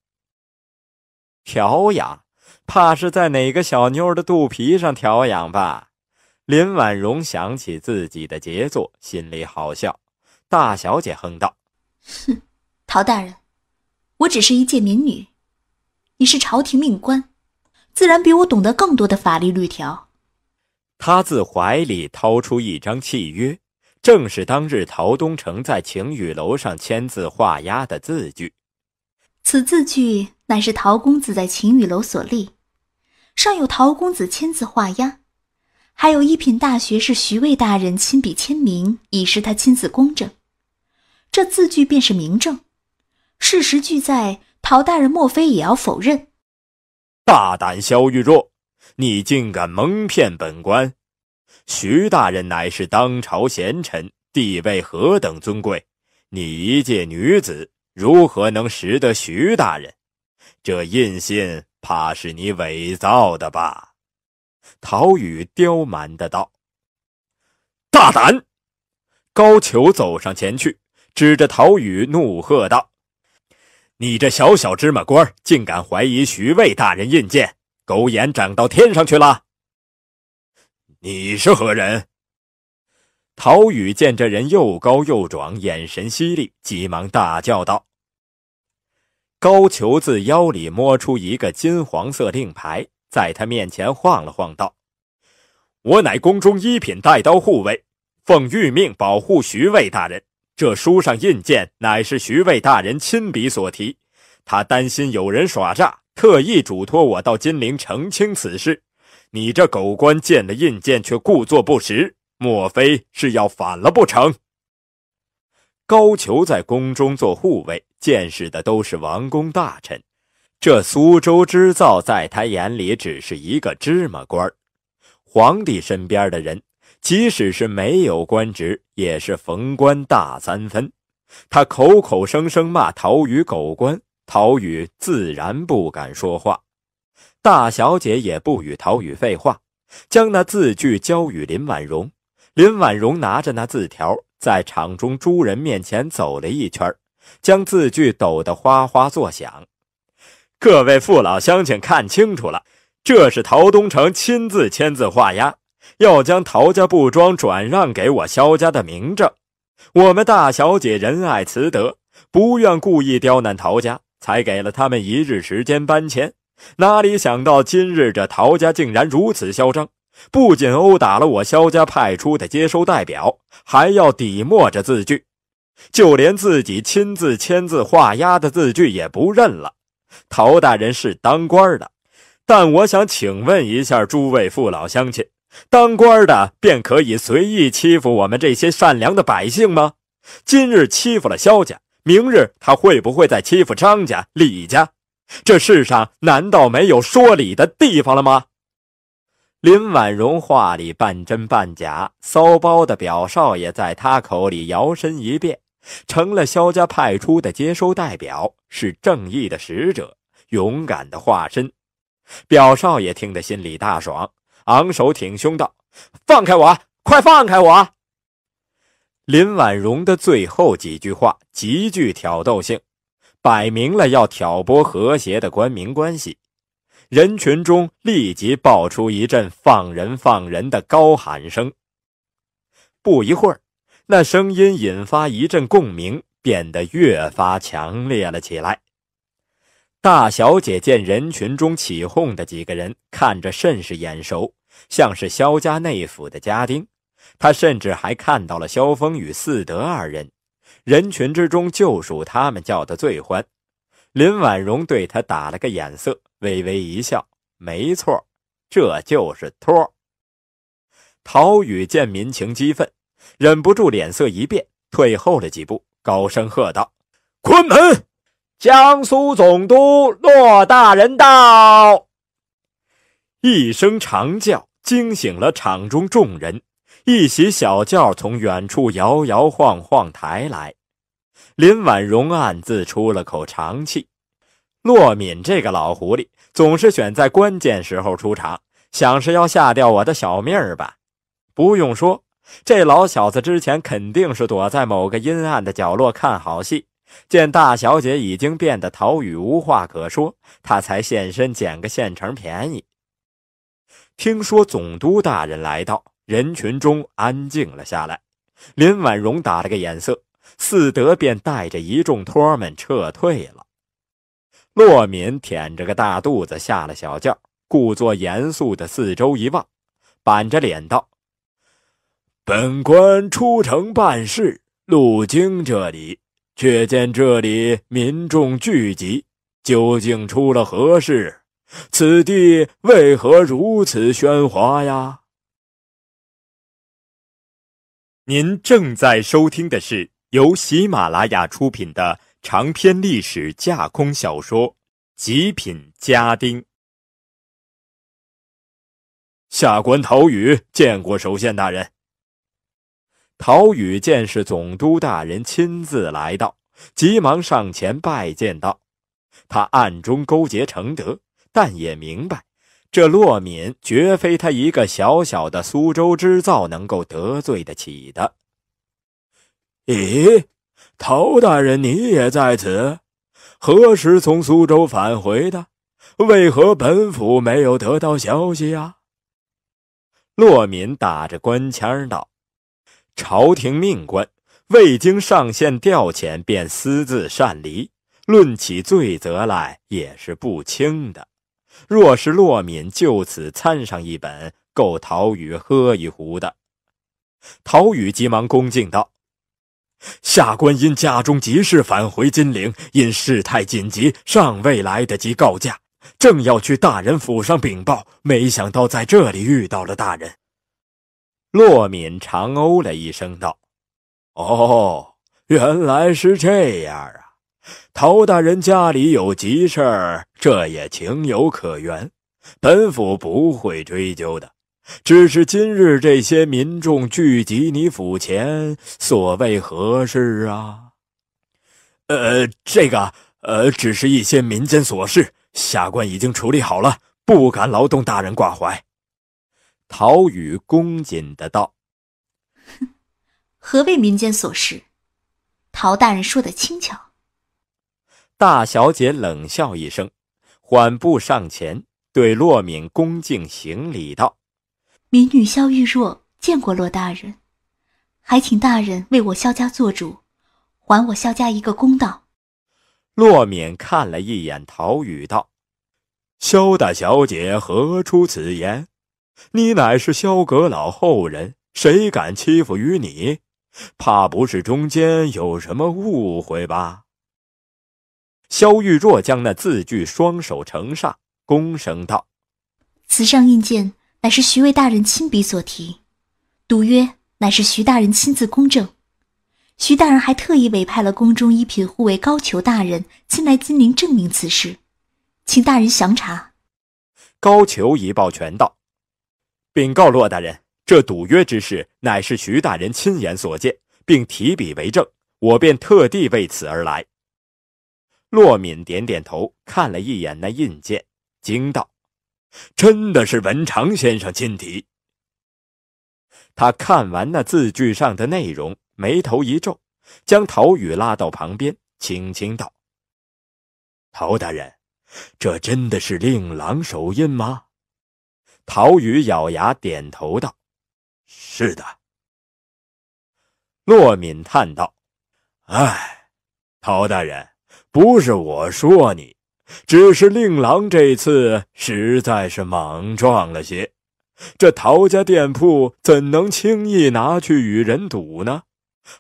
调养。怕是在哪个小妞的肚皮上调养吧？林婉容想起自己的杰作，心里好笑。大小姐哼道：“哼，陶大人，我只是一介民女，你是朝廷命官，自然比我懂得更多的法律律条。”他自怀里掏出一张契约，正是当日陶东城在晴雨楼上签字画押的字据。此字据乃是陶公子在晴雨楼所立。上有陶公子签字画押，还有一品大学士徐渭大人亲笔签名，以示他亲自公证。这字据便是明证，事实俱在。陶大人莫非也要否认？大胆萧玉若，你竟敢蒙骗本官！徐大人乃是当朝贤臣，地位何等尊贵，你一介女子如何能识得徐大人？这印信怕是你伪造的吧？陶宇刁蛮的道：“大胆！”高俅走上前去，指着陶宇怒喝道：“你这小小芝麻官，竟敢怀疑徐渭大人印鉴，狗眼长到天上去了！你是何人？”陶宇见这人又高又壮，眼神犀利，急忙大叫道。高俅自腰里摸出一个金黄色令牌，在他面前晃了晃，道：“我乃宫中一品带刀护卫，奉御命保护徐渭大人。这书上印鉴乃是徐渭大人亲笔所题，他担心有人耍诈，特意嘱托我到金陵澄清此事。你这狗官见了印鉴却故作不识，莫非是要反了不成？”高俅在宫中做护卫，见识的都是王公大臣。这苏州织造在他眼里只是一个芝麻官皇帝身边的人，即使是没有官职，也是逢官大三分。他口口声声骂陶宇狗官，陶宇自然不敢说话。大小姐也不与陶宇废话，将那字据交与林婉容。林婉容拿着那字条。在场中诸人面前走了一圈，将字据抖得哗哗作响。各位父老乡亲，看清楚了，这是陶东城亲自签字画押，要将陶家布庄转让给我萧家的明证。我们大小姐仁爱慈德，不愿故意刁难陶家，才给了他们一日时间搬迁。哪里想到今日这陶家竟然如此嚣张！不仅殴打了我萧家派出的接收代表，还要抵没这字据，就连自己亲自签字画押的字据也不认了。陶大人是当官的，但我想请问一下诸位父老乡亲：当官的便可以随意欺负我们这些善良的百姓吗？今日欺负了萧家，明日他会不会再欺负张家、李家？这世上难道没有说理的地方了吗？林婉容话里半真半假，骚包的表少爷在他口里摇身一变，成了萧家派出的接收代表，是正义的使者，勇敢的化身。表少爷听得心里大爽，昂首挺胸道：“放开我，快放开我！”林婉容的最后几句话极具挑逗性，摆明了要挑拨和谐的官民关系。人群中立即爆出一阵“放人，放人”的高喊声。不一会儿，那声音引发一阵共鸣，变得越发强烈了起来。大小姐见人群中起哄的几个人看着甚是眼熟，像是萧家内府的家丁。她甚至还看到了萧峰与四德二人，人群之中就属他们叫的最欢。林婉容对他打了个眼色。微微一笑，没错，这就是托。陶宇见民情激愤，忍不住脸色一变，退后了几步，高声喝道：“昆门，江苏总督骆大人到！”一声长叫惊醒了场中众人，一袭小轿从远处摇摇晃晃抬来。林婉容暗自出了口长气。骆敏这个老狐狸总是选在关键时候出场，想是要吓掉我的小命儿吧？不用说，这老小子之前肯定是躲在某个阴暗的角落看好戏，见大小姐已经变得陶宇无话可说，他才现身捡个现成便宜。听说总督大人来到，人群中安静了下来。林婉容打了个眼色，四德便带着一众托儿们撤退了。骆敏舔着个大肚子下了小轿，故作严肃的四周一望，板着脸道：“本官出城办事，路经这里，却见这里民众聚集，究竟出了何事？此地为何如此喧哗呀？”您正在收听的是由喜马拉雅出品的长篇历史架空小说《极品家丁》。下官陶宇见过首县大人。陶宇见是总督大人亲自来到，急忙上前拜见道：“他暗中勾结承德，但也明白。”这骆敏绝非他一个小小的苏州织造能够得罪得起的。咦，陶大人，你也在此？何时从苏州返回的？为何本府没有得到消息啊？骆敏打着官腔道：“朝廷命官未经上县调遣便私自擅离，论起罪责来也是不轻的。”若是骆敏就此参上一本，够陶宇喝一壶的。陶宇急忙恭敬道：“下官因家中急事返回金陵，因事态紧急，尚未来得及告假，正要去大人府上禀报，没想到在这里遇到了大人。”骆敏长哦了一声道：“哦，原来是这样啊。”陶大人家里有急事儿，这也情有可原，本府不会追究的。只是今日这些民众聚集你府前，所谓何事啊？呃，这个，呃，只是一些民间琐事，下官已经处理好了，不敢劳动大人挂怀。陶宇恭谨的道：“哼，何为民间琐事？陶大人说的轻巧。”大小姐冷笑一声，缓步上前，对骆敏恭敬行礼道：“民女萧玉若见过骆大人，还请大人为我萧家做主，还我萧家一个公道。”骆敏看了一眼陶宇，道：“萧大小姐何出此言？你乃是萧阁老后人，谁敢欺负于你？怕不是中间有什么误会吧？”萧玉若将那字据双手呈上，躬声道：“此上印鉴乃是徐渭大人亲笔所题，赌约乃是徐大人亲自公证。徐大人还特意委派了宫中一品护卫高俅大人亲来金陵证明此事，请大人详查。”高俅一抱拳道：“禀告骆大人，这赌约之事乃是徐大人亲眼所见，并提笔为证，我便特地为此而来。”骆敏点点头，看了一眼那印鉴，惊道：“真的是文长先生亲题。”他看完那字据上的内容，眉头一皱，将陶宇拉到旁边，轻轻道：“陶大人，这真的是令郎手印吗？”陶宇咬牙点头道：“是的。”骆敏叹道：“唉，陶大人。”不是我说你，只是令郎这次实在是莽撞了些。这陶家店铺怎能轻易拿去与人赌呢？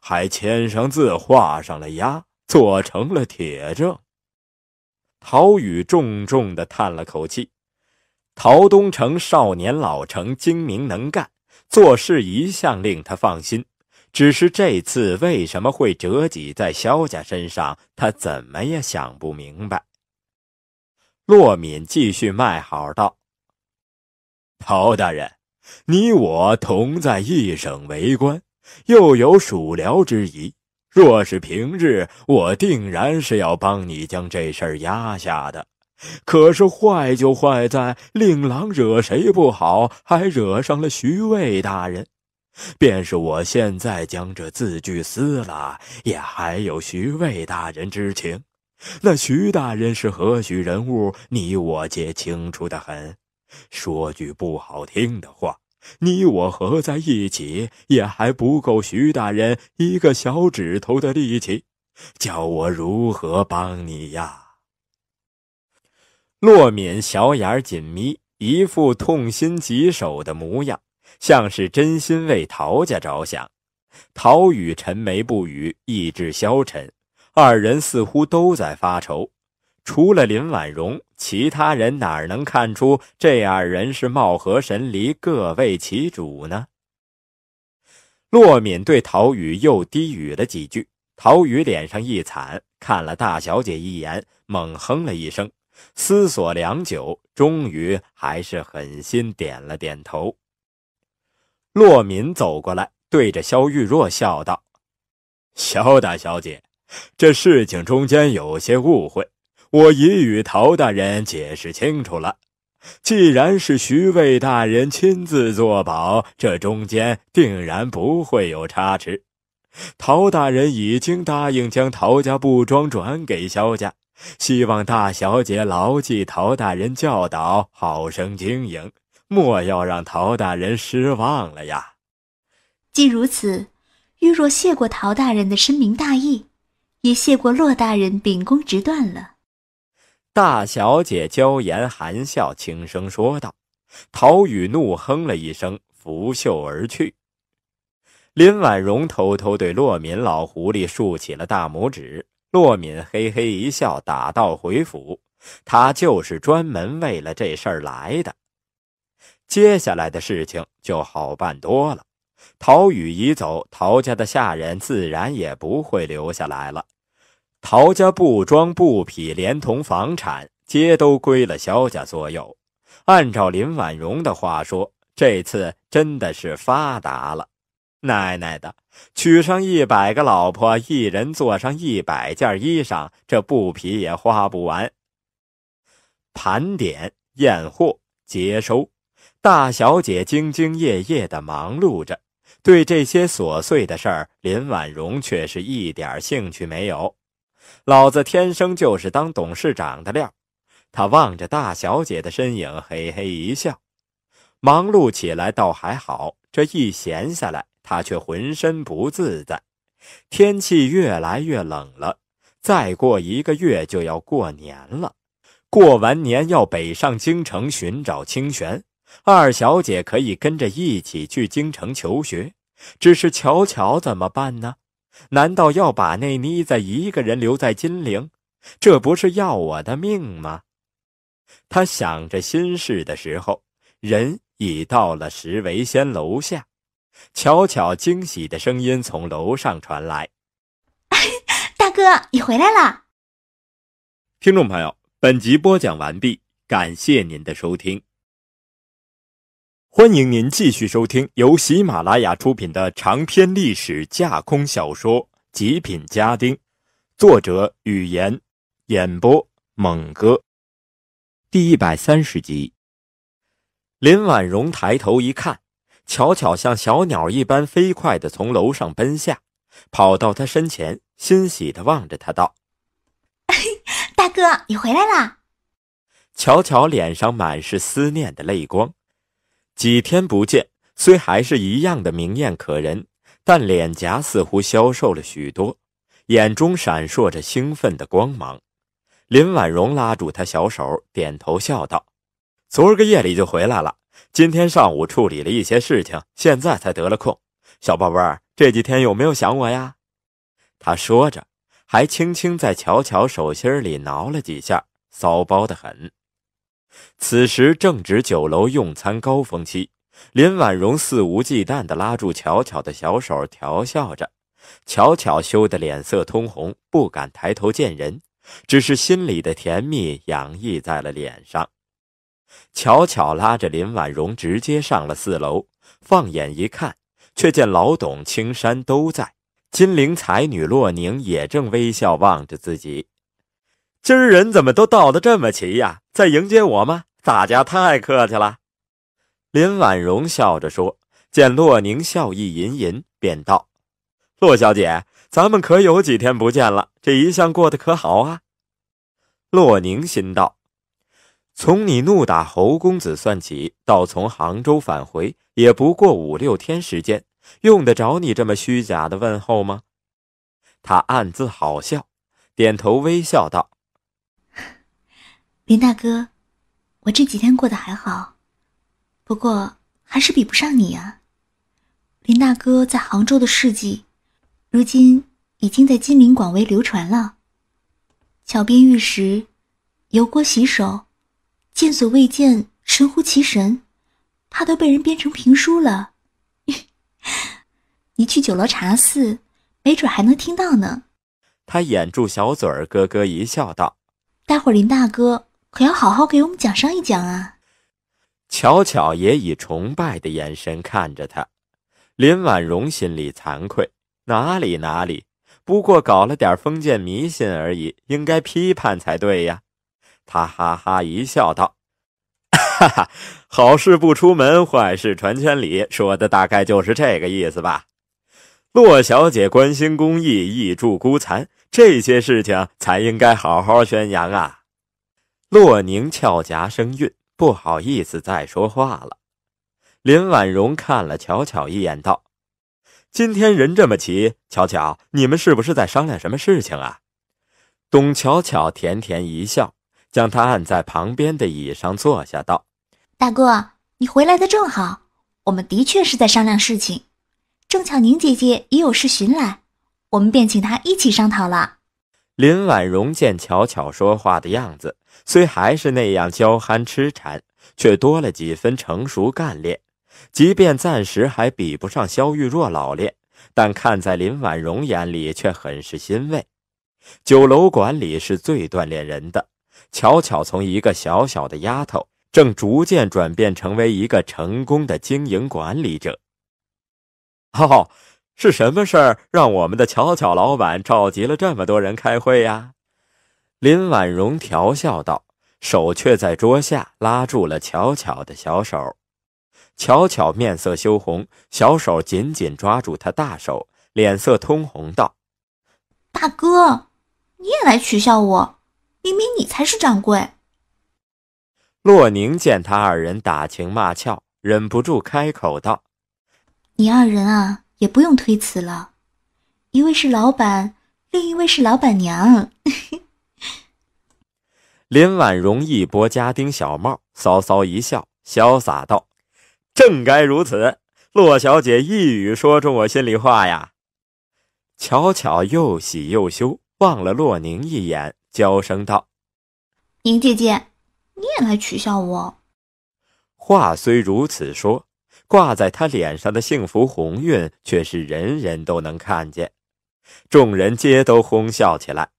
还签上字，画上了押，做成了铁证。陶宇重重的叹了口气。陶东城少年老成，精明能干，做事一向令他放心。只是这次为什么会折戟在萧家身上？他怎么也想不明白。骆敏继续卖好道：“陶大人，你我同在一省为官，又有属僚之谊。若是平日，我定然是要帮你将这事儿压下的。可是坏就坏在令郎惹谁不好，还惹上了徐渭大人。”便是我现在将这字据撕了，也还有徐渭大人之情。那徐大人是何许人物，你我皆清楚的很。说句不好听的话，你我合在一起，也还不够徐大人一个小指头的力气。叫我如何帮你呀？骆敏小眼紧眯，一副痛心疾首的模样。像是真心为陶家着想，陶宇沉眉不语，意志消沉，二人似乎都在发愁。除了林婉容，其他人哪能看出这二人是貌合神离、各为其主呢？骆敏对陶宇又低语了几句，陶宇脸上一惨，看了大小姐一眼，猛哼了一声，思索良久，终于还是狠心点了点头。骆敏走过来，对着萧玉若笑道：“萧大小姐，这事情中间有些误会，我已与陶大人解释清楚了。”既然是徐渭大人亲自作保，这中间定然不会有差池。陶大人已经答应将陶家布庄转给萧家，希望大小姐牢记陶大人教导，好生经营，莫要让陶大人失望了呀。既如此，玉若谢过陶大人的深明大义，也谢过骆大人秉公执断了。大小姐娇颜含笑，轻声说道：“陶宇怒哼了一声，拂袖而去。”林婉容偷偷对骆敏老狐狸竖起了大拇指。骆敏嘿嘿一笑，打道回府：“他就是专门为了这事儿来的。”接下来的事情就好办多了。陶宇一走，陶家的下人自然也不会留下来了。陶家布庄布匹连同房产，皆都归了萧家所有。按照林婉容的话说，这次真的是发达了。奶奶的，娶上一百个老婆，一人做上一百件衣裳，这布匹也花不完。盘点、验货、接收，大小姐兢兢业业地忙碌着。对这些琐碎的事儿，林婉容却是一点兴趣没有。老子天生就是当董事长的料。他望着大小姐的身影，嘿嘿一笑。忙碌起来倒还好，这一闲下来，他却浑身不自在。天气越来越冷了，再过一个月就要过年了。过完年要北上京城寻找清玄，二小姐可以跟着一起去京城求学。只是巧巧怎么办呢？难道要把那妮子一个人留在金陵？这不是要我的命吗？他想着心事的时候，人已到了石围仙楼下。巧巧惊喜的声音从楼上传来：“ 大哥，你回来了！”听众朋友，本集播讲完毕，感谢您的收听。欢迎您继续收听由喜马拉雅出品的长篇历史架空小说《极品家丁》，作者：语言，演播：猛哥，第一百三十集。林婉容抬头一看，巧巧像小鸟一般飞快地从楼上奔下，跑到他身前，欣喜地望着他道：“ 大哥，你回来啦！”巧巧脸上满是思念的泪光。几天不见，虽还是一样的明艳可人，但脸颊似乎消瘦了许多，眼中闪烁着兴奋的光芒。林婉容拉住他小手，点头笑道：“昨儿个夜里就回来了，今天上午处理了一些事情，现在才得了空。小宝贝儿，这几天有没有想我呀？”他说着，还轻轻在巧巧手心里挠了几下，骚包的很。此时正值酒楼用餐高峰期，林婉容肆无忌惮地拉住巧巧的小手，调笑着。巧巧羞得脸色通红，不敢抬头见人，只是心里的甜蜜洋溢在了脸上。巧巧拉着林婉容直接上了四楼，放眼一看，却见老董、青山都在，金陵才女洛宁也正微笑望着自己。今儿人怎么都到的这么齐呀？在迎接我吗？大家太客气了。林婉容笑着说。见洛宁笑意吟吟，便道：“洛小姐，咱们可有几天不见了？这一向过得可好啊？”洛宁心道：“从你怒打侯公子算起，到从杭州返回，也不过五六天时间，用得着你这么虚假的问候吗？”他暗自好笑，点头微笑道。林大哥，我这几天过得还好，不过还是比不上你啊。林大哥在杭州的事迹，如今已经在金陵广为流传了。桥边玉石，油锅洗手，见所未见，神乎其神，怕都被人编成评书了。你去酒楼茶肆，没准还能听到呢。他掩住小嘴儿，咯咯一笑，道：“待会儿林大哥可要好好给我们讲上一讲啊。”巧巧也以崇拜的眼神看着他。林婉容心里惭愧：“哪里哪里，不过搞了点封建迷信而已，应该批判才对呀。”他哈哈一笑，道：“哈哈，好事不出门，坏事传千里，说的大概就是这个意思吧。”洛小姐关心公益，义助孤残，这些事情才应该好好宣扬啊！洛宁俏颊生韵，不好意思再说话了。林婉容看了巧巧一眼，道：“今天人这么齐，巧巧，你们是不是在商量什么事情啊？”董巧巧甜甜一笑，将他按在旁边的椅上坐下，道：“大哥，你回来的正好，我们的确是在商量事情。”正巧宁姐姐也有事寻来，我们便请她一起商讨了。林婉容见巧巧说话的样子，虽还是那样娇憨痴缠，却多了几分成熟干练。即便暂时还比不上萧玉若老练，但看在林婉容眼里却很是欣慰。酒楼管理是最锻炼人的，巧巧从一个小小的丫头，正逐渐转变成为一个成功的经营管理者。哦，是什么事儿让我们的巧巧老板召集了这么多人开会呀？林婉容调笑道，手却在桌下拉住了巧巧的小手。巧巧面色羞红，小手紧紧抓住他大手，脸色通红道：“大哥，你也来取笑我？明明你才是掌柜。”洛宁见他二人打情骂俏，忍不住开口道。你二人啊，也不用推辞了，一位是老板，另一位是老板娘。林婉容一拨家丁小帽，骚骚一笑，潇洒道：“正该如此，洛小姐一语说中我心里话呀。”巧巧又喜又羞，望了洛宁一眼，娇声道：“宁姐姐，你也来取笑我？”话虽如此说。挂在他脸上的幸福红晕，却是人人都能看见。众人皆都哄笑起来。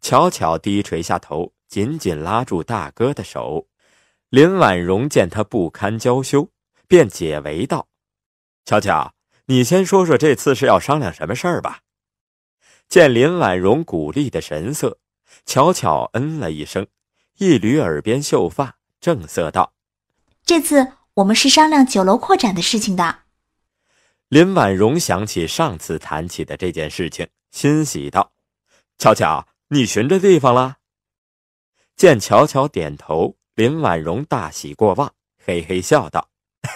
巧巧低垂下头，紧紧拉住大哥的手。林婉容见他不堪娇羞，便解围道：“巧巧，你先说说这次是要商量什么事儿吧。”见林婉容鼓励的神色，巧巧嗯了一声，一捋耳边秀发，正色道：“这次。”我们是商量酒楼扩展的事情的。林婉容想起上次谈起的这件事情，欣喜道：“巧巧，你寻着地方了？”见巧巧点头，林婉容大喜过望，嘿嘿笑道：“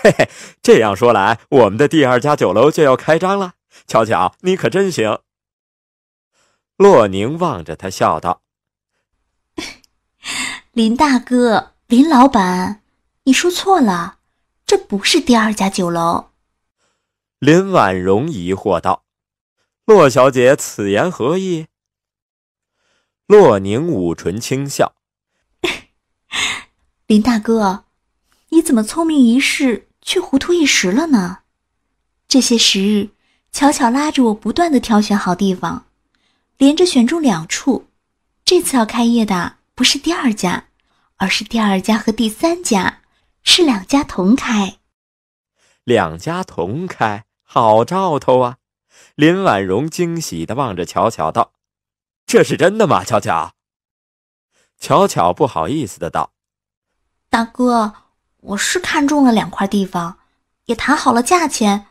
嘿嘿，这样说来，我们的第二家酒楼就要开张了。巧巧，你可真行。”洛宁望着他笑道：“林大哥，林老板，你说错了。”这不是第二家酒楼，林婉容疑惑道：“洛小姐此言何意？”洛宁捂唇轻笑：“林大哥，你怎么聪明一世却糊涂一时了呢？这些时日，巧巧拉着我不断的挑选好地方，连着选中两处。这次要开业的不是第二家，而是第二家和第三家。”是两家同开，两家同开，好兆头啊！林婉容惊喜的望着巧巧道：“这是真的吗？”巧巧，巧巧不好意思的道：“大哥，我是看中了两块地方，也谈好了价钱，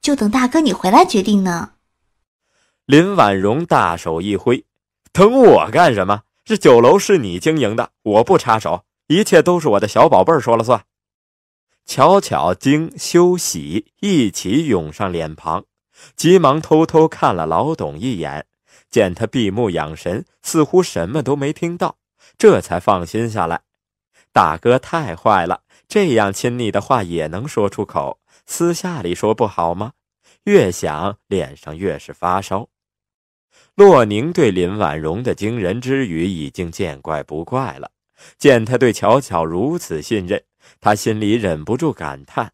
就等大哥你回来决定呢。”林婉容大手一挥：“等我干什么？这酒楼是你经营的，我不插手。”一切都是我的小宝贝儿说了算。巧巧惊羞喜一起涌上脸庞，急忙偷偷看了老董一眼，见他闭目养神，似乎什么都没听到，这才放心下来。大哥太坏了，这样亲昵的话也能说出口，私下里说不好吗？越想脸上越是发烧。洛宁对林婉容的惊人之语已经见怪不怪了。见他对巧巧如此信任，他心里忍不住感叹：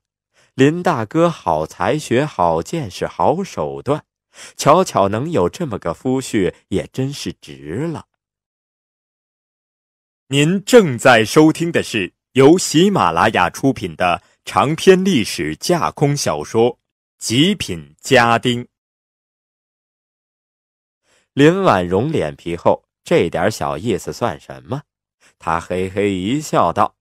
林大哥好才学，好见识，好手段，巧巧能有这么个夫婿，也真是值了。您正在收听的是由喜马拉雅出品的长篇历史架空小说《极品家丁》。林婉容脸皮厚，这点小意思算什么？她嘿嘿一笑，道：“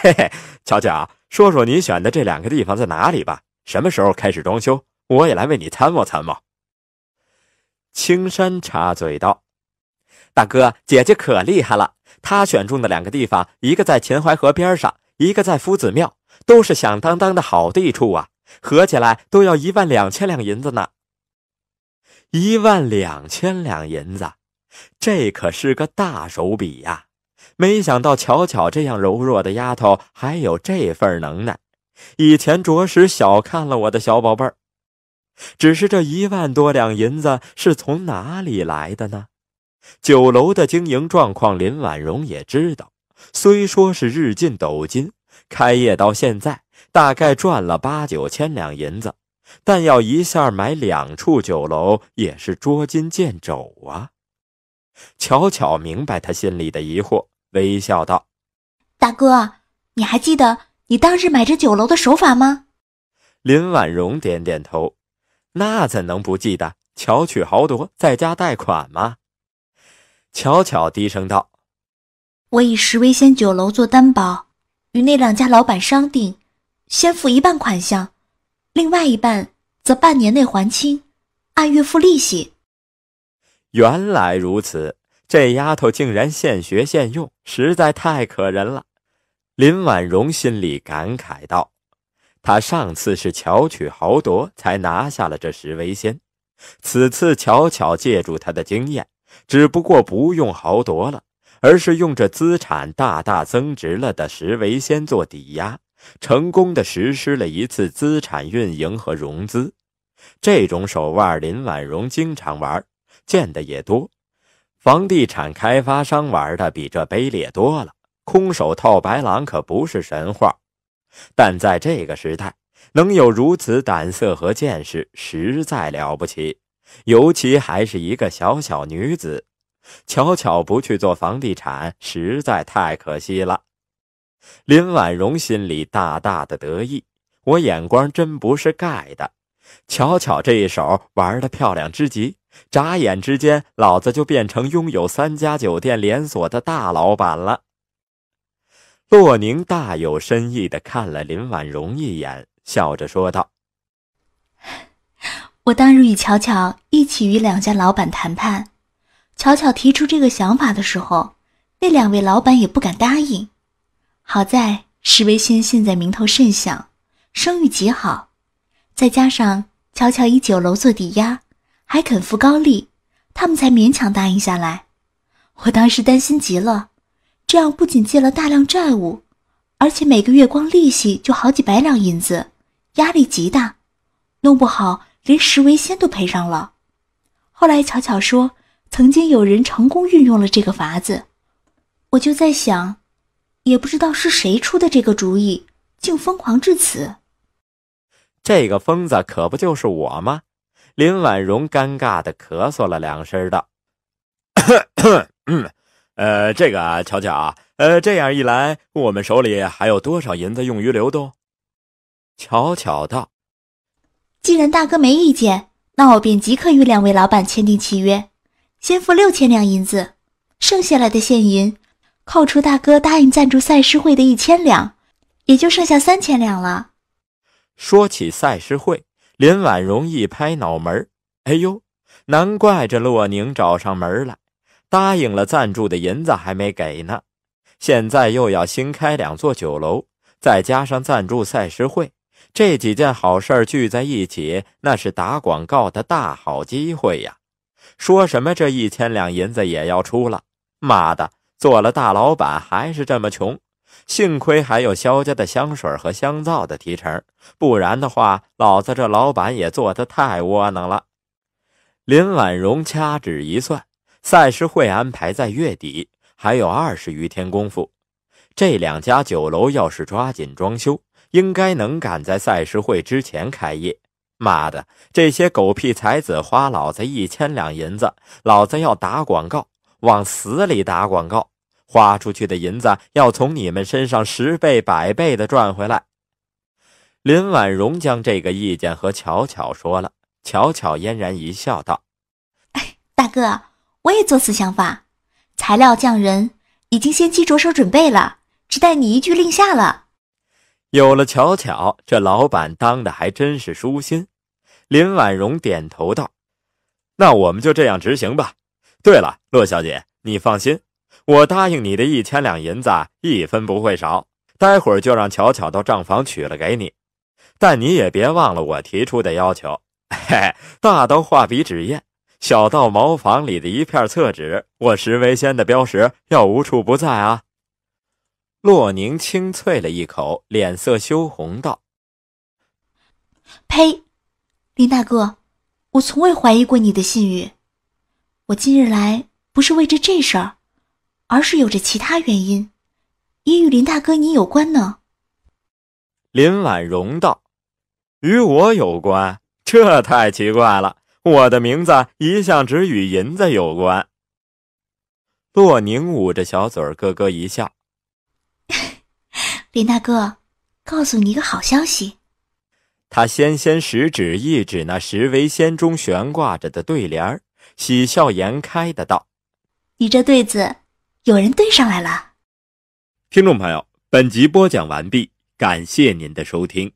嘿嘿，巧巧，说说你选的这两个地方在哪里吧？什么时候开始装修？我也来为你参谋参谋。”青山插嘴道：“大哥，姐姐可厉害了。”她选中的两个地方，一个在秦淮河边上，一个在夫子庙，都是响当当的好地处啊！合起来都要一万两千两银子呢。一万两千两银子，这可是个大手笔呀！没想到巧巧这样柔弱的丫头还有这份能耐，以前着实小看了我的小宝贝儿。只是这一万多两银子是从哪里来的呢？酒楼的经营状况，林婉容也知道。虽说是日进斗金，开业到现在大概赚了八九千两银子，但要一下买两处酒楼，也是捉襟见肘啊。巧巧明白他心里的疑惑，微笑道：“大哥，你还记得你当日买这酒楼的手法吗？”林婉容点点头：“那怎能不记得？巧取豪夺，在家贷款吗？”巧巧低声道：“我以石为仙酒楼做担保，与那两家老板商定，先付一半款项，另外一半则半年内还清，按月付利息。”原来如此，这丫头竟然现学现用，实在太可人了。林婉容心里感慨道：“她上次是巧取豪夺才拿下了这石为仙，此次巧巧借助她的经验。”只不过不用豪夺了，而是用这资产大大增值了的石为仙做抵押，成功的实施了一次资产运营和融资。这种手腕，林婉容经常玩，见的也多。房地产开发商玩的比这卑劣多了，空手套白狼可不是神话。但在这个时代，能有如此胆色和见识，实在了不起。尤其还是一个小小女子，巧巧不去做房地产，实在太可惜了。林婉容心里大大的得意，我眼光真不是盖的。巧巧这一手玩的漂亮之极，眨眼之间，老子就变成拥有三家酒店连锁的大老板了。洛宁大有深意的看了林婉容一眼，笑着说道。我当日与巧巧一起与两家老板谈判，巧巧提出这个想法的时候，那两位老板也不敢答应。好在石为先现在名头甚响，声誉极好，再加上巧巧以酒楼做抵押，还肯付高利，他们才勉强答应下来。我当时担心极了，这样不仅借了大量债务，而且每个月光利息就好几百两银子，压力极大，弄不好。连石为先都赔上了。后来巧巧说，曾经有人成功运用了这个法子，我就在想，也不知道是谁出的这个主意，竟疯狂至此。这个疯子可不就是我吗？林婉容尴尬的咳嗽了两声，道：“嗯，呃，这个啊巧巧，呃，这样一来，我们手里还有多少银子用于流动？”巧巧道。既然大哥没意见，那我便即刻与两位老板签订契约，先付六千两银子，剩下来的现银，扣除大哥答应赞助赛诗会的一千两，也就剩下三千两了。说起赛诗会，林婉容一拍脑门哎呦，难怪这洛宁找上门来，答应了赞助的银子还没给呢，现在又要新开两座酒楼，再加上赞助赛诗会。这几件好事聚在一起，那是打广告的大好机会呀！说什么这一千两银子也要出了，妈的，做了大老板还是这么穷！幸亏还有萧家的香水和香皂的提成，不然的话，老子这老板也做得太窝囊了。林婉容掐指一算，赛事会安排在月底，还有二十余天功夫。这两家酒楼要是抓紧装修，应该能赶在赛事会之前开业。妈的，这些狗屁才子花老子一千两银子，老子要打广告，往死里打广告，花出去的银子要从你们身上十倍百倍的赚回来。林婉容将这个意见和巧巧说了，巧巧嫣然一笑，道：“大哥，我也做此想法，材料匠人已经先期着手准备了，只待你一句令下了。”有了巧巧，这老板当的还真是舒心。林婉容点头道：“那我们就这样执行吧。对了，洛小姐，你放心，我答应你的一千两银子一分不会少。待会儿就让巧巧到账房取了给你。但你也别忘了我提出的要求，嘿，大到画笔纸砚，小到茅房里的一片厕纸，我石为仙的标识要无处不在啊。”洛宁清啐了一口，脸色羞红，道：“呸，林大哥，我从未怀疑过你的信誉。我今日来不是为着这事儿，而是有着其他原因，也与林大哥你有关呢。”林婉容道：“与我有关？这太奇怪了！我的名字一向只与银子有关。”洛宁捂着小嘴儿，咯咯一笑。林大哥，告诉你一个好消息。他纤纤食指一指那十为仙中悬挂着的对联儿，喜笑颜开的道：“你这对子，有人对上来了。”听众朋友，本集播讲完毕，感谢您的收听。